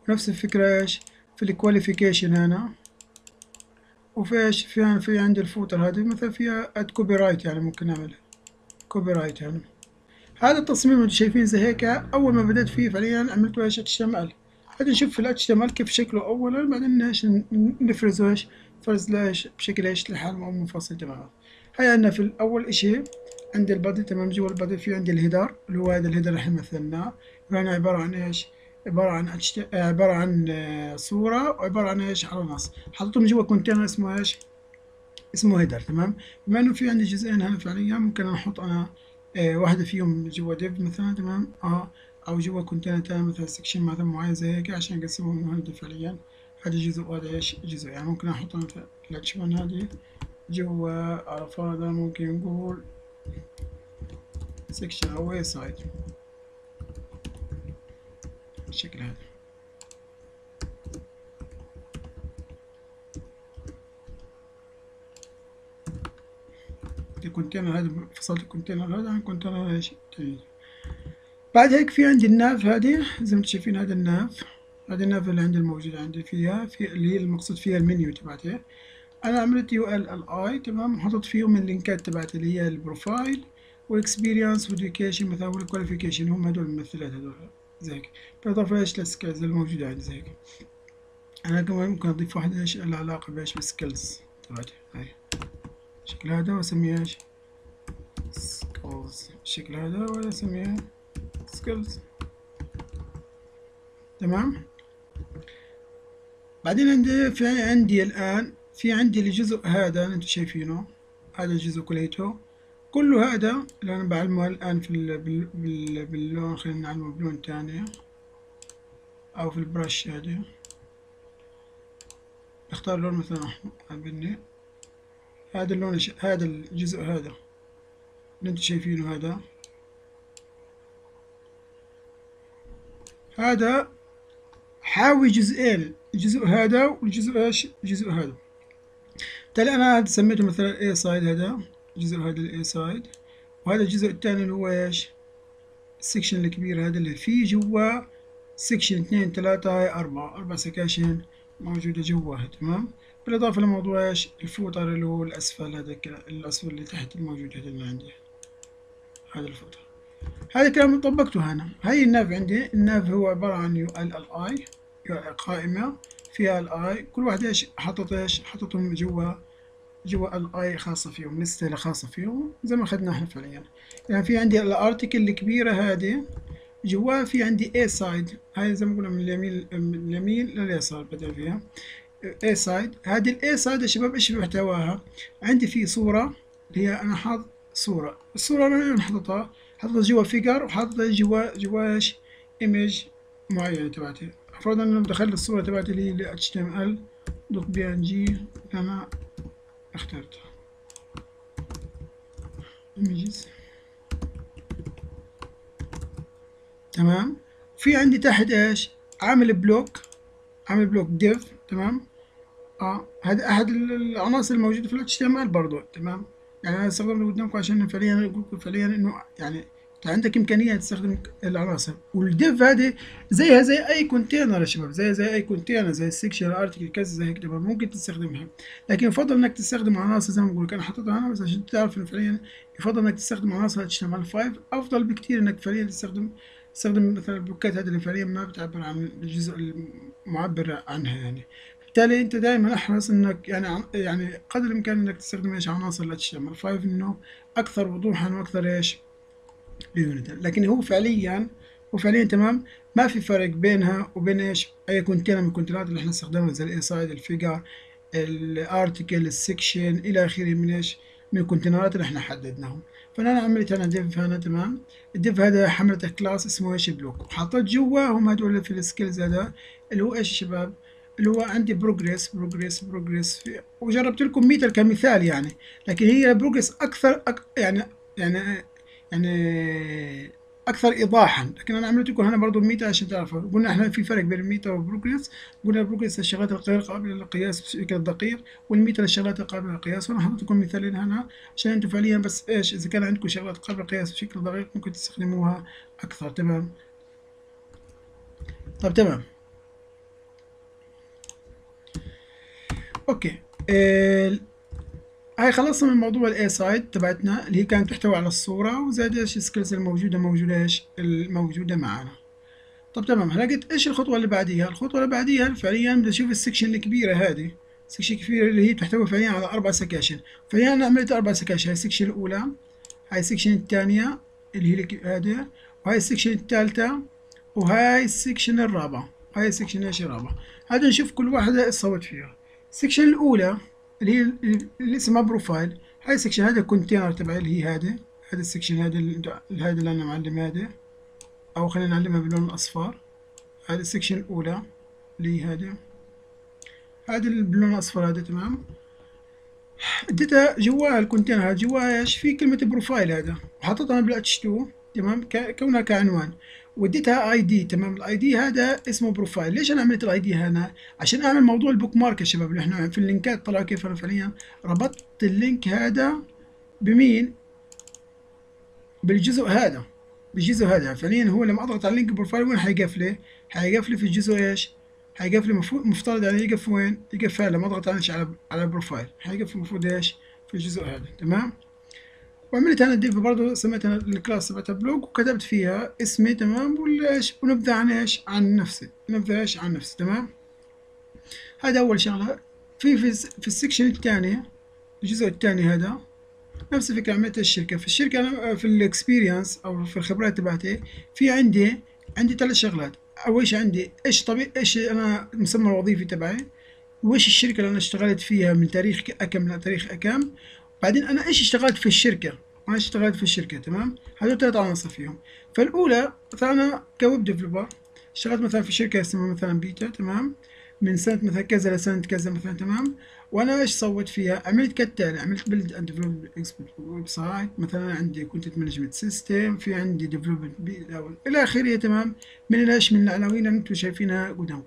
نفس الفكرة إيش؟ في ال qualification هنا. وفي إيش؟ في في عندي ال footer هذه مثلا فيها اد copyright يعني ممكن أعملها copyright يعني. هذا التصميم اللي شايفين زي هيك أول ما بدأت فيه فعليا عملته إيش؟ ال هذا نشوف في ال HTML كيف شكله اولا بعدين إيش؟ نفرزه إيش؟ فرز له بشكل إيش؟ لحال منفصل تماما. هاي عندنا في الأول إشي عندي ال body تمام جوا ال body في عندي ال header اللي هو هذا ال header اللي إحنا مثلناه. يعني عبارة عن إيش؟ عبارة عن H... عبارة عن صورة وعبارة عن إيش؟ على نص حطيتهم جوا container اسمه إيش؟ اسمه header تمام؟ بما إنه في عندي جزئين هنا فعليا ممكن أحط أنا آه واحدة فيهم جوا div مثلا تمام؟ آه أو جوا container تاني مثلا section مثلا معين زي هيك عشان أقسمهم هنا فعليا. هذا جزء وهذا إيش؟ جزء. يعني ممكن أحط مثلا الأكشن هذه جوا على فرضا ممكن نقول section أو aside بالشكل هذا. ال container هذا فصلت ال container هذا عن container تاني بعد هيك في عندي ال nav هذه زي ما أنتم شايفين هذا ال nav. هذا ال nav اللي عندي الموجود عندي فيها في اللي هي المقصود فيها المنيو تبعتها أنا عملت ul li تمام؟ حطيت فيهم ال link ات تبعت اللي هي ال profile وال experience وال education مثلا وال qualification هم هدول الممثلات هدول زي هيك بالاضافه إيش لل skills الموجودة عندي زي هيك أنا كمان ممكن اضيف واحدة إيش لها علاقة بايش بال skills تبعتي هاي. الشكل هذا واسميها إيش skills. الشكل هذا ولا skills. تمام؟ بعدين عندي في عندي الآن في عندي الجزء هذا أنتم شايفينه؟ هذا الجزء كليته. كله هذا اللي أنا بعلمه الآن في ال بال بال باللون خلينا نعلمه بلون تاني أو في البرش هذه اختار لون مثلا بني هذا اللون هذا الجزء هذا. اللي أنتم شايفينه هذا. هذا حاوي جزئين الجزء هذا والجزء إيش الجزء هذا. بالتالي أنا هذا سميته مثلا aside هذا. الجزء هذا ال aside وهذا الجزء الثاني اللي هو إيش؟ ال section الكبير هذا اللي فيه جوا section اثنين ثلاثة هاي أربعة. أربع sections موجودة جواها تمام؟ بالإضافة لموضوع إيش؟ ال footer اللي هو الأسفل هذا الأسفل اللي تحت الموجود هذا اللي عندي. هذا ال footer. هذا الكلام طبقته هنا هاي ال nav عندي. ال nav هو عبارة عن ul li. قائمة. فيها الاي كل واحد إيش؟ حطت إيش؟ حطتهم جوا جوا الاي خاصة فيهم لستة خاصة فيهم زي ما اخذنا إحنا فعليا. يعني في عندي ال article الكبيرة هذه جوا في عندي aside هاي زي ما قلنا من اليمين من اليمين لليسار بدأ فيها. aside هذه ال aside يا شباب إيش محتواها؟ عندي في صورة اللي هي أنا حاط صورة. الصورة أنا حاططها حاططها جوا figure وحاططها جوا جوا إيش؟ image معينة تبعتي. أفرض أنا دخلت الصورة تبعتي اللي هي ال dot PNG أنا اخترتها images تمام. في عندي تحت إيش؟ عامل block. عامل block div تمام. آه. هذا أحد العناصر الموجودة في ال HTML برضو. تمام. يعني أنا استخدمه قدامكم عشان فعليا أقول فعليا إنه يعني عندك إمكانية تستخدم العناصر. وال div هذه زيها زي أي container يا شباب زي زي أي container زي ال section article كذا زي تمام ممكن تستخدمها. لكن يفضل إنك تستخدم عناصر زي ما بقول لك أنا حطيتها هنا بس عشان تعرف انه فعليا يفضل إنك تستخدم عناصر HTML5 أفضل بكثير إنك فعليا تستخدم تستخدم مثلا ال block ات هذه اللي فعليا ما بتعبر عن الجزء المعبر عنها يعني. بالتالي أنت دائما أحرص إنك يعني يعني قدر الإمكان إنك تستخدم إيش؟ عناصر ال HTML5 إنه أكثر وضوحا وأكثر إيش؟ ليونيتر لكن هو فعليا هو فعليا تمام. ما في فرق بينها وبين إيش؟ أي container من ال container ات اللي إحنا استخدمها زي الايسايد الفيجر الارتكل السكشن إلى آخره من إيش؟ من ال container ات اللي إحنا حددناهم. فأنا عملت أنا div هنا تمام؟ ال div هذا حملته class اسمه إيش؟ block وحطيت جواهم هذول في ال skills هذا اللي هو إيش يا شباب؟ اللي هو عندي progress progress progress وجربت لكم ميتر كمثال يعني. لكن هي progress أكثر أك يعني يعني يعني أكثر ايضاحا. لكن أنا عملت لكم هنا برضه ميتا عشان تعرفوا قلنا إحنا في فرق بين الميتا وال progress قلنا ال progress الشغلات الغير قابلة للقياس بشكل دقيق والميتا للشغلات القابلة للقياس. وأنا حطيت لكم مثالين هنا عشان أنتم فعليا بس إيش إذا كان عندكم شغلات قابلة للقياس بشكل دقيق ممكن تستخدموها أكثر. تمام؟ طب تمام. Okay. آه هاي خلصنا من موضوع ال aside تبعتنا اللي هي كانت تحتوي على الصورة وزاد إيش ال skills الموجودة موجودة إيش الموجودة معانا طب تمام هلا قلت إيش الخطوة اللي بعديها؟ الخطوة اللي بعديها فعليا بدي أشوف ال section الكبيرة هذه. ال section الكبيرة اللي هي تحتوي فعليا على أربع سكاشن فعليا أنا عملت أربع سكاشن هاي ال section الأولى هاي ال section الثانية اللي هي هذه وهاي ال section الثالثة وهاي ال section الرابعة. هاي ال section إيش الرابعة؟ هذا نشوف كل واحدة إيش سوت فيها. ال section الأولى اللي هي اللي اسمها profile. هاي ال section هذا ال container تبعي اللي هي هذا هذا ال section هذا هذا اللي أنا معلم هذا. أو خلينا نعلمها باللون الاصفر هذا ال section الأولى اللي هي هذا هذا باللون الأصفر هذا تمام؟ اديتها جواها ال container هذا. جواها إيش؟ في كلمة profile هذا. وحطيتها بال H 2 تمام؟ كونها كعنوان. واديتها ID تمام؟ ال ID هذا اسمه profile ليش أنا عملت ال ID هنا؟ عشان اعمل موضوع ال bookmark يا شباب. إحنا في اللينكات طلعوا كيف أنا فعليا؟ ربطت ال link هذا بمين؟ بالجزء هذا. بالجزء هذا. فعليا هو لما أضغط على ال link profile وين حيقف لي؟ حيقف لي في الجزء إيش؟ حيقف لي مفروض مفترض يعني يقف وين؟ يقف لما أضغط على على ال profile حيقف المفروض إيش؟ في الجزء هذا. تمام؟ وعملت أنا div برضه سميتها ال class تبعتها block وكتبت فيها اسمي تمام؟ وايش ونبذة عن إيش؟ عن نفسي. نبذة إيش؟ عن نفسي تمام؟ هذا أول شغلة. في في, في ال section الثاني الجزء الثاني هذا نفس الفكرة عملتها الشركة. في الشركة أنا في ال experience أو في الخبرات تبعتي في عندي عندي ثلاث شغلات. أول شيء عندي؟ إيش طبيعي إيش أنا المسمى الوظيفي تبعي؟ وإيش الشركة اللي أنا اشتغلت فيها من تاريخ أكم لتاريخ أكم؟ بعدين أنا إيش اشتغلت في الشركة؟ أنا اشتغلت في الشركة تمام؟ هذول ثلاث عناصر فيهم. فالأولى مثلا أنا ك web developer اشتغلت مثلا في شركة اسمها مثلا بيتا تمام؟ من سنة مثلا كذا لسنة كذا مثلا تمام؟ وأنا إيش سويت فيها؟ عملت كالتالي عملت build and develop website مثلا عندي content management system في عندي development إلى آخره تمام؟ من إيش من العناوين اللي أنتم شايفينها قدامكم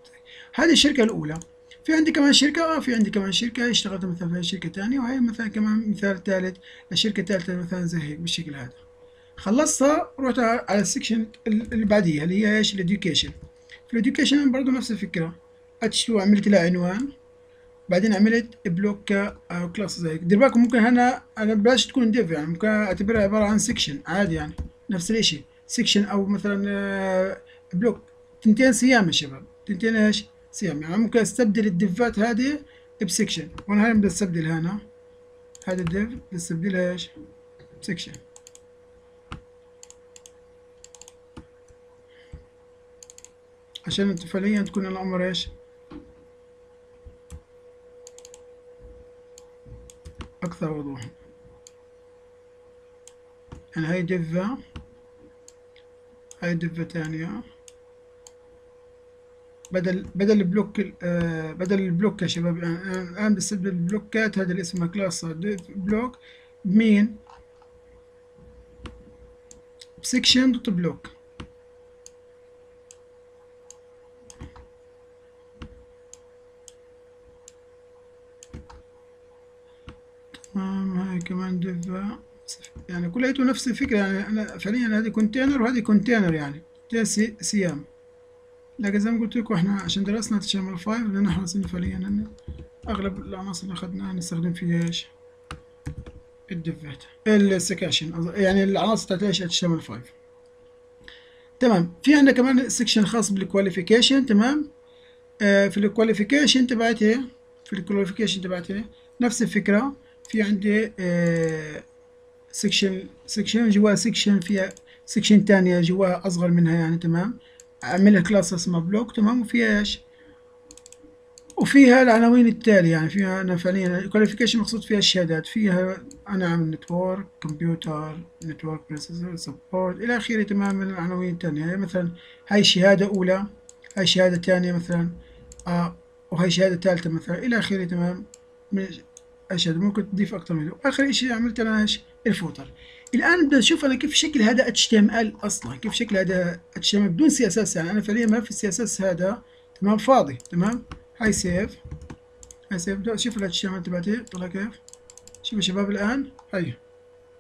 هذه الشركة الأولى. في عندي كمان شركة آه في عندي كمان شركة اشتغلت مثلا في شركة تانية وهي مثلا كمان مثال ثالث لشركة ثالثة مثلا زي هيك بالشكل هذا. خلصتها رحت على ال section اللي بعديها اللي هي إيش؟ ال education. في ال education برضه نفس الفكرة. H عملت لها عنوان. بعدين عملت block أو class زي هيك. دير بالكم ممكن هنا أنا بلاش تكون div يعني ممكن أعتبرها عبارة عن section عادي يعني نفس الإشي. section أو مثلا block. تنتين سيام يا شباب. تنتين إيش؟ سيام. يعني ممكن أستبدل الدفات هذه ب section. وأنا هاي بدي أستبدل هنا. هذا ال div بستبدلها إيش؟ section عشان انت فعليا تكون الأمر إيش؟ أكثر وضوحا. يعني هاي دفة هاي دفة تانية بدل بدل ال block آه بدل ال block يا شباب. يعني الآن بستبدل البلوكات. هذا اللي اسمه class block بمين؟ ب section dot block تمام هاي كمان دفة يعني كليته نفس الفكرة. يعني أنا فعليا هذه container وهذه container يعني. سي سيام لكن زي ما قلت لكم إحنا عشان درسنا HTML5 لأن إحنا صرنا فعليا إن أغلب العناصر اللي أخدناها نستخدم فيها إيش؟ الدفات السكاشن يعني العناصر بتاعت إيش؟ HTML5 تمام. في عندنا كمان section خاص بال qualification تمام؟ آه في ال qualification تبعتها في ال qualification تبعتها نفس الفكرة. في عندي section section جواها section فيها section تانية جواها أصغر منها يعني تمام؟ أعملها class اسمها block تمام؟ وفيها إيش؟ وفيها العناوين التالية يعني فيها أنا فعليا ال qualification مقصود فيها الشهادات فيها أنا عامل network computer network processor support إلى آخره تمام؟ من العناوين التانية يعني مثلا هاي شهادة أولى هاي شهادة تانية مثلا آه وهاي شهادة ثالثة مثلا إلى آخره تمام؟ من أشهد ممكن تضيف أكثر من آخر شيء عملت أنا إيش؟ ال footer. الآن بدنا نشوف أنا كيف شكل هذا HTML أصلا كيف شكل هذا HTML بدون CSS يعني أنا فعليا ملف ال CSS هذا. تمام فاضي. تمام؟ هاي save. هاي save. بدأ شوف ال HTML تبعتي. طلع كيف؟ شوفوا شباب الآن. هاي.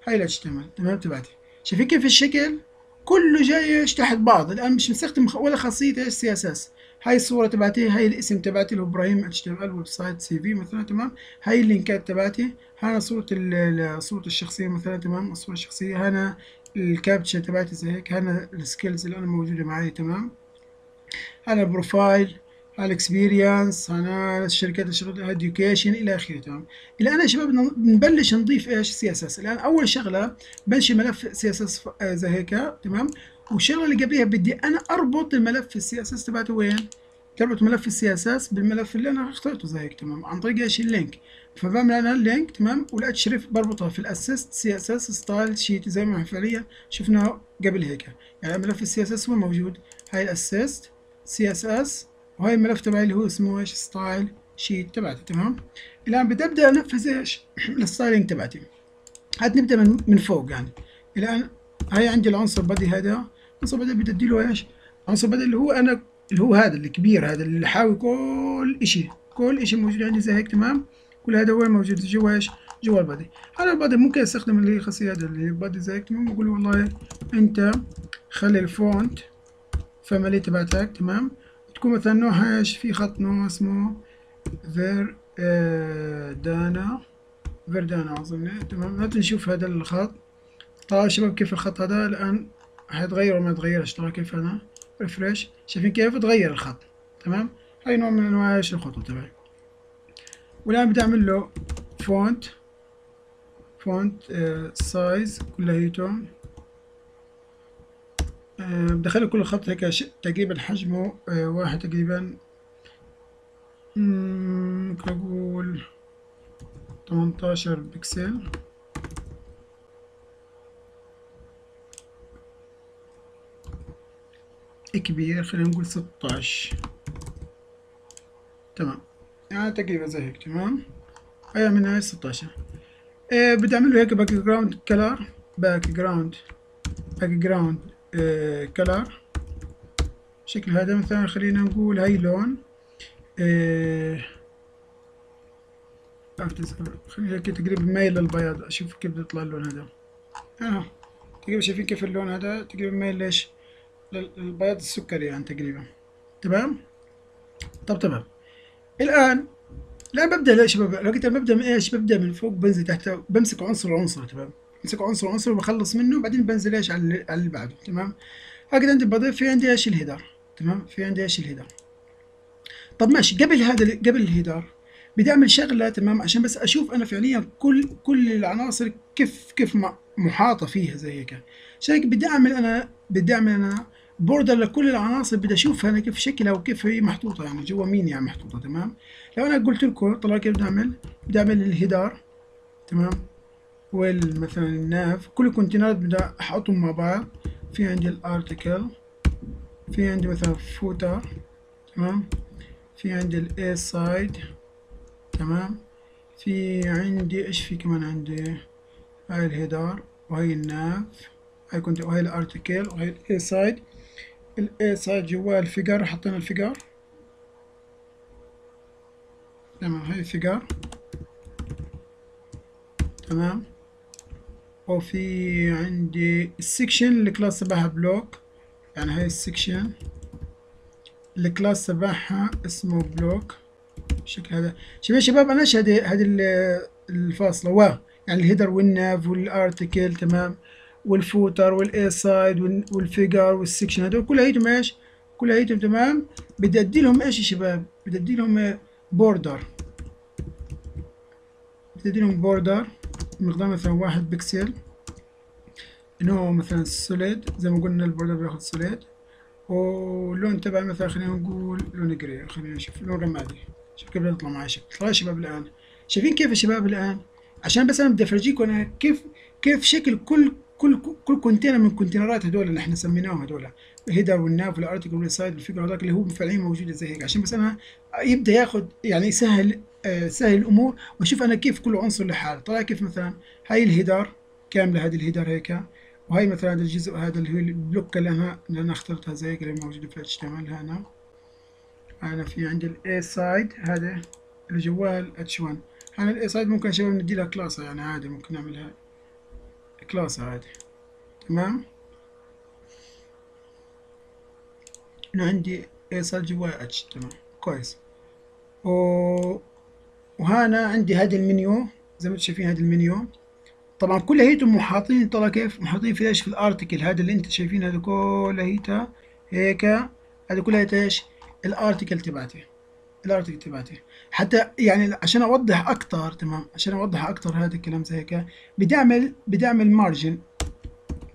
هاي ال تمام تبعتي. شايفين كيف الشكل؟ كله جاي تحت بعض. الآن مش مستخدم ولا خاصية إيش CSS هاي الصورة تبعتي هاي الاسم تبعتي اللي هو إبراهيم اتش تي ام ال ويب سايت سي في مثلا تمام؟ هاي اللينكات تبعتي. هنا صورة صورة الشخصية مثلا تمام؟ الصورة الشخصية هنا ال caption تبعتي زي هيك هنا ال skills اللي أنا موجودة معي تمام؟ هنا ال profile هنا ال experience هنا الشركات الشغل education إلى آخره تمام؟ الان يا شباب بنبلش نضيف إيش؟ CSS الآن أول شغلة بنشي ملف CSS زي هيك تمام؟ والشغلة اللي قبليها بدي أنا أربط الملف ال CSS تبعته وين؟ تربط ملف ال CSS بالملف اللي أنا اخترته زي هيك تمام؟ عن طريق إيش؟ ال link. فبعمل أنا ال link تمام؟ وال href بربطها في ال assets CSS style sheet زي ما فعليا شفناه قبل هيك. يعني ملف ال CSS هو موجود. هاي ال assets CSS وهاي الملف تبعي اللي هو اسمه إيش؟ style sheet تبعتي تمام؟ الآن بدي أبدأ أنفذ إيش؟ ال styling تبعتي. هاد نبدأ من, من فوق يعني. الآن هاي عندي العنصر body هذا عنصر body بدي اديله إيش؟ عنصر body اللي هو أنا اللي هو هذا الكبير هذا اللي حاوي كل إشي كل إشي موجود عندي زي هيك تمام؟ كل هذا وين موجود؟ جوا إيش؟ جوا ال body. هذا ال body ممكن أستخدم اللي هي خاصية هذا اللي body زي هيك تمام؟ بقول والله أنت خلي ال font family تبعتك تمام؟ تكون مثلا نوعها إيش؟ في خط نوع اسمه Verdana Verdana أظن تمام؟ هات نشوف هذا الخط. طيب شباب كيف الخط هذا؟ الآن هيتغير وما يتغيرش. ترى كيف أنا؟ refresh شايفين كيف تغير الخط. تمام؟ هاي نوع من أنواع إيش الخطوط تبعي والآن بدي اعمل له font font size كلياتهم آه بدخل كل خط هيك تقريبا حجمه آه واحد تقريبا. ممكن أقول 18 بكسل. كبير خلينا نقول ستاشر. تمام. يعني تقريبا زي هيك تمام؟ هيا من هاي ستاشر آه بدي أعمل له هيك background color background background color شكل هذا مثلا خلينا نقول هاي لون. آه خلينا هيك تقريبا مايل للبياض أشوف كيف بيطلع اللون هذا. آه تقريبا شايفين كيف اللون هذا؟ تقريبا مايل ليش؟ للبياض السكري يعني تقريبا. تمام؟ طب تمام. الآن لا ببدا يا شباب لو قلت ببدا من إيش؟ ببدا من فوق بنزل تحت بمسك عنصر عنصر تمام؟ بمسك عنصر عنصر وبخلص منه بعدين بنزل إيش على اللي بعده تمام؟ هكذا عندي بضيف في عندي إيش؟ الهدار تمام؟ في عندي إيش؟ الهدار طب ماشي. قبل هذا قبل الهدار بدي أعمل شغلة تمام؟ عشان بس أشوف أنا فعليا كل كل العناصر كيف كيف محاطة فيها زي هيك. عشان هيك بدي أعمل أنا بدي أعمل أنا border لكل العناصر بدي أشوفها أنا كيف شكلها وكيف هي محطوطة يعني جوا مين يعني محطوطة تمام؟ لو أنا قلت لكم طلع كيف بدي أعمل؟ بدي أعمل ال header تمام؟ والمثلا ال nav كل ال containerات بدي أحطهم مع بعض في عندي ال article في عندي مثلا footer تمام؟ في عندي ال aside تمام؟ في عندي إيش في كمان عندي؟ هاي ال header وهي ال nav هاي كنت وهي ال article وهي ال aside ال aside جوا ال figure حطينا ال figure تمام هاي ال figure تمام. وفي عندي ال section ال class تبعها block. يعني هاي ال section ال class تبعها اسمه block. بالشكل هذا. يا شباب أنا هذه هذه الفاصلة. و يعني ال header وال nav وال article تمام. وال footer وال aside وال figure وال section كلها هيتم إيش؟ كلها هيتم تمام؟ بدي أدي لهم إيش يا شباب؟ بدي أدي لهم border بدي أدي لهم border مقدار مثلا واحد بكسل. انه مثلا solid زي ما قلنا ال border بياخد solid واللون تبعه مثلا خلينا نقول لون gray خلينا نشوف لون رمادي. شوف كيف بيطلع معي شكل طلع يا شباب الآن. شايفين كيف يا شباب الآن؟ عشان بس أنا بدي أفرجيكم أنا كيف كيف شكل كل كل كل container من containerات هدول اللي إحنا سميناهم هدول الهيدر والناف والارتكل والسايد والفيجر هذاك اللي هو فعليا موجوده زي هيك. عشان بس أنا يبدأ ياخذ يعني يسهل آه سهل الأمور. واشوف أنا كيف كل عنصر لحاله. طلع كيف مثلا هاي ال header كاملة هذه ال header هيك. وهي مثلا هذا الجزء هذا اللي هو ال block اللي أنا اللي أنا اخترتها زي هيك اللي موجودة في ال H هنا. أنا في عندي ال aside هذا اللي ال H 1 أنا ال aside ممكن شباب ندي لها class يعني عادي ممكن نعملها class عادي. تمام؟ أنا عندي aside جواه H تمام. كويس. و... وهنا عندي هذا المنيو. زي ما أنتم شايفين هذا المنيو. طبعا كل هيتهم محاطين. طلع كيف؟ محاطين في إيش؟ في الارتكل هذا اللي أنت شايفين هذا كل هيتا هيك هذا كلها إيش؟ الارتكل تبعتي الارتكل تبعتي حتى يعني عشان أوضح أكثر تمام؟ عشان أوضح أكثر هذا الكلام زي هيك بدي أعمل مارجن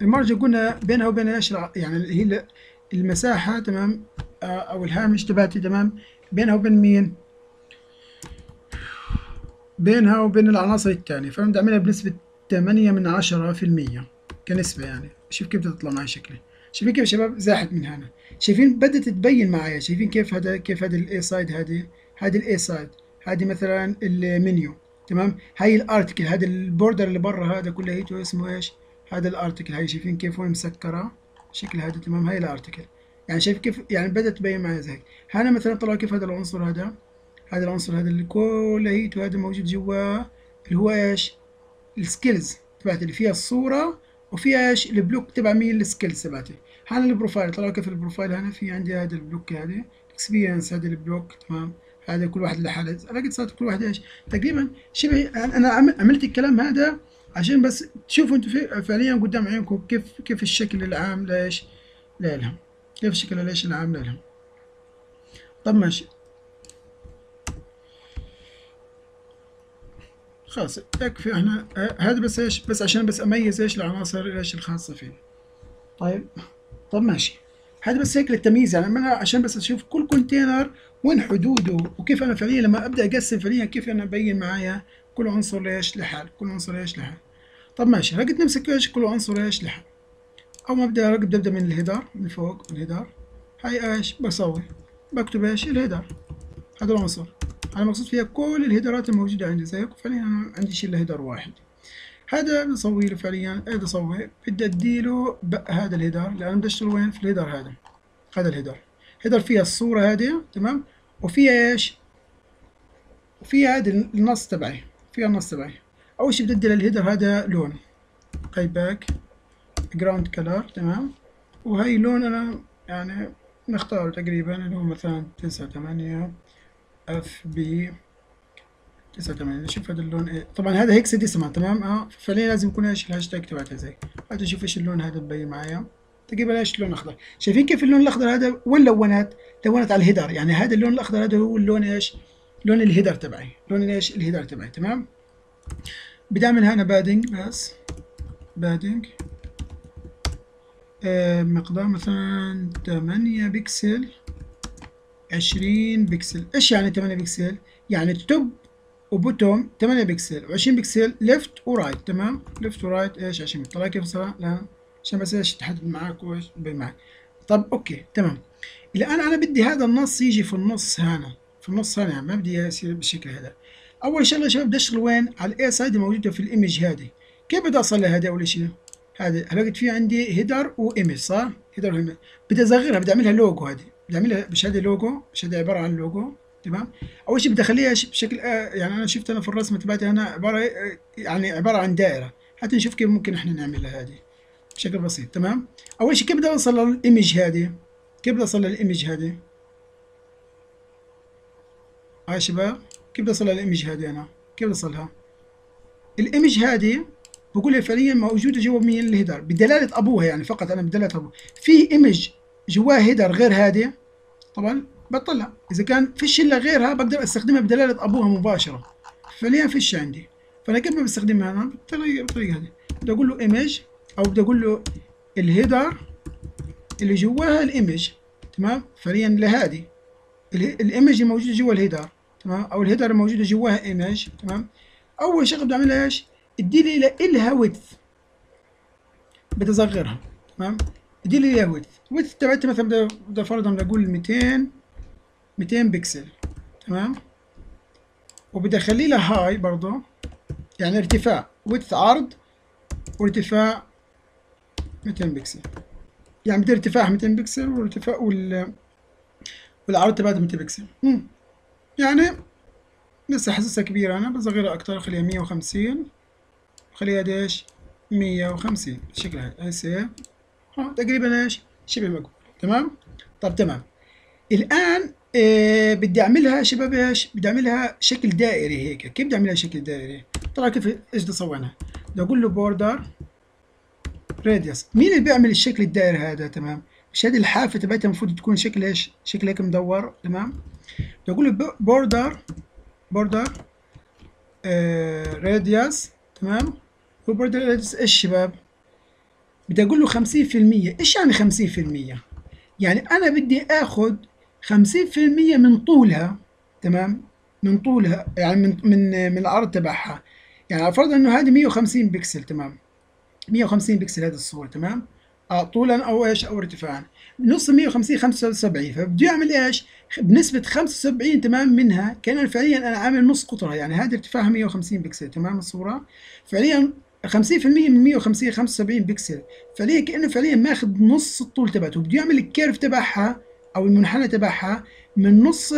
المارجن قلنا بينها وبين إيش يعني هي المساحة تمام؟ آه، أو الهامش تبعتي تمام؟ بينها وبين مين؟ بينها وبين العناصر الثانية. فأنا بدي أعملها بنسبة تمانية من عشرة في المية كنسبة يعني. شوف كيف تطلع معي شكلي. شايفين كيف شباب زاحت من هنا. شايفين بدأت تبين معايا شايفين كيف هذا كيف هذا ال aside هذه هذه ال aside هذه مثلا المنيو تمام؟ هاي ال article هذا ال border اللي برا هذا كله هيته اسمه إيش؟ هذا ال article هاي شايفين كيف وين مسكرة؟ شكل هذا تمام؟ هاي ال article يعني شايف كيف يعني بدأت تبين معايا زي هيك. هنا مثلا طلع كيف هذا العنصر هذا؟ هذا العنصر هذا اللي كله هيته هذا موجود جواه اللي هو إيش؟ ال skills تبعتي اللي فيها الصورة وفيها إيش؟ ال block تبع مين؟ ال skills تبعتي. هذا ال profile طلعوا كيف ال profile هنا؟ في عندي هذا ال block هذا experience هذا ال block تمام؟ هذا كل واحد لحاله لقيت صارت كل واحد إيش؟ تقريبا شبه أنا عملت الكلام هذا عشان بس تشوفوا أنتم فعليا قدام عينكم كيف كيف الشكل العام لإيش؟ لهم كيف الشكل ليش العام لهم طب ماشي. خلاص يكفي إحنا هذا بس إيش؟ بس عشان بس أميز إيش العناصر إيش الخاصة فيه. طيب. طب ماشي. هذا بس هيك للتمييز يعني أنا عشان بس أشوف كل كونتينر وين حدوده وكيف أنا فعليا لما أبدأ أقسم فعليا كيف أنا أبين معايا كل عنصر إيش لحال كل عنصر إيش لحال. طب ماشي رقد نمسك إيش كل عنصر إيش لحال. أو ما أبدأ رقد ببدا من ال header من فوق ال header. هاي إيش؟ بسوي. بكتب إيش؟ ال header. هذا العنصر. أنا مقصود فيها كل ال headerات الموجودة عندي زيكم فعليا أنا عندي شيء header واحد. هذا بسوي له فعليا هذا بسوي بدي أديله هذا ال header لأن بدي اشتغل وين؟ في ال header هذا. هذا ال header. header فيها الصورة هذه تمام؟ وفيها إيش؟ وفيها هذا النص تبعي. فيها النص تبعي. أول شيء بدي أدي لل header هذا لون. هاي background color تمام؟ وهي لون أنا يعني نختاره تقريبا اللي هو مثلا تسعة ثمانية F B تسعة وثمانين نشوف هذا اللون إيه. طبعا هذا hexadecimal تمام؟ آه. فعليا لازم يكون إيش الهاشتاج تبعتها زي. هذا نشوف إيش اللون هذا مبين معايا. تقريبا إيش اللون الأخضر. شايفين كيف اللون الأخضر هذا؟ وين لونت لونت على ال header يعني هذا اللون الأخضر هذا هو اللون إيش؟ لون ال header تبعي. لون إيش؟ ال header تبعي تمام؟ بدي اعمل هنا padding بس. padding آه مقدار مثلا 8 بكسل 20 بكسل. إيش يعني 8 بكسل؟ يعني top و bottom 8 بكسل و20 بكسل left و right تمام؟ left و right إيش 20 طلع كيف صار؟ لا. عشان بس إيش تحدد معاك وإيش معك طب okay تمام. الان أنا بدي هذا النص يجي في النص هنا. في النص هنا ما بدي يصير بالشكل هذا. أول شغله شباب بدي أشتغل وين؟ على ال aside الموجودة في ال image هذه. كيف بدي اوصل لهذا أول شيء هذا لقيت في عندي header و image صح؟ header و image بدي أصغرها بدي أعملها لوجو هذه. بدي أعملها مش هذه لوجو مش هذه عبارة عن لوجو تمام؟ أول شيء بدي أخليها بشكل آه يعني أنا شفت أنا في الرسمه تبعتي هنا عبارة آه يعني عبارة عن دائرة. حتى نشوف كيف ممكن إحنا نعملها هذه. بشكل بسيط تمام؟ أول شيء كيف بدي أوصل للإيمج هذه؟ كيف بدي أوصل للإيمج هذه؟ هاي شباب كيف بدي أوصل للإيمج هذه أنا؟ كيف بدي أوصلها؟ الإيمج هذه بقول لي فعليا موجودة جوا مين الهيدر بدلالة أبوها يعني فقط أنا بدلالة أبوها. في إيمج جواها هيدر غير هذه؟ طبعا بطلع إذا كان فيش الا غيرها بقدر أستخدمها بدلالة أبوها مباشرة. فعليا فيش عندي فأنا كيف بستخدمها أنا؟ بالطريقة هذه. بدي أقول له image أو بدي أقول له ال header اللي جواها ال image تمام؟ فعليا لهذه. ال image الموجودة جوا ال header تمام؟ أو ال header الموجودة جواها image تمام؟ أول شغله بدي أعملها إيش؟ ادي لي لها width بدي أصغرها. تمام؟ ادي لي لها width تبعتي مثلا بدي فرضا بدي أقول 200 200 بكسل تمام؟ وبدي اخلي لها هاي برضه يعني ارتفاع width عرض وارتفاع 200 بكسل. يعني بدي ارتفاع 200 بكسل وارتفاع وال والعرض تبعها 200 بكسل. مم. يعني لسه حاسسها كبيرة أنا بصغرها أكتر أخليها 150 خليها قديش 150 بالشكل هذا تقريبا إيش؟ شبه مقبول. تمام؟ طب تمام. الآن إيه بدي أعملها شباب إيش بدي أعملها شكل دائري هيك. كيف بدي أعملها شكل دائري؟ طبعا كيف؟ إيش بدي أسويها بدي أقول له border radius مين اللي بيعمل الشكل الدائري هذا؟ تمام. مش هذه الحافة تبعتها المفروض تكون شكل إيش؟ شكل هيك مدور. تمام. بدي أقول له border border آه radius تمام. و border radius إيش شباب؟ بدي أقول له 50% إيش يعني 50% يعني أنا بدي آخذ 50% من طولها تمام؟ من طولها يعني من من من العرض تبعها. يعني على فرض إنه هذه 150 بكسل تمام؟ 150 بكسل هذه الصورة تمام؟ آه طولا أو إيش؟ أو ارتفاعا. نص 150 75 فبده يعمل إيش؟ بنسبة 75 تمام؟ منها كان فعليا أنا عامل نص قطرها يعني هذا ارتفاعها 150 بكسل تمام؟ الصورة؟ فعليا 50% من 150 75 بكسل. فعليا كأنه فعليا ماخذ نص الطول تبعته. بده يعمل ال curve تبعها أو المنحنى تبعها من نص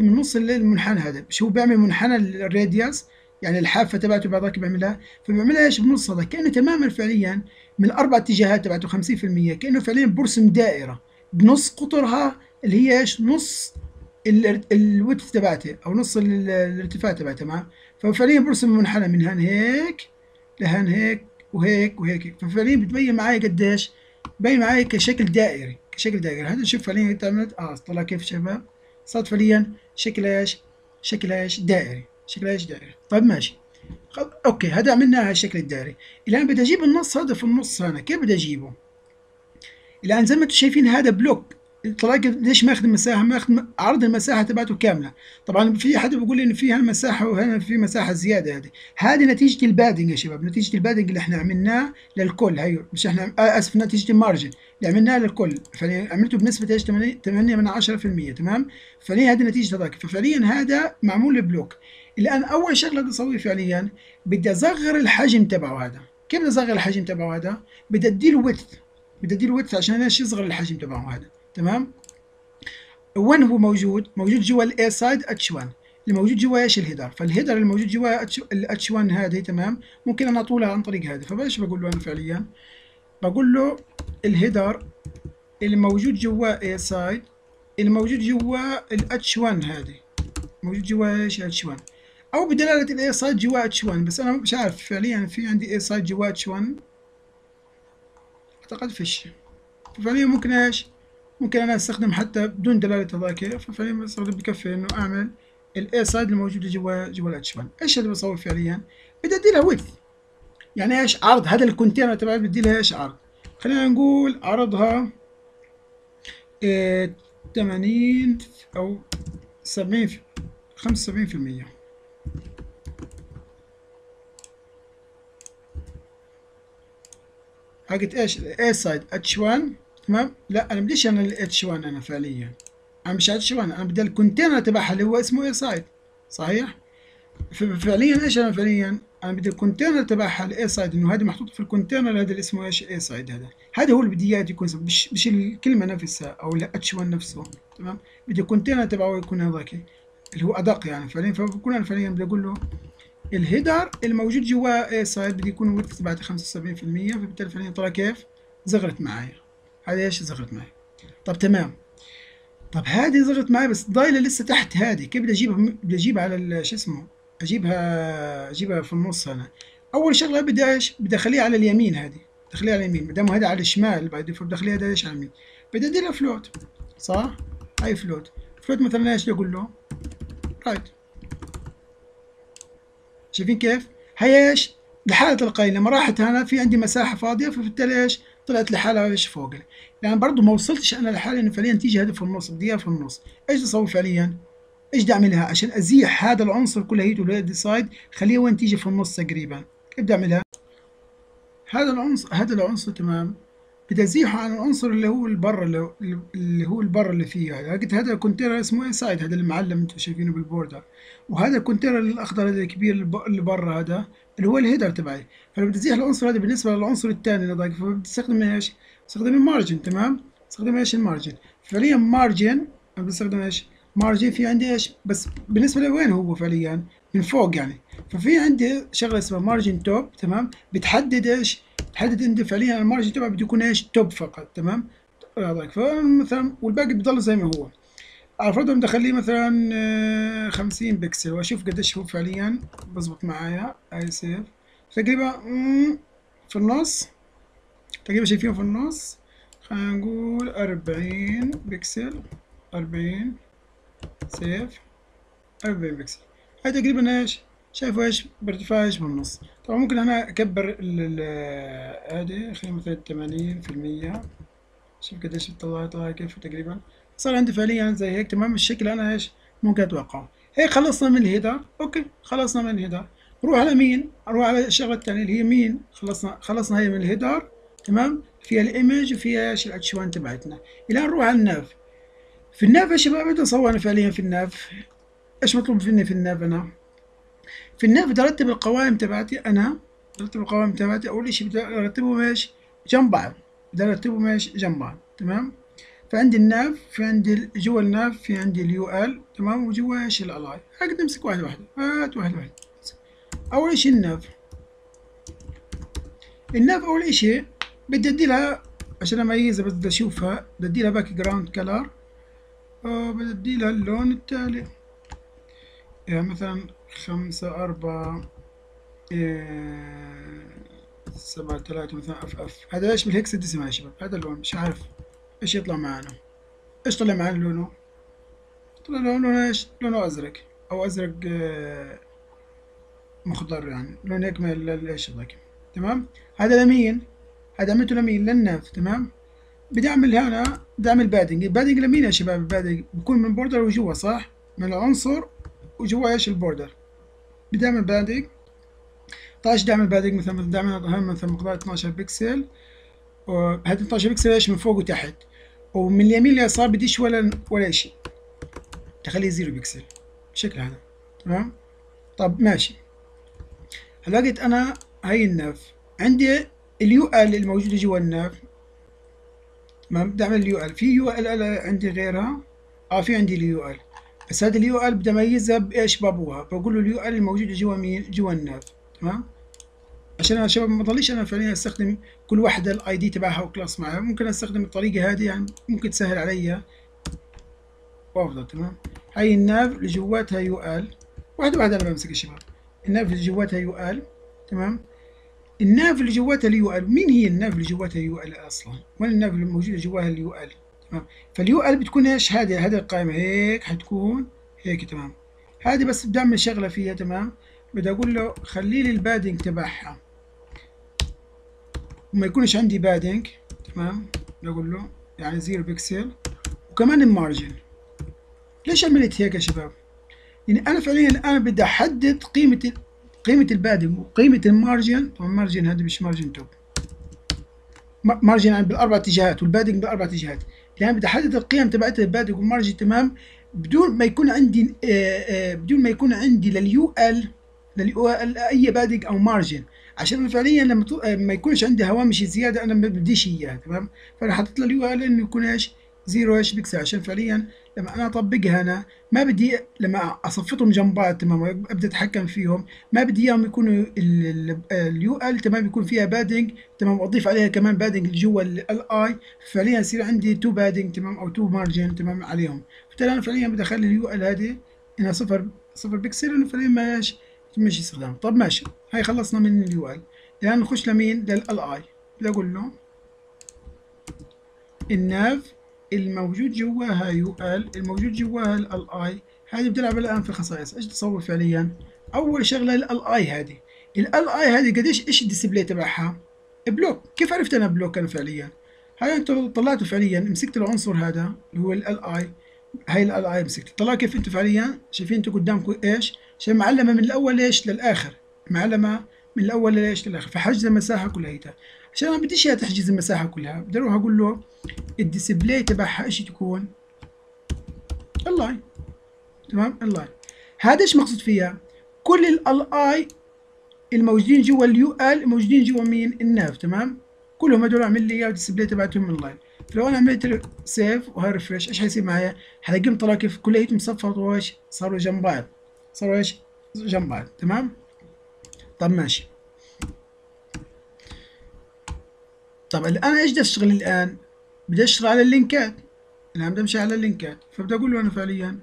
من نص المنحنى هذا. مش هو بيعمل منحنى ال radius؟ يعني الحافة تبعته بعضك بيعملها. فبيعملها إيش؟ بنص هذا كأنه تماما فعليا من الأربع اتجاهات تبعته 50% كأنه فعليا برسم دائرة. بنص قطرها اللي هي إيش؟ نص ال width تبعته أو نص الارتفاع تبعته تمام؟ ففعليا برسم منحنى من هان هيك لهان هيك وهيك وهيك. ففعليا بتبين معي قديش بين معي كشكل دائري. كشكل دائري هذا شوف فعليا تعملت آه طلع كيف شباب؟ صارت فعليا شكل إيش؟ شكل إيش؟ دائري. شكل إيش؟ دائري. طيب ماشي. خل... okay هذا عملناها الشكل الدائري. الآن بدي أجيب النص هذا في النص هنا كيف بدي أجيبه؟ الآن زي ما أنتم شايفين هذا block. طلع ليش ماخذ مساحة؟ ماخذ عرض المساحة تبعته كاملة. طبعا في حد بيقول لي إنه في هالمساحه وهنا في مساحة زيادة هذه. هذه نتيجة ال padding يا شباب. نتيجة ال padding اللي إحنا عملناه للكل. هي مش إحنا آه آسف نتيجة ال margin. اللي عملناه للكل فعملته بنسبة إيش؟ 8 من 10% تمام؟ فعليا هذه نتيجة هذاك. ففعليا هذا معمول block الان أول شغلة بدي أسويها فعليا بدي أصغر الحجم تبعه هذا. كيف بدي أصغر الحجم تبعه هذا؟ بدي اديله width بدي اديله width عشان إيش يصغر الحجم تبعه هذا تمام؟ وين هو موجود؟ موجود جوا ال aside h1 اللي موجود جوا إيش؟ ال header. فال header اللي موجود جوا الاتش 1 هذه تمام؟ ممكن أنا أطولها عن طريق هذه فايش بقول له أنا فعليا. بقول له ال header اللي موجود جوا aside اللي موجود جوا الاتش 1 هذه. موجود جوا إيش؟ h1 أو بدلالة ال aside جوا h1 بس أنا مش عارف. فعليا في عندي aside جوا h1 أعتقد فيش. فعليا ممكن إيش؟ ممكن أنا أستخدم حتى بدون دلالة هذاك ففعليا بستخدم بكفي إنه أعمل ال aside الموجودة جوا جوا الاتش 1 إيش اللي بسوي فعليا؟ بدي ادي لها width يعني إيش عرض؟ هذا ال container تبعي بدي لها إيش عرض؟ خلينا نقول عرضها إيه 80 أو 70 75% حقت إيش؟ ال aside h1 تمام؟ لا أنا بديش أنا الاتش 1 أنا فعليا. أنا مش اتش 1 أنا بدي ال container تبعها اللي هو اسمه aside صحيح؟ فعليا إيش أنا فعليا؟ أنا بدي ال container تبعها ال aside إنه هذا محطوط في ال container هذا اللي اسمه إيش؟ aside هذا هذا هو اللي بدي إياه يكون مش مش الكلمة نفسها أو الاتش 1 نفسه تمام؟ بدي ال container تبعه يكون هذاك اللي هو أدق يعني فعليا فبكون أنا فعليا بدي أقول له ال header الموجود جوا aside بده يكون width تبعته 75% فبالتالي فعليا طلع كيف؟ زغرت معايا. هذا إيش؟ زغرت معي طب تمام. طب هذه زغرت معي بس ضايلة لسه تحت هذه كيف بدي أجيبها؟ بدي أجيبها على شو اسمه؟ أجيبها أجيبها في النص هنا أول شغلة بدي إيش؟ بدي أخليها على اليمين هذه. بدي أخليها على اليمين ما دام هذا على الشمال بعد فبدي أخليها هذا إيش على اليمين. بدي ادي لها float صح؟ هاي float float مثلا إيش بدي أقول له؟ right شايفين كيف؟ هي إيش؟ لحالة القايمة لما راحت هنا في عندي مساحة فاضية فبالتالي إيش؟ طلعت لحالها إيش فوق. يعني برضو ما وصلتش أنا لحالي إنه فعليا تيجي هذه في النص بدي في النص. إيش أسوي فعليا؟ إيش بدي أعملها؟ عشان أزيح هذا العنصر ل aside خليه وين تيجي في النص تقريبا. كيف بدي أعملها؟ هذا العنصر هذا العنصر تمام. بدي أزيحه عن العنصر اللي هو البر اللي, هو البر اللي فيه. هذا قلت هذا ال container اسمه aside هذا المعلم أنتم شايفينه بال border وهذا ال container الأخضر هذا الكبير اللي برا هذا اللي هو ال header تبعي. فانا بدي أزيح العنصر هذا بالنسبة للعنصر الثاني اللي فبدي استخدم إيش؟ استخدم ال margin تمام؟ استخدم إيش؟ ال margin؟ فعليا margin بستخدم إيش؟ margin في عندي إيش؟ بس بالنسبة لوين هو فعليا؟ من فوق يعني ففي عندي شغلة اسمها margin top تمام؟ بتحدد إيش؟ بتحدد عندي فعليا ال margin تبعي بده يكون إيش؟ top فقط تمام؟ فمثلا والباقي بضل زي ما هو افرض بدي اخليه مثلا خمسين بكسل وأشوف قديش هو فعليا بظبط معايا هاي save تقريبا في النص تقريبا شايفينه في النص خلينا نقول أربعين بكسل أربعين save. أربعين بكسل. هاي تقريبا إيش؟ شايفوا إيش؟ بارتفاع إيش بالنص طبعا ممكن أنا أكبر هذه خلينا مثلا تمانين في المية. شوف قديش طلع طلع كيف تقريبا. صار عندي فعليا زي هيك تمام؟ الشكل أنا إيش؟ ممكن أتوقعه. هيك خلصنا من ال header okay خلصنا من ال header نروح على مين؟ نروح على الشغلة الثانية اللي هي مين؟ خلصنا خلصنا هي من ال header تمام؟ فيها ال image وفيها إيش؟ ال H1 تبعتنا. إلى نروح على ال nav في ال nav يا شباب بدي اصور أنا فعليا في ال nav. إيش مطلوب مني في ال nav أنا؟ في ال nav بدي أرتب القوائم تبعتي أنا أرتب القوائم تبعتي. أول شيء بدي ارتبهم إيش؟ جنب بعض. بدي أرتبهم إيش؟ جنب بعض تمام؟ فعندي ال nav في عندي جوا ال nav في عندي ال UL تمام؟ وجوا إيش؟ ال LI هقدر امسك واحدة واحدة. هات واحدة واحدة. أول شيء ال nav. ال nav أول شيء بدي ادي لها عشان أميزها بدي أشوفها. بدي ادي لها background color بدي لها اللون التالي. يعني مثلا خمسة أربعة A سبعة ثلاثة مثلا FF. هذا إيش بال hexadecimal يا شباب؟ هذا اللون مش عارف إيش يطلع معانا. إيش طلع معانا لونه؟ طلع لونه إيش؟ لونه أزرق أو أزرق مخضر يعني. لون هيك من ذاك تمام؟ هذا لمين؟ هذا عملته لمين؟ لل nav تمام؟ بدي أعمل هنا بدي أعمل padding ال padding لمين يا شباب؟ ال padding بكون من border وجوا صح؟ من العنصر وجوا إيش ال border بدي أعمل padding قداش بدي أعمل padding مثلا بدي أعمل مثلا مقدار 12 بكسل وهذا 12 بكسل إيش؟ من فوق وتحت. ومن اليمين لليسار بديش ولا ولا شيء تخليه zero pixel بالشكل هذا. تمام؟ طب ماشي. هلا لقيت أنا هاي ال nav. عندي ال UL الموجودة جوا ال nav. تمام بدي اعمل ال UL. في UL عندي غيرها؟ آه في عندي ال UL. بس هذا ال UL بدي اميزها بإيش بابوها؟ بقول له ال UL الموجودة جوا مين جوا ال nav تمام؟ عشان أنا شباب ما ضليش أنا فعليا أستخدم كل واحدة ال ID تبعها و class معها. ممكن أستخدم الطريقة هذه يعني ممكن تسهل علي وأفضل تمام؟ هاي ال nav اللي جواتها UL. واحدة واحدة أنا بمسك الشباب ال nav اللي جواتها UL تمام؟ ال nav اللي جواتها ال UL مين هي ال nav اللي جواتها UL أصلا؟ وين ال nav اللي موجودة جواها ال UL تمام. فال UL بتكون إيش؟ هذه هذه القائمة هيك حتكون هيك تمام. هذه بس بدي أعمل شغلة فيها تمام. بدي أقول له خلي لي ال padding تبعها. وما يكونش عندي padding تمام. بدي أقول له يعني zero pixel. وكمان ال margin. ليش عملت هيك يا شباب؟ يعني أنا فعليا أنا بدي أحدد قيمة قيمة ال padding وقيمه ال margin طبعا margin هذا مش margin top. margin يعني بالأربع اتجاهات وال padding بالأربع اتجاهات. يعني بدي أحدد القيم تبعت ال padding وال margin تمام؟ بدون ما يكون عندي آه، آه، بدون ما يكون عندي لل UL لل UL أي padding أو margin. عشان فعليا لما آه، ما يكونش عندي هوامش زيادة أنا ما بديش إياها تمام؟ فأنا حطيت له ال UL إنه يكون إيش؟ zero إيش؟ بيكسل. عشان فعليا لما أنا أطبقها أنا ما بدي لما أصفطهم جنب بعض تمام ابدا أتحكم فيهم ما بدي إياهم يكونوا ال UL تمام يكون فيها padding تمام وأضيف عليها كمان padding جوا ال LI فعليا يصير عندي two padding تمام أو two margin تمام عليهم. فبالتالي أنا فعليا بدي اخلي ال UL هذه انها صفر صفر بكسل إنه فعليا ما مش استخدام. طب ماشي هاي خلصنا من ال UL. الآن نخش لمين؟ لل LI بدي أقول له ال nav الموجود جواها UL الموجود جواها ال LI هذه بتلعب الآن في الخصائص إيش تصور فعليا؟ أول شغلة ال اي هذه. ال اي هذه قديش إيش ال display تبعها؟ block. كيف عرفت أنا block أنا فعليا؟ هاي انت طلعتوا فعليا؟ مسكت العنصر هذا اللي هو ال اي هاي ال اي مسكت طلع كيف أنتوا فعليا؟ شايفين أنتوا قدامكم إيش؟ عشان معلمة من الأول ليش للآخر؟ معلمة من الأول ليش للآخر؟ فحجز المساحة كلها عشان ما بديش اياها تحجز المساحة كلها. بدي أروح أقول له ال display تبعها إيش تكون inline تمام؟ ال inline هذا إيش مقصود فيها؟ كل ال LI الموجودين جوا ال UL موجودين جوا مين؟ ال nav تمام؟ كلهم هدول أعمل لي ال display تبعتهم inline فلو أنا عملت save وهاي refresh إيش حيصير معايا؟ حلاقيهم طلع كيف كليتهم صفطوا إيش صاروا جنب بعض. صاروا إيش؟ جنب بعض. تمام؟ طب ماشي. طب الان إيش بدي أشتغل الآن؟ بدي أشتغل على ال linkات. الان بدي امشي على ال linkات. فبدي أقول له أنا فعليا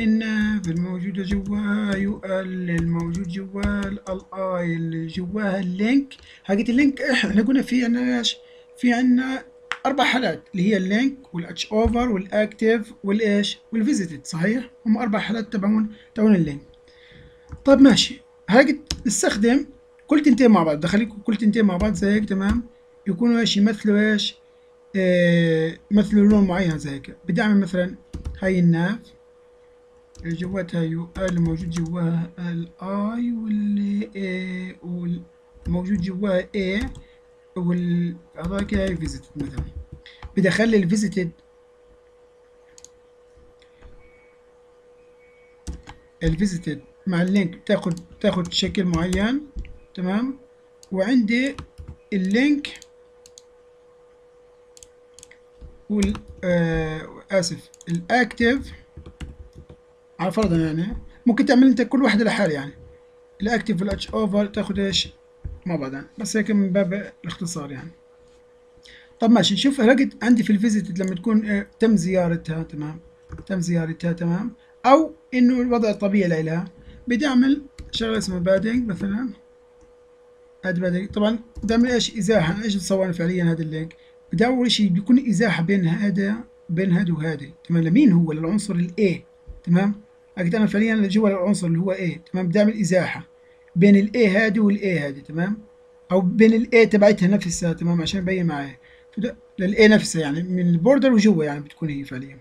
ال nav الموجودة جواها UL الموجود جواه ال LI اللي جواها ال link. حقت ال link إحنا قلنا في عندنا إيش؟ في عندنا أربع حالات اللي هي ال link وال hover وال active والإيش؟ وال visited صحيح؟ هم أربع حالات تبعون تبعون ال link. طيب ماشي. هاجي نستخدم كل تنتين مع بعض. دخليكم كل تنتين مع بعض زي هيك تمام؟ يكونوا إيش يمثلوا إيش؟ آه يمثلوا لون معين زي هيك. بدي اعمل مثلا هاي ال nav. اللي جواتها UL اللي موجود جواها ال LI وال LI والموجود جواها A والهذاك هاي visited مثلا. بدي أخلي ال visited ال visited مع ال link. تاخد تاخد شكل معين. تمام؟ وعندي ال link وال آه آسف ال active على فرضا يعني ممكن تعمل أنت كل واحدة لحالها يعني. ال active وال hover تاخد إيش؟ مع بعض يعني بس هيك من باب الاختصار يعني. طب ماشي نشوف لقيت عندي في ال visited لما تكون آه تم زيارتها تمام؟ تم زيارتها تمام؟ أو إنه الوضع الطبيعي لها بدي أعمل شغلة اسمها padding مثلا. هذا padding طبعا بدي أعمل إيش؟ إزاحة. إيش بتصور فعليا هذا ال link؟ بدي أول شيء بيكون ازاحه بين هذا بين هذا وهذا. تمام؟ لمين هو؟ للعنصر ال A تمام؟ أكيد أنا فعليا جوا العنصر اللي هو A تمام؟ بدي أعمل إزاحة بين ال A هذه وال A هذه. تمام؟ أو بين ال A تبعتها نفسها. تمام؟ عشان يبين معايا. لل A نفسها يعني من ال border وجوا يعني بتكون هي فعليا.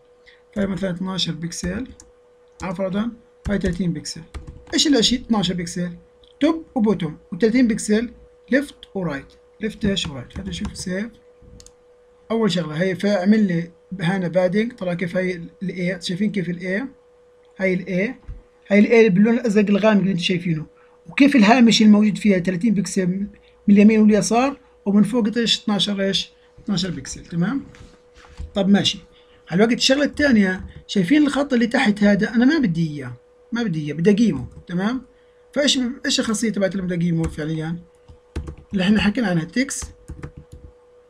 فمثلا 12 بكسل. فرضا هاي 30 بكسل. إيش الاشياء 12 pixel؟ top و bottom. و30 pixel left و right left إيش و right هذا شوف save أول شغلة هي فأعمل لي هنا padding طلع كيف هي ال A شايفين كيف ال A هاي ال A هاي ال A باللون الأزرق الغامق اللي أنتم شايفينه. وكيف الهامش الموجود فيها؟ 30 بكسل من اليمين واليسار ومن فوق إيش 12 إيش؟ 12 بكسل تمام؟ طب ماشي. على الوقت الشغلة الثانية شايفين الخط اللي تحت هذا؟ أنا ما بدي إياه ما بدي إياه بدي أقيمه تمام؟ فإيش إيش الخاصية تبعت اللي بدي أقيمه فعليا؟ اللي إحنا حكينا عنها text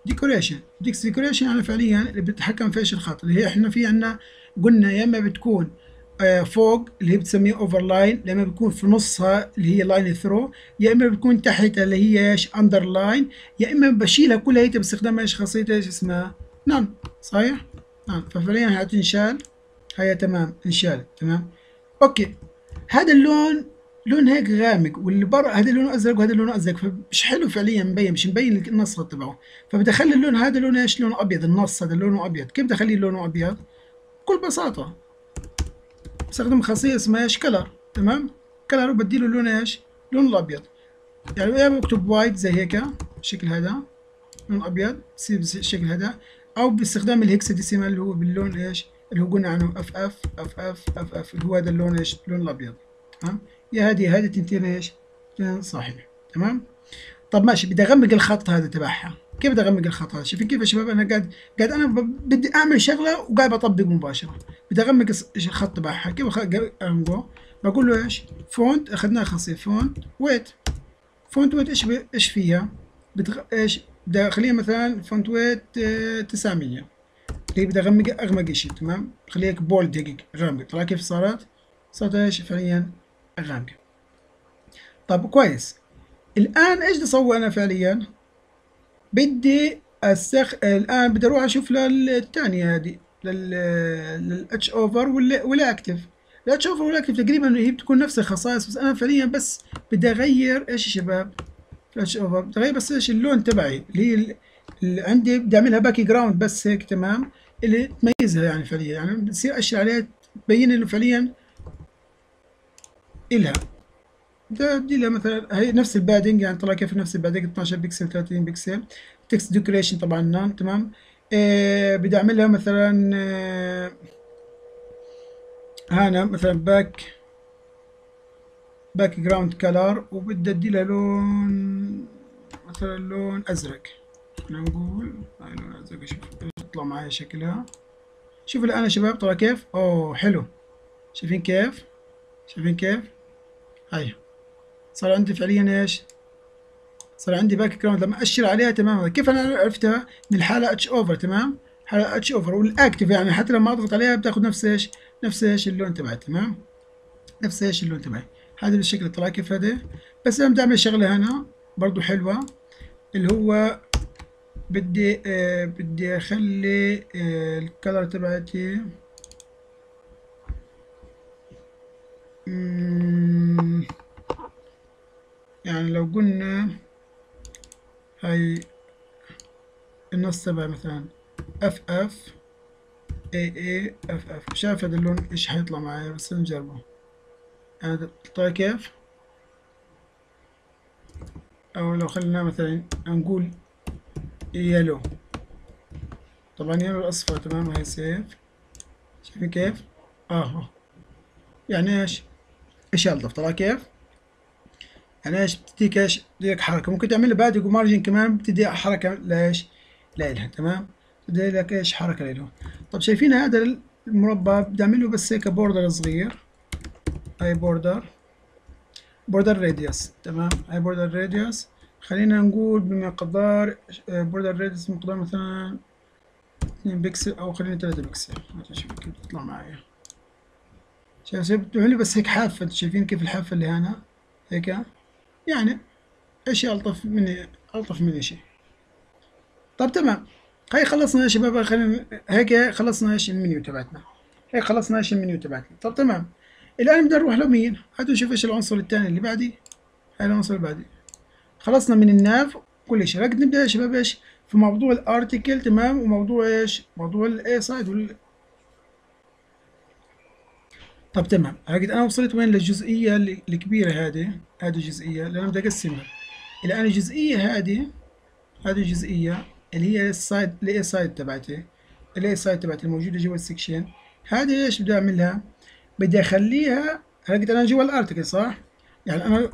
decoration. text decoration يعني فعليا اللي بتتحكم في إيش الخط اللي هي إحنا في عندنا قلنا يا إما بتكون آه، فوق اللي هي بتسميه overline لما بيكون في نصها اللي هي line-through يا إما بتكون تحت اللي هي إيش underline يا إما بشيلها كلها هي باستخدام إيش خاصية إيش اسمها؟ none صحيح؟ none ففعليا هتنشال هي تمام. إنشال. تمام؟ أوكي. هذا اللون لون هيك غامق واللي برا هذا لونه أزرق وهذا لونه أزرق فمش حلو فعليا مبين مش مبين النص تبعه. فبدي اخلي اللون هذا لونه إيش؟ لونه أبيض النص هذا لونه أبيض. كيف بدي اخليه لونه أبيض؟ بكل بساطة. بستخدم خاصيه اسمها إيش؟ color تمام؟ color وبدي له لون إيش؟ لون الأبيض. يعني يا بكتب white زي هيك بالشكل هذا لون أبيض بصير بالشكل هذا. أو باستخدام ال hexadecimal اللي هو باللون إيش؟ اللي هو قلنا عنه F F F F F F اللي هو هذا اللون إيش؟ اللون الأبيض. تمام؟ يا هذه هذه تنتين إيش؟ صحيح تمام؟ طب ماشي بدي أغمق الخط هذا تبعها. كيف بدي أغمق الخط هذا؟ شايفين كيف يا شباب أنا قاعد قاعد أنا بدي أعمل شغلة وقاعد بطبق مباشرة. بدي أغمق الخط تبعها. كيف أغمقه؟ بقول له إيش؟ font اخذناها خاصية font weight font weight إيش إيش فيها؟ بتغ... إيش؟ بدي أخليها مثلا font weight 900 اللي بدي اغمق أغمق شيء تمام؟ خليها bold هيك غامق طلع كيف صارت؟ صارت إيش؟ فعليا غامقه طب كويس. الآن إيش بدي أسوي أنا فعليا؟ بدي استخ الآن بدي أروح أشوف للثانية هذه لل hover ولا active. ال hover ولا active تقريبا هي بتكون نفس الخصائص بس أنا فعليا بس بدي أغير إيش يا شباب؟ ال hover بدي أغير بس إيش اللون تبعي اللي هي اللي عندي بدي أعملها background بس هيك تمام؟ اللي تميزها يعني فعليا. يعني بتصير أشياء عليها تبين إنه فعليا الها بدي لها مثلا هي نفس ال padding يعني طلع كيف نفس ال padding 12 بكسل 30 pixel text decoration طبعا none تمام؟ آه بدي اعملها مثلا آه هنا مثلا back background color وبدي أدي لها لون مثلا لون أزرق. خلينا نقول هاي لون أزرق شوف تطلع معي شكلها. شوفوا الان يا شباب طلع كيف؟ أوه حلو. شايفين كيف؟ شايفين كيف؟ هاي صار عندي فعليا إيش؟ صار عندي background لما اشر عليها تماما كيف أنا عرفتها؟ من الحالة hover تمام؟ حالة hover وال active يعني حتى لما أضغط عليها بتأخذ نفس إيش؟ نفس إيش؟ اللون تبعي تمام؟ نفس إيش؟ اللون تبعي. هذا بالشكل طلع كيف هذا؟ بس أنا بدي أعمل شغلة هنا برضو حلوة اللي هو بدي آه بدي أخلي آه ال color تبعتي يعني لو قلنا هاي النص تبع مثلا ff ee ff شايف هذا اللون إيش حيطلع معايا بس نجربه. هذا طيب كيف؟ أو لو خلينا مثلا نقول yellow طبعا yellow الأصفر تمام؟ هاي save شايفين كيف؟ آه. يعني إيش؟ إيش يلطف طلع كيف؟ يعني إيش بتديك إيش؟ بتديك حركة. ممكن تعمل padding و margin كمان بتدي حركة لإيش؟ لإلها تمام؟ بتدي لك إيش؟ حركة لإله طب شايفين هذا المربع؟ بدي اعمل له بس هيك border صغير. هاي border border radius تمام؟ هاي border radius خلينا نقول بمقدار border radius مقدار مثلا 2 بكسل أو خلينا 3 بكسل كيف بتطلع معايا. شايف بتعمل بس هيك حافة. شايفين كيف الحافة اللي هنا؟ هيك؟ يعني إيش ألطف مني ألطف مني شيء طب تمام. هاي خلصنا يا شباب خلينا هيك خلصنا إيش المنيو تبعتنا. هيك خلصنا إيش المنيو تبعتنا. طب تمام. الآن بدنا نروح لمين؟ هاتوا نشوف إيش العنصر الثاني اللي بعدي. هاي العنصر اللي بعدي. خلصنا من الناف كل شيء لكن نبدأ يا شباب إيش؟ في موضوع ال article تمام؟ وموضوع إيش؟ موضوع ال aside طب تمام. هاجيت أنا وصلت وين للجزئية الكبيرة هذه؟ هذه الجزئية اللي أنا بدي أقسمها. الان الجزئية هذه هذه الجزئية اللي هي ال side ال aside تبعتي ال aside تبعتي الموجودة جوا ال section هذه إيش بدي أعملها؟ بدي اخليها هاجيت أنا جوا ال article صح؟ يعني أنا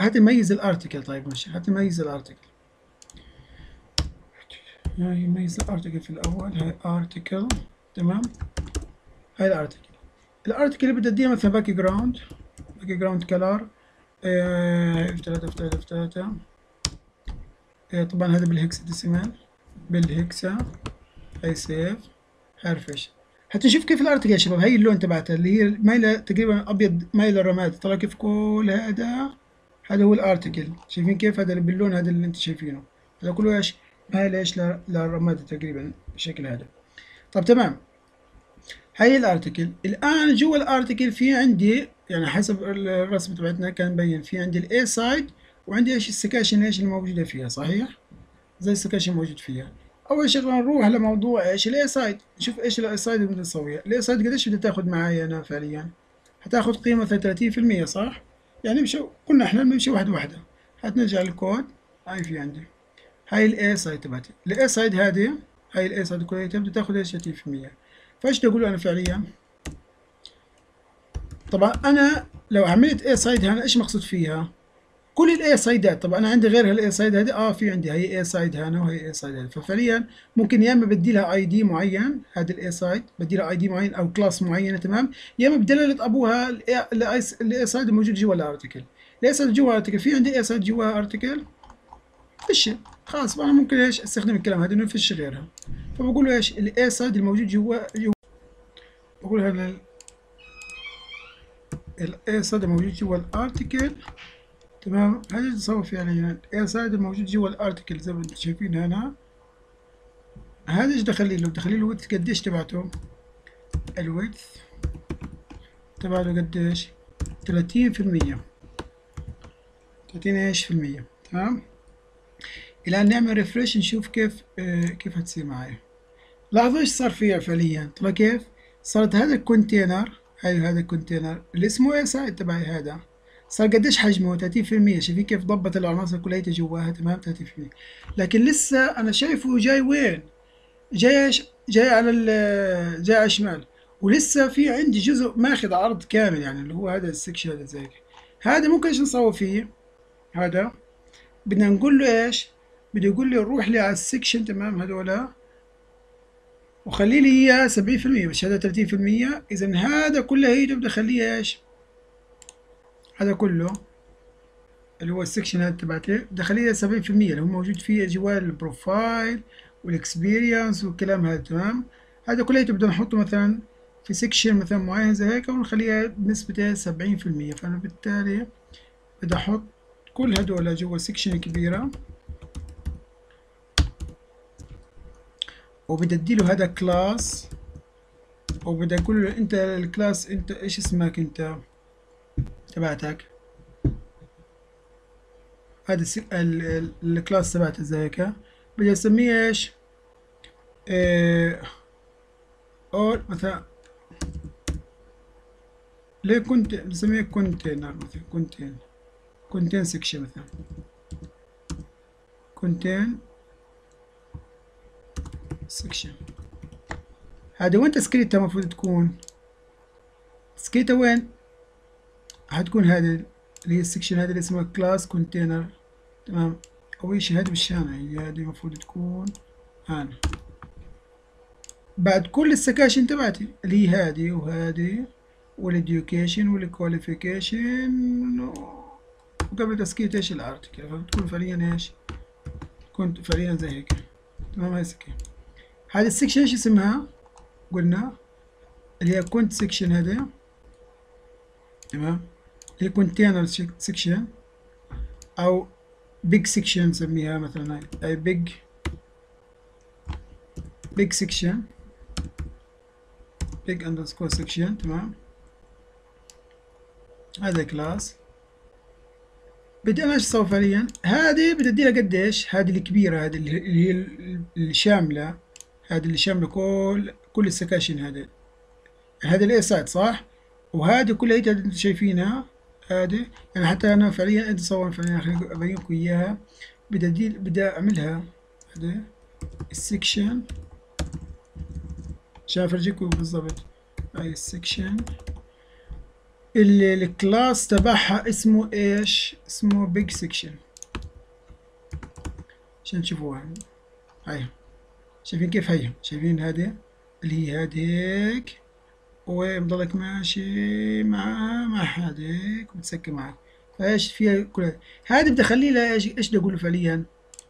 هات ميز ال article طيب ماشي. هات ميز ال article هاي ميز ال article في الأول. هاي article تمام؟ هاي ال article ال article اللي بدي اديها مثلا background background color f 3 f 3 f 3 طبعا هذا بال hexadecimal بال hexa هاي save refresh حتى نشوف كيف ال article يا شباب؟ هاي اللون تبعتها اللي هي مايلة تقريبا أبيض مايلة رماد. طلع كيف كل هذا؟ هذا هو ال article شايفين كيف؟ هذا باللون هذا اللي انت شايفينه. هذا كله إيش مايل إيش للرماد تقريبا بالشكل هذا. طب تمام. هاي ال article الآن جوا ال article في عندي يعني حسب الرسم تبعتنا كان مبين في عندي ال aside وعندي إيش السكاشن إيش الموجودة فيها صحيح؟ زي السكاشن موجود فيها. أول شغله نروح لموضوع إيش؟ ال aside نشوف إيش ال aside بدنا نسويها. ال aside قديش بدها تاخذ معايا أنا فعليا؟ ثلاثين في المية صح؟ يعني مش قلنا إحنا بنمشي واحدة واحدة. هنرجع للكود. هاي في عندي. هاي ال aside تبعتي. ال aside هذه هاي ال aside كلها بدها تاخذ إيش؟ 30% فايش أقول أنا فعليا؟ طبعا أنا لو عملت aside هنا إيش مقصود فيها؟ كل ال asideات طبعا أنا عندي غير هال aside هذه آه في عندي هي aside هنا وهي aside هذه ففعليا ممكن يا إما بدي لها ID معين هذا ال aside بدي لها ID معين أو class معينة تمام؟ يا إما بدلالة أبوها ال aside الموجود جوا ال article ال aside جوا ال article في عندي aside جوا article فيش خلاص أنا ممكن إيش أستخدم الكلام هذا؟ إنه فيش غيرها. فبقول له إيش؟ ال aside الموجود جوا جوا بقول هذا ال aside الموجود جوا ال article تمام؟ هذا تصور فعليا ال aside الموجود جوا ال article زي ما أنتم شايفين هنا. هذا إيش دخلي له دخلي له width قديش تبعته؟ ال width تبعته قديش ثلاثين في المية. ثلاثين إيش في المية؟ تمام؟ الآن نعمل refresh نشوف كيف آه كيف هتصير معايا. لاحظوا إيش صار فيها فعليا؟ طلع كيف؟ صارت هذا ال container هاي هذا ال container اللي اسمه aside تبعي هذا. صار قديش حجمه؟ 30% شايفين كيف ضبط العناصر كلها جواها تمام؟ 30% لكن لسه أنا شايفه جاي وين؟ جاي جاي على ال جاي على الشمال. ولسه في عندي جزء ماخذ عرض كامل يعني اللي هو هذا ال section هذا زي. هذا ممكن إيش نسوي فيه؟ هذا. بدنا نقول له إيش؟ بده يقول لي روح لي على ال section تمام هذولا. وخلي لي اياه 70% بس هذا 30% إذا هذا كله هيدا بدي أخليه إيش؟ هذا كله اللي هو ال section هذا تبعتي. بدي أخليه 70% اللي هو موجود فيه جوا ال profile وال experience والكلام هذا تمام. هذا كله بدنا نحطه مثلا في section مثلا معين زي هيك ونخليها بنسبة سبعين في المية. فأنا بالتالي بدي أحط كل هدول جوا section كبيرة. وبدي اديله هذا class وبدي أقول له انت ال class انت إيش اسمك انت؟ تبعتك. هذا ال class تبعته زي هيك. بدي اسميه إيش؟ آه or مثلا ليه كنت بسميه container مثلا content content section مثلا. content section هذا وين تسكيرتها المفروض تكون؟ تسكيرتها وين؟ هتكون هذه اللي هي ال section هذا اللي اسمه class container تمام؟ أول شيء هذه هي هذه المفروض تكون هنا بعد كل السكاشن تبعتي اللي هي هذه وهذه وال education وال qualification وقبل تسكيرة إيش؟ ال article فبتكون فعليا إيش؟ كنت فعليا زي هيك. تمام؟ هاي هذا ال section إيش اسمها؟ قلنا اللي هي content section هذا تمام؟ هي container section أو page section نسميها مثلا. أي page page section page underscore section تمام؟ هذا class بدي أنا إيش فعليا؟ هذه بدي اديها قديش؟ هذه الكبيرة هذه اللي هي الشاملة. هذه اللي شامله كل كل السكاشن هذه هذه ال aside صح؟ وهذه كلها أنتم شايفينها. هذه يعني حتى أنا فعليا أنت صور فعليا ابينكم إياها. بدي بدي أعملها. هذه ال section. عشان افرجيكم بالضبط. هاي ال section. اللي ال class تبعها اسمه إيش؟ اسمه page section عشان تشوفوها هاي. شايفين كيف هي؟ شايفين هذه؟ اللي هي هذه هيك وبضلك ماشي مع مع هذا هيك وتسكر معك فايش فيها كل هذه بدي أخلي لها إيش إيش بدي أقول فعليا؟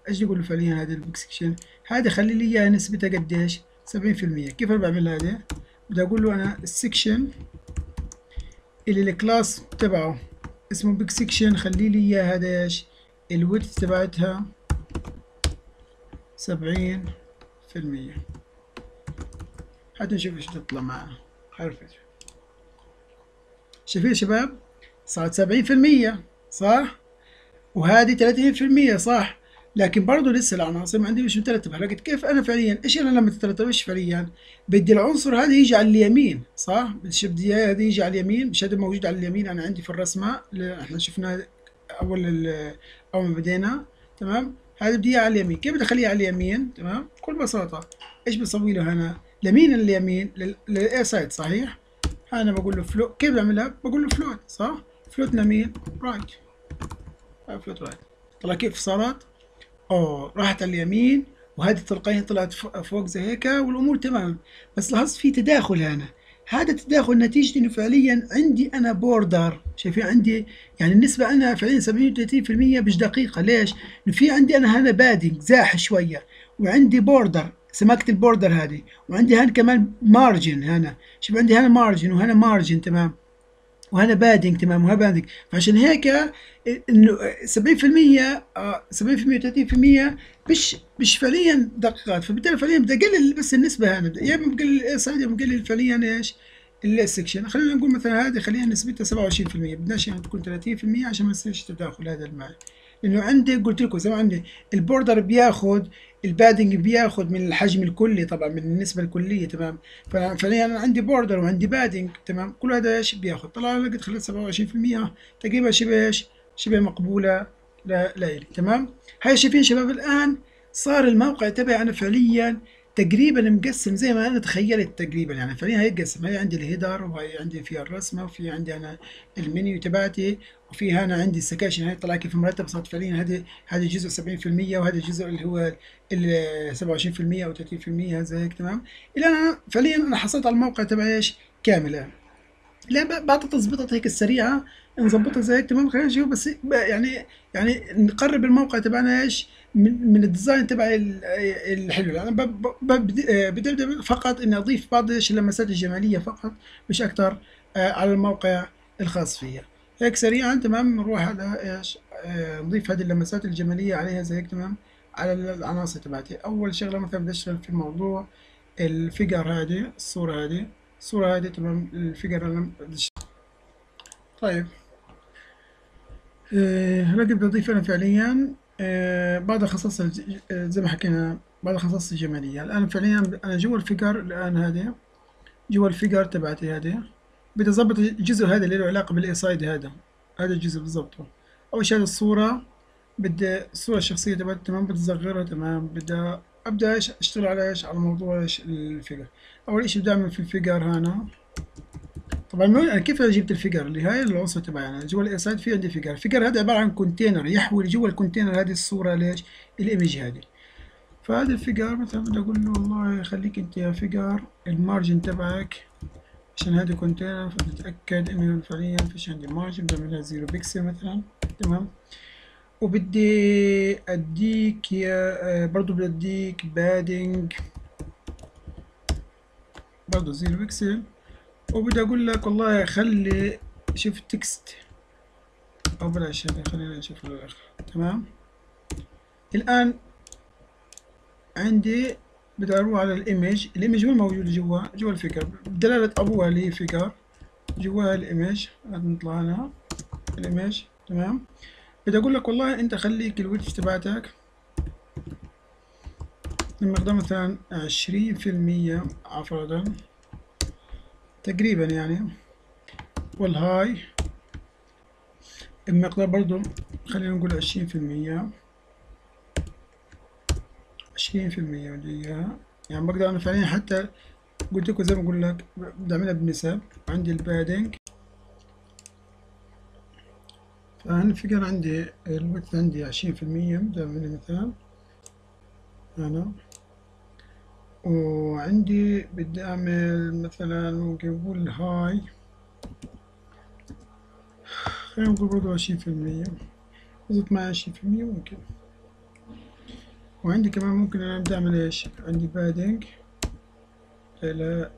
إيش بدي أقول فعليا هذه ال page section هذه خلي لي إياها نسبتها قديش؟ سبعين في المية. كيف أنا بعمل هذا بدي أقول له أنا ال section اللي ال class تبعه. اسمه page section خلي لي اياه هذا إيش؟ ال width تبعتها. سبعين. في المية حتى نشوف إيش تطلع معنا عرفت شايفين شباب صارت سبعين في المية صح؟ وهذه ثلاثين في المية صح؟ لكن برضه لسه العناصر ما عندي مش مترتبة. لقيت كيف أنا فعليا؟ إيش أنا لما تترتبش فعليا؟ بدي العنصر هذا يجي على اليمين صح؟ بدي هذا يجي على اليمين. مش هذا موجود على اليمين أنا عندي في الرسمة. اللي إحنا شفناه أول أول ما بدينا تمام؟ هذا بدي على اليمين. كيف بدي أخليه على اليمين؟ تمام؟ بكل بساطة إيش بسوي له هنا؟ لمين اليمين؟ لل aside صحيح؟ أنا بقول له float كيف بعملها بقول له float صح؟ float لمين right float right طلع كيف صارت؟ آه راحت على اليمين وهذه تلقائيا طلعت فوق زي هيك والأمور تمام. بس لاحظت في تداخل هنا. هذا التداخل نتيجة إنه فعليا عندي أنا border شايفين عندي يعني النسبة أنا فعليا 37% مش دقيقة. ليش؟ إنه في عندي أنا هنا padding زاح شوية وعندي border سمكة ال border هذه وعندي هنا كمان margin هنا. شوف عندي هنا margin وهنا margin تمام؟ وهنا padding تمام وهنا padding فعشان هيك إنه 70% 70% 30% مش مش فعليا دقيقات. فبالتالي فعليا بدي أقلل بس النسبة هنا يا اما بقلل الاي يا بقلل فعليا إيش؟ ال section. خلينا نقول مثلا هذه خليها نسبتها 27% بدناش يعني تكون 30% عشان ما يصيرش تداخل هذا المال. لأنه عندي قلت لكم زي ما عندي. ال border بياخذ ال padding بياخذ من الحجم الكلي طبعا من النسبة الكلية تمام؟ ففعليا أنا عندي border وعندي padding تمام؟ كل هذا إيش بياخذ طلع لقيت خليت 27% تقريبا شبه إيش؟ شبه مقبولة لإلي تمام؟ هاي شايفين شباب الآن صار الموقع تبعي أنا فعليا تقريبا مقسم زي ما أنا تخيلت تقريبا يعني فعليا هي قسم هي عندي ال header وهي عندي فيها الرسمة وفي عندي أنا المنيو تبعتي وفي هنا عندي السكاشن هاي طلع كيف مرتب صارت فعليا هذه هذا جزء 70% وهذا الجزء اللي هو ال 27% أو 30% هذا هيك تمام؟ إلى أنا فعليا أنا حصلت على الموقع تبعي إيش؟ كاملة. لا بعد تظبيطات هيك السريعة نظبطها زي هيك تمام؟ خلينا نشوف بس يعني يعني نقرب الموقع تبعنا إيش؟ من, من الديزاين تبعي الحلو. يعني بدي فقط إني أضيف بعض اللمسات الجمالية فقط مش أكثر آه، على الموقع الخاص فيا. هيك سريعا تمام؟ نروح على إيش؟ آه، نضيف هذه اللمسات الجمالية عليها زي هيك تمام؟ على العناصر تبعتي. أول شغلة مثلا بدي اشتغل في موضوع ال figure هذه الصورة هذه. الصورة هذه تمام؟ ال figure طيب. آه، هلا بدي اضيف أنا فعليا آه، بعض الخصائص آه، زي ما حكينا بعض الخصائص الجمالية. الآن فعليا أنا جوا ال figure الآن هذه جوا ال figure تبعتي هذه. بدي أظبط الجزء هذا اللي له علاقة بال aside هذا. هذا الجزء بالضبط. أول شيء هذه الصورة. بدي الصورة الشخصية تبعتي تمام بدي أصغرها تمام. بدي أبدأ إيش؟ أشتغل على إيش؟ على موضوع إيش؟ ال figure. أول شيء بدي أعمل في ال figure هنا؟ طبعا أنا كيف جبت ال figure؟ اللي هاي العنصر تبعي أنا. جوا ال aside في عندي figure. ال figure هذا عبارة عن container يحوي جوا ال container هذه الصورة ليش ال image هذه. فهذا ال figure مثلا بدي أقول له والله خليك أنت يا figure ال margin تبعك عشان هذا container فتتاكد إنه فعليا فيش عندي margin بعملها zero pixel مثلا. تمام؟ وبدي أديك يا آه، برضو بدي أديك padding برضو zero pixel وبدي أقول لك والله خلي شوف text أو بلاش هذا خلينا نشوف الأخر. تمام؟ الآن عندي أروح على ال image ال image وين موجود؟ جوا جوا ال figure بدلالة ابوها اللي هي figure جواها ال image نطلع هنا. ال image تمام. بدي أقول لك والله أنت خليك ال width تبعتك. المقدار مثلا عشرين في المية عفوا. تقريبا يعني. والهاي. المقدار برضو خلينا نقول عشرين في المية. عشرين في المية إياها. يعني بقدر أنا فعليا حتى قلت لكم زي ما أقول لك بدي أعملها بنسب عندي البادنج. فأنا فكر عندي الوقت عندي عشرين في المية بدي أعملها مثلا هنا وعندي بدي أعمل مثلا ممكن نقول هاي. خلينا نقول برضو عشرين في المية. وصلت معي عشرين في المية ممكن. وعندي كمان ممكن أنا بدي أعمل إيش؟ عندي بادنج إلى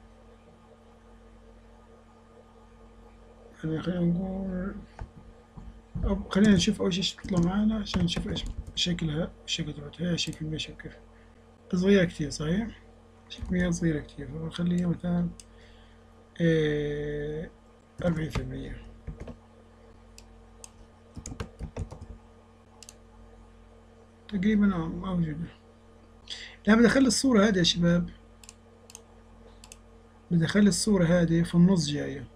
يعني خلينا نقول أو خلينا نشوف أول شي تطلع معنا عشان نشوف إيش شكلها الشكل تبعتها المية شوف كيف صغيرة كتير صحيح؟ كمية صغيرة كتير. فبخليها مثلا أربعين في المية. تقريبا موجودة لا بدي أخلي الصورة هذه يا شباب. بدي أخلي الصورة هذه في النص جاية.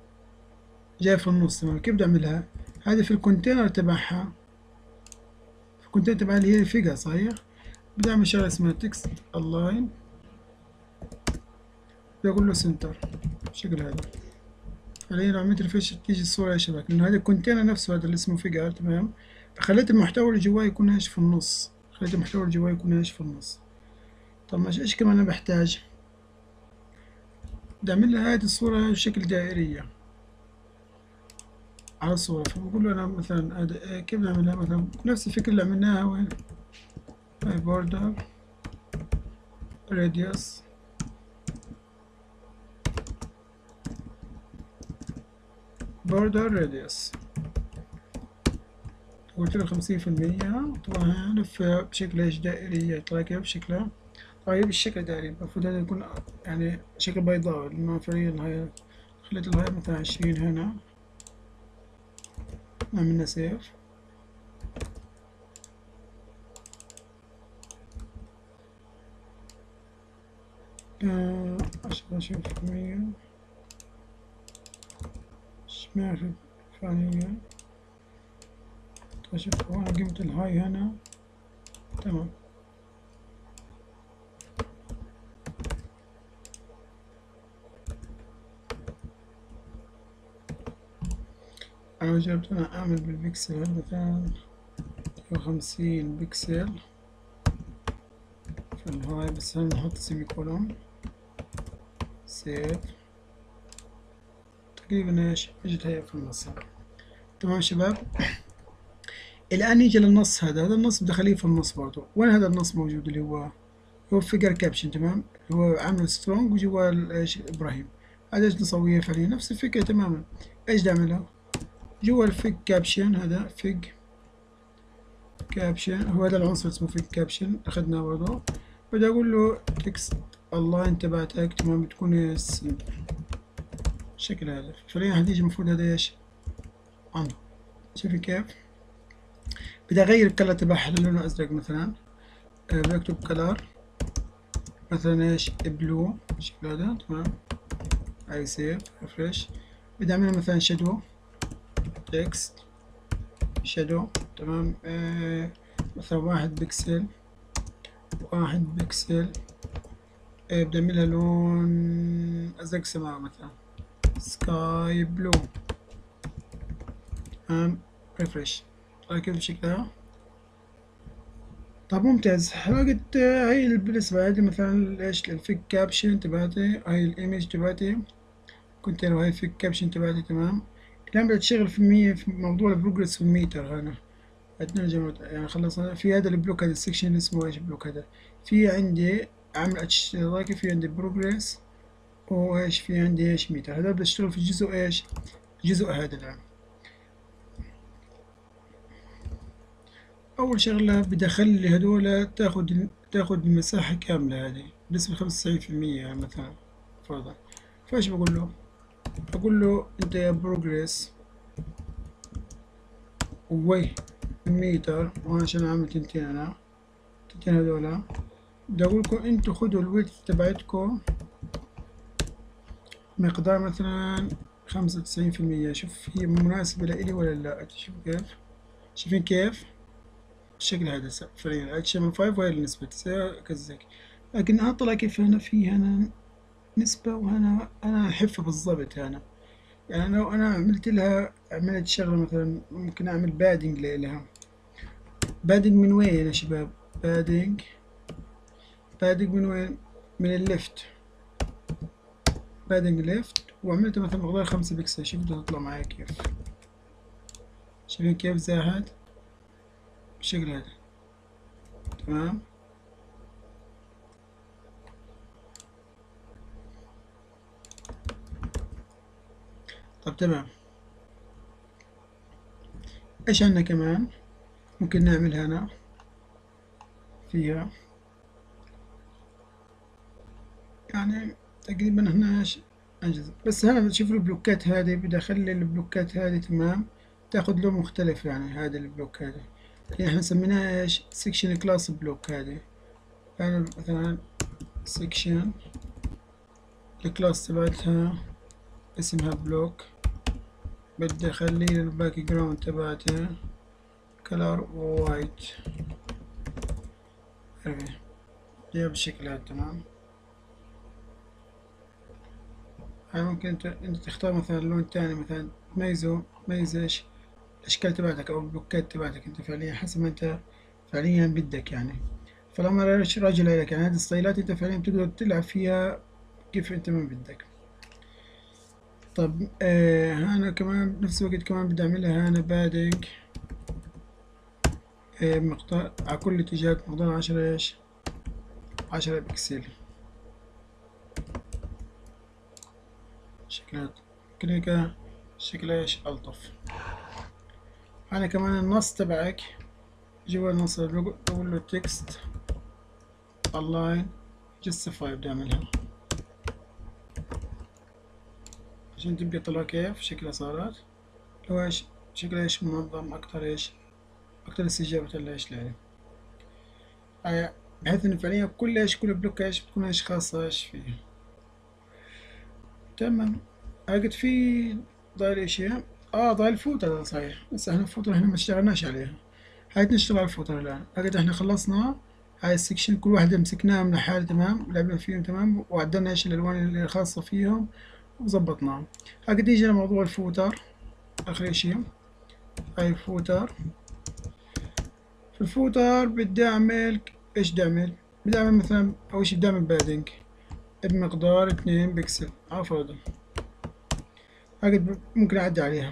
جاية في النص تمام. كيف بدي أعملها؟ هذه في ال container تبعها. في ال container تبعها اللي هي فيجا صحيح؟ بدي أعمل شغلة اسمها text align. بدي أقول له center. بالشكل هذا. حاليا لو عملت refresh تيجي الصورة يا شباب. لأنه هذا ال container نفسه هذا اللي اسمه figure تمام؟ خليت المحتوى اللي جواه يكون إيش؟ في النص. خليت المحتوى اللي جواه يكون إيش في النص. طب ماشي إيش كمان أنا بحتاج؟ بدي اعمل لها هذه الصورة بشكل دائرية. على الصورة فبقول له أنا مثلا كيف نعملها؟ مثلا نفس الفكرة اللي عملناها وين؟ border radius border radius. قلت له خمسين في المية طبعا هنلفها بشكل إيش دائري طلع كيف بشكلها طيب بالشكل دائري المفروض هذا يكون يعني شكل بيضاوي لأنه فعليا هاي خليت الهاي مثلا عشرين هنا. عملنا سيف. آه عشرة عشرين في المية. اشمعنى فعليا شوف وأنا قمت الهاي هنا. تمام. أنا جربت أنا أعمل بالبكسل. مثلا خمسين بكسل في الهاي بس هنا نحط سيمي كولوم سيف تقريبا إيش؟ اجت هي في النص تمام شباب. الآن نيجي للنص هذا هذا النص بدي أخليه في النص برضه وين هذا النص موجود اللي هو؟ هو فيجر كابشن تمام؟ هو عامل سترونج وجوا إبراهيم. هذا إيش نسويه فعليا نفس الفكرة تماما. إيش أعملها جوا الفيج كابشن هذا فيج caption هو هذا العنصر اسمه fig caption أخذناه برضه بدي أقول له text align تبعتك تمام؟ بتكون بالشكل هذا. فعليا هتيجي المفروض هذا إيش؟ عنده شوفي كيف. بدي أغير ال color تبعها للون ازرق مثلا. أه بكتب color مثلا إيش؟ blue بالشكل هذا تمام. اي save refresh بدي أعمل مثلا shadow text shadow تمام. أه مثلا واحد بكسل واحد بكسل أه بدي أعملها لون أزرق سماء مثلا. sky blue تمام. refresh كيف بشكلها طب ممتاز. وقت هاي بالنسبة هذه مثلا إيش ال fig caption تبعتي هاي ال image تبعتي كنت أنا هاي الفيك كابشن تبعتي تمام؟ الآن بدأت تشتغل في مية في موضوع البروجرس في الميتر عندنا جماعة يعني خلصنا. في هذا البلوك هذا السكشن اسمه إيش البلوك هذا؟ في عندي عامل اشتراكي في عندي بروجرس وإيش؟ في عندي إيش ميتر هذا بشتغل في الجزء إيش؟ الجزء هذا الآن. أول شغلة بدي أخلي هذولا تاخد تاخد المساحة كاملة هذه بنسبة خمسة وتسعين في المية مثلا فرضا فايش بقول له؟ بقول له أنت يا progress و meter وعشان أعمل تنتين أنا؟ تنتين هذولا بدي أقول لكم أنتوا خدوا ال width تبعتكم مقدار مثلا خمسة وتسعين في المية. شوف هي مناسبة لإلي ولا لا شوف كيف؟ شايفين كيف؟ بالشكل هذا فعليا. اتش ام 5 وهي النسبة كذا لكن أنا طلع كيف هنا في هنا نسبة وهنا أنا احفها بالضبط هنا يعني لو أنا عملت لها عملت شغلة مثلا ممكن أعمل بادنج لها. بادنج من وين يا شباب؟ بادنج بادنج من وين؟ من الليفت. بادنج ليفت وعملت مثلا مقدار خمسة بكسل. شوف بدها تطلع معايا كيف. شايفين كيف زاهد. بالشكل هذا تمام؟ طب تمام. إيش عندنا كمان؟ ممكن نعمل هنا فيها. يعني تقريبا هنا انجز بس هنا تشوف ال block ات هذه بدي اخلي ال block ات هذه تمام؟ تأخذ لون مختلف يعني هذه ال block هذه يعني إحنا سميناها إيش؟ section class block هذه. يعني مثلا section ال class تبعتها اسمها block بدي أخلي ال background تبعتها color white هي بالشكل هذا تمام؟ هاي ممكن انت تختار مثلا لون تاني مثلا تميزه تميز إيش؟ الاشكال تبعتك أو البلوكات تبعتك أنت فعليا حسب ما أنت فعليا بدك يعني. فلما راجع لك يعني هذه الستايلات أنت فعليا بتقدر تلعب فيها كيف أنت ما بدك. طب آه هنا كمان بنفس الوقت كمان بدي أعملها هنا padding آه مقدار على كل اتجاه مقدار عشرة إيش؟ عشرة بكسل. شكلها كده شكلها إيش؟ ألطف. أنا كمان النص تبعك. جوا النص بقول له text align justify بدي أعملها. عشان تبقى طلع كيف شكلها صارت. لو إيش شكلها إيش منظم أكتر إيش أكتر استجابة لايش لي بحيث إنه فعليا كل إيش كل بلوك إيش بتكون إيش خاصة إيش فيه. تمام. اجد في ضايل إشياء. آه ضايل ال footer صحيح. بس إحنا ال footer إحنا ما اشتغلناش عليها. هاي نشتغل على ال footer الآن. اجد إحنا خلصنا هاي ال section كل واحدة مسكناها من حال تمام لعبنا فيهم تمام وعدلنا إيش الألوان اللي خاصة فيهم وظبطناهم هكذا يجي موضوع ال footer. آخر شيء. هاي ال footer. في ال footer بدي اعمل إيش بدي اعمل بدي اعمل مثلا أول شي بدي اعمل padding. بمقدار اتنين بكسل. على هكذا ممكن أعدي عليها.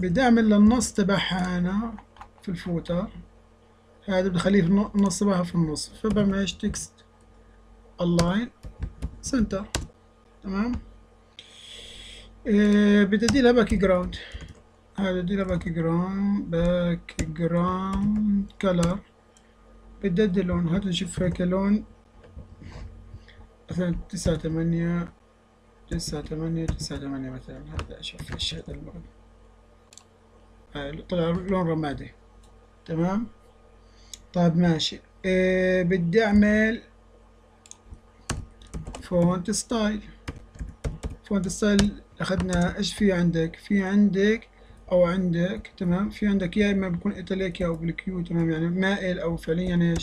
بدي اعمل للنص تبعها أنا في ال footer هذا بدي اخليه في النص تبعها في النص. فبعمل إيش؟ text align center تمام؟ إيه بدي أدي لها background هذا بدي لها background background color بدي أدي لون. هذا نشوفها ك لون مثلا تسعة ثمانية تسعة ثمانية تسعة ثمانية مثلا. هذا شوف إيش هذا اللون طلع لون رمادي. تمام؟ طيب ماشي. إيه بدي أعمل font style font style أخذنا إيش في عندك؟ في عندك أو عندك تمام؟ في عندك يا إما بيكون italic أو oblique تمام؟ يعني مائل أو فعليا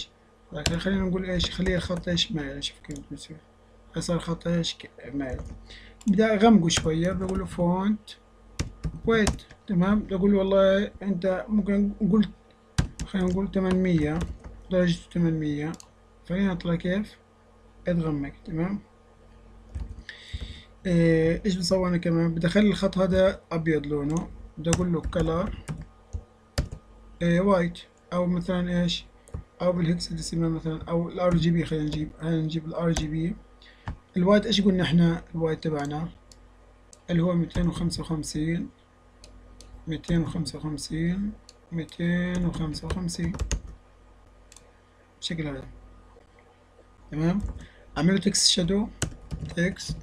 لكن خلينا نقول إيش؟ خليه الخط إيش؟ مائل. شوف كيف بيصير. صار خط إيش مائل بدي اغمقه شوية بقول له font weight تمام؟ بقول له والله أنت ممكن نقول خلينا نقول 800 درجة 800 خلينا نطلع كيف؟ اتغمق تمام؟ إيه، إيش بسوي أنا كمان؟ بدي اخلي الخط هذا أبيض لونه. بدي أقول له color إيه white أو مثلا إيش؟ أو بال hexadecimal مثلا أو ال RGB خلينا نجيب خلينا نجيب ال RGB ال white إيش قلنا إحنا ال white تبعنا اللي هو ميتين وخمسة وخمسين ميتين وخمسة وخمسين ميتين وخمسة وخمسين. بالشكل هذا. تمام؟ اعمله text shadow text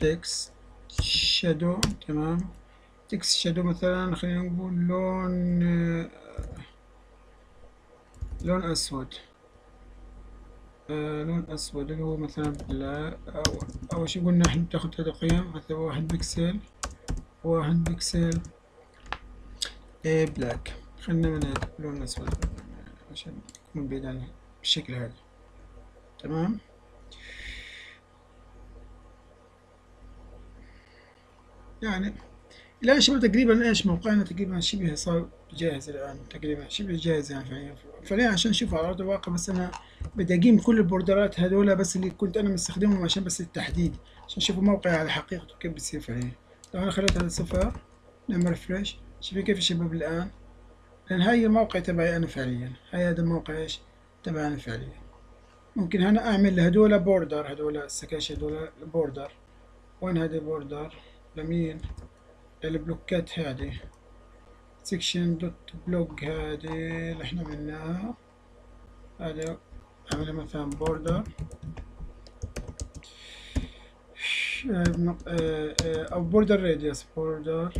text shadow تمام؟ text shadow مثلا خلينا نقول لون لون أسود. آه لون أسود اللي هو مثلا black أو أول شي قلنا إحنا بتاخد هذا قيم مثلا واحد بكسل واحد بكسل إيه black خلينا من لون أسود عشان يكون بعيد عنه بالشكل هذا. تمام؟ يعني الآن شبه تقريبا إيش موقعنا تقريبا شبه صار جاهز الآن تقريبا. شبه جاهز يعني فعليا. فعليا عشان نشوف على أرض الواقع بس أنا بدي أقيم كل ال borderات هذولا بس اللي كنت أنا مستخدمهم عشان بس التحديد. عشان نشوف موقعي على حقيقته كيف بتصير فعليا. لو أنا خليت صفر نعمل refresh شوفي كيف الشباب الآن. لأن هاي الموقع تبعي أنا فعليا. هاي هذا الموقع إيش؟ تبعي أنا فعليا. ممكن هنا أعمل لهدولا border هدولا السكاشن هدولا border وين هذا border لمين؟ البلوكات هذه. section dot block هذه اللي إحنا عملناها هذا اعملها مثلا border أو border radius border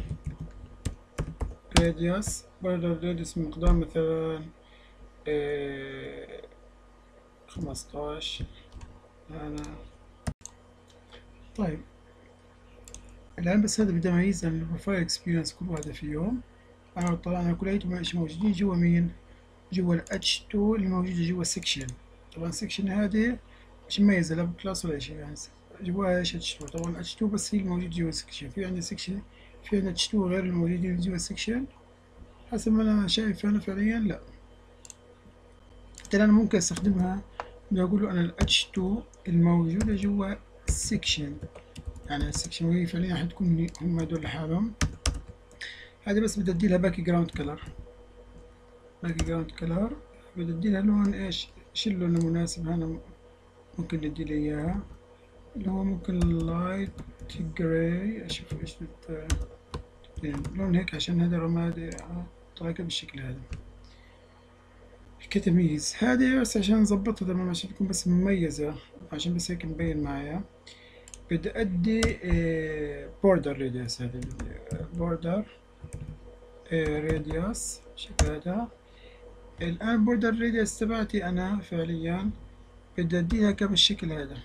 radius border radius مقدار مثلا خمستاش. أنا طيب. الآن بس هذا بدي أميز ال profile experience كل واحدة فيهم. أنا طبعا كليتهم مش موجودين جوا مين؟ جوا ال H2 اللي موجودة جوا ال section طبعا ال section هذه مش مميزة لا ب class ولا شيء يعني جواها إيش H2 طبعا H2 بس هي الموجودة جوا ال section في عندي section في عندي H2 غير الموجودين جوا ال section حسب ما أنا شايف أنا فعليا لا. حتى أنا ممكن أستخدمها بدي أقول له أنا ال H2 الموجودة جوا ال section يعني ال section وهي فعليا حتكون هم هدول لحالهم هذه بس بدي أديلها background color background color بدي أديلها لون إيش؟ إيش اللون المناسب هنا؟ ممكن نديله إياها. اللي هو ممكن light gray أشوف إيش لون هيك عشان هذا رمادي طاقة بالشكل هذا. كتمييز هذه بس عشان نظبطها تمام عشان تكون بس مميزة. عشان بس هيك مبين معايا. بدي أدي border radius هذا border radius شكل هذا الآن border radius تبعتي أنا فعليا. بدي أديها كم بالشكل هذا؟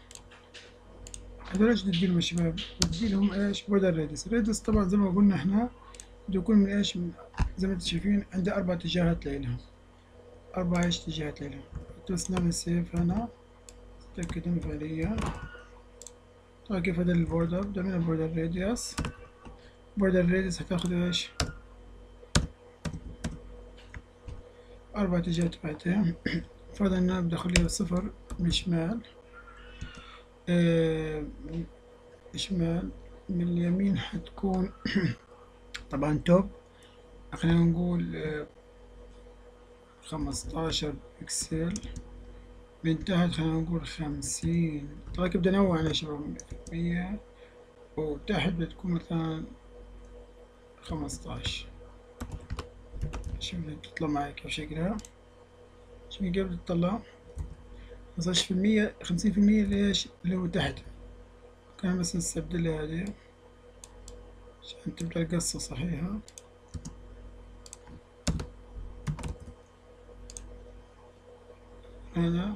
هذول إيش بدي لهم يا شباب؟ بدي لهم إيش؟ border radius، ال radius طبعا زي ما قلنا إحنا بده يكون من إيش؟ زي ما أنتم شايفين عندي أربع اتجاهات لإلها. أربع إيش اتجاهات لإلها؟ بس نعمل save هنا. تأكد إنه فعليا. طبعا كيف هذا ال border؟ بدي أعمل border radius border radius هتاخد إيش؟ أربع اتجاهات تبعتها فرضا إن أنا بدي أخليها صفر من الشمال آه شمال من اليمين حتكون طبعا توب خلينا نقول آه خمستاشر بكسل من تحت خلينا نقول خمسين كيف بدي أنوع يا شباب مية وتحت بتكون مثلا خمستاش. شوف تطلع معي كيف شكلها شوف كيف بتطلع خمستاش في المية خمسين في المية ليش اللي هو تحت. كان بس نستبدلها هذه. عشان تبدأ القصة صحيحة. هذا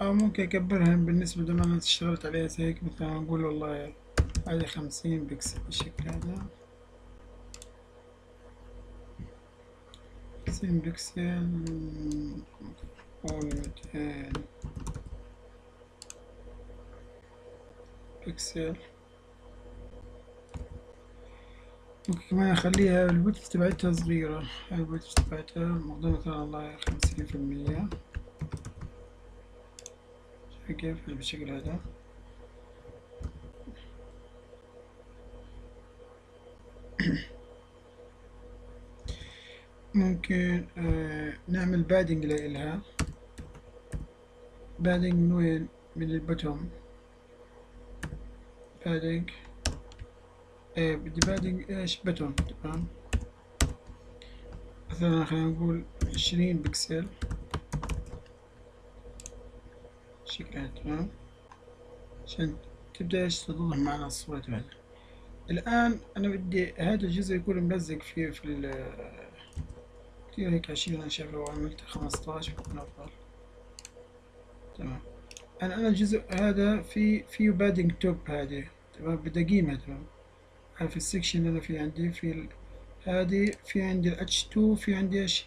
أو ممكن أكبرها بالنسبة لما أنا اشتغلت عليها زي هيك مثلا نقول والله هذه خمسين بكسل بالشكل هذا. خمسين بكسل ميتين بكسل. ممكن كمان أخليها ال width تبعتها صغيرة. هاي ال width تبعتها مقدار مثلا والله خمسين في المية. كيف بالشكل هذا. ممكن آه نعمل padding لإلها padding من وين؟ من ال bottom. padding آه بدي padding إيش؟ bottom تمام. مثلا خلينا نقول عشرين بكسل. شكلها تمام. عشان تبدأ إيش؟ تتضح معنا الصورة تبعنا الآن أنا بدي هذا الجزء يكون ملزق في ال كتير هيك عشرين أنا شايف لو عملت خمستاش بيكون أفضل. تمام. أنا أنا الجزء هذا في فيه padding top هذه. تمام؟ بدي أقيمها تمام؟ في ال section أنا في عندي في ال... هذه في عندي ال H2 في عندي إيش؟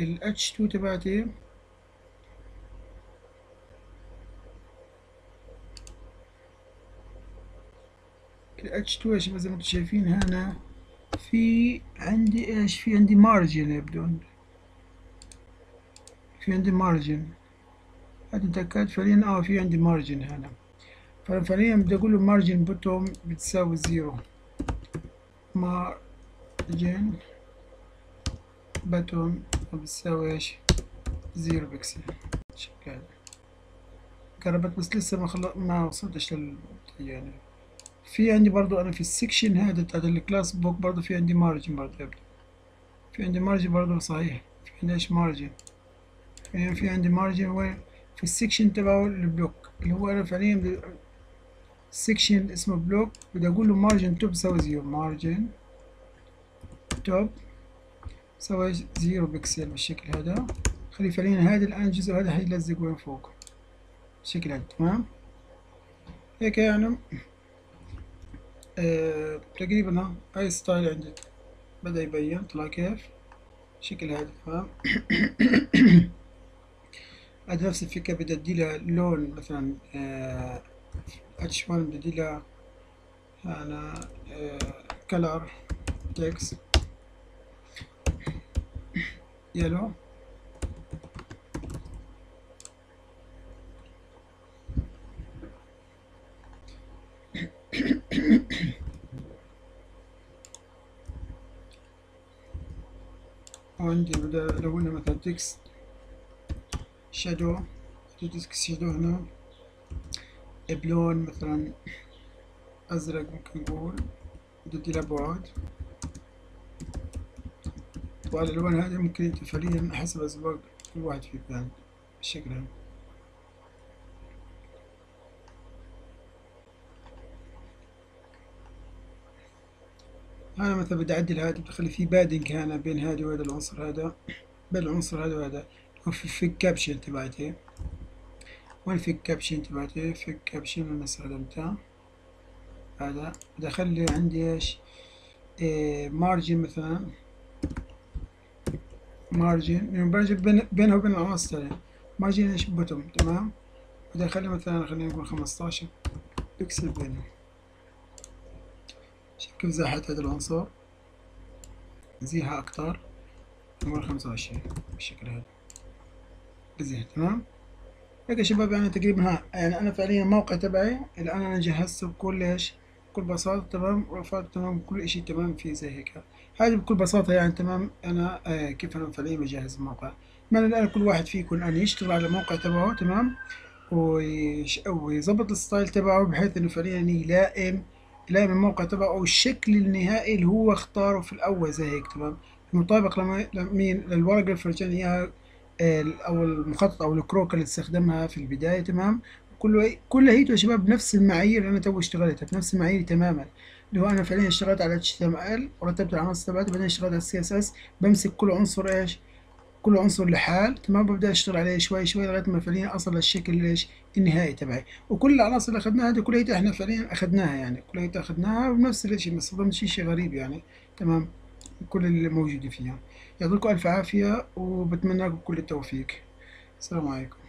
ال H2 تبعتي. ال H2 يا شباب زي ما أنتم شايفين هنا. في عندي إيش؟ في عندي margin يبدو في عندي margin هذه تأكد فعليا؟ آه في عندي margin هنا ففعليا بدي أقول له margin bottom بتساوي zero. margin bottom بتساوي إيش؟ zero pixel. شكل قربت بس لسه ما خلص ما وصلتش لل يعني في عندي برضو أنا في ال section هذا بتاعت ال class block برضو في عندي margin برضو يبدو في عندي margin برضو صحيح. في عندي إيش margin في, في عندي margin وين في ال section تبعه ال block. اللي هو أنا فعليا section اسمه block بدي أقول له margin top يساوي zero. margin top يساوي zero pixel بالشكل هذا. خلي فعليا هذا الآن الجزء هذا حيلزق وين فوق. بالشكل هذا تمام؟ هيك يعني. آه تقريبا هاي style عندي بدأ يبين طلع كيف؟ شكل هذا تمام هذا نفس الفكرة بدي ادي لها لون مثلا آه H1 بدي ادي لها أنا color text yellow؟ عندي بدأ لو هنا مثلا text shadow text shadow هنا بلون مثلا أزرق ممكن نقول بدي له بعد والألوان هذه ممكن انت فعليا حسب أذواق كل واحد فيكم يعني بالشكل هذا أنا مثلا بدي أعدل هذا بدي أخلي فيه padding هنا بين هذا وهذا العنصر هذا. بين العنصر هذا وهذا. وفي في ال caption تبعتي وين في ال caption تبعتي في ال caption أنا استخدمتها هذا. بدي أخلي عندي إيش؟ إيه margin مثلا. margin يعني بين بينه وبين العناصر. margin إيش؟ bottom تمام. بدي أخلي مثلا خلينا نقول خمستاشر. بكسل بينهم. شكل مساحة هذا العنصر؟ نزيها أكتر. نقول خمسة وعشرين. بالشكل هذا. بزيها تمام؟ هيك يا شباب يعني تقريبا ها يعني أنا فعليا الموقع تبعي الآن أنا جهزته بكل إيش؟ بكل بساطة تمام؟ ورفعته تمام؟ كل إشي تمام فيه زي هيك. هذه بكل بساطة يعني تمام؟ أنا آه كيف أنا فعليا بجهز الموقع. أتمنى الآن كل واحد فيكم أن يشتغل على الموقع تبعه تمام؟ ويظبط الستايل تبعه بحيث إنه فعليا يلائم يلائم الموقع تبعه أو الشكل النهائي اللي هو اختاره في الأول. زي هيك تمام؟ مطابق لمين؟ للورقة اللي فرجاني إياها أو المخطط أو الكروك اللي استخدمها في البداية تمام؟ كله كل هيته يا شباب بنفس المعايير اللي أنا تو اشتغلتها بنفس المعايير تماما. اللي هو أنا فعليا اشتغلت على HTML ورتبت العناصر تبعتي بعدين اشتغلت على CSS بمسك كل عنصر إيش؟ كل عنصر لحال تمام؟ ببدأ أشتغل عليه شوي شوي لغاية ما فعليا أصل للشكل إيش؟ النهائي تبعي. وكل العناصر اللي أخذناها هذه كلها إحنا فعليا أخذناها يعني. كلها أخذناها بنفس الشيء ما استخدمتش شيء غريب يعني. تمام؟ كل اللي موجود فيها. يعطيكم ألف عافية وبتمنى لكم كل التوفيق. السلام عليكم.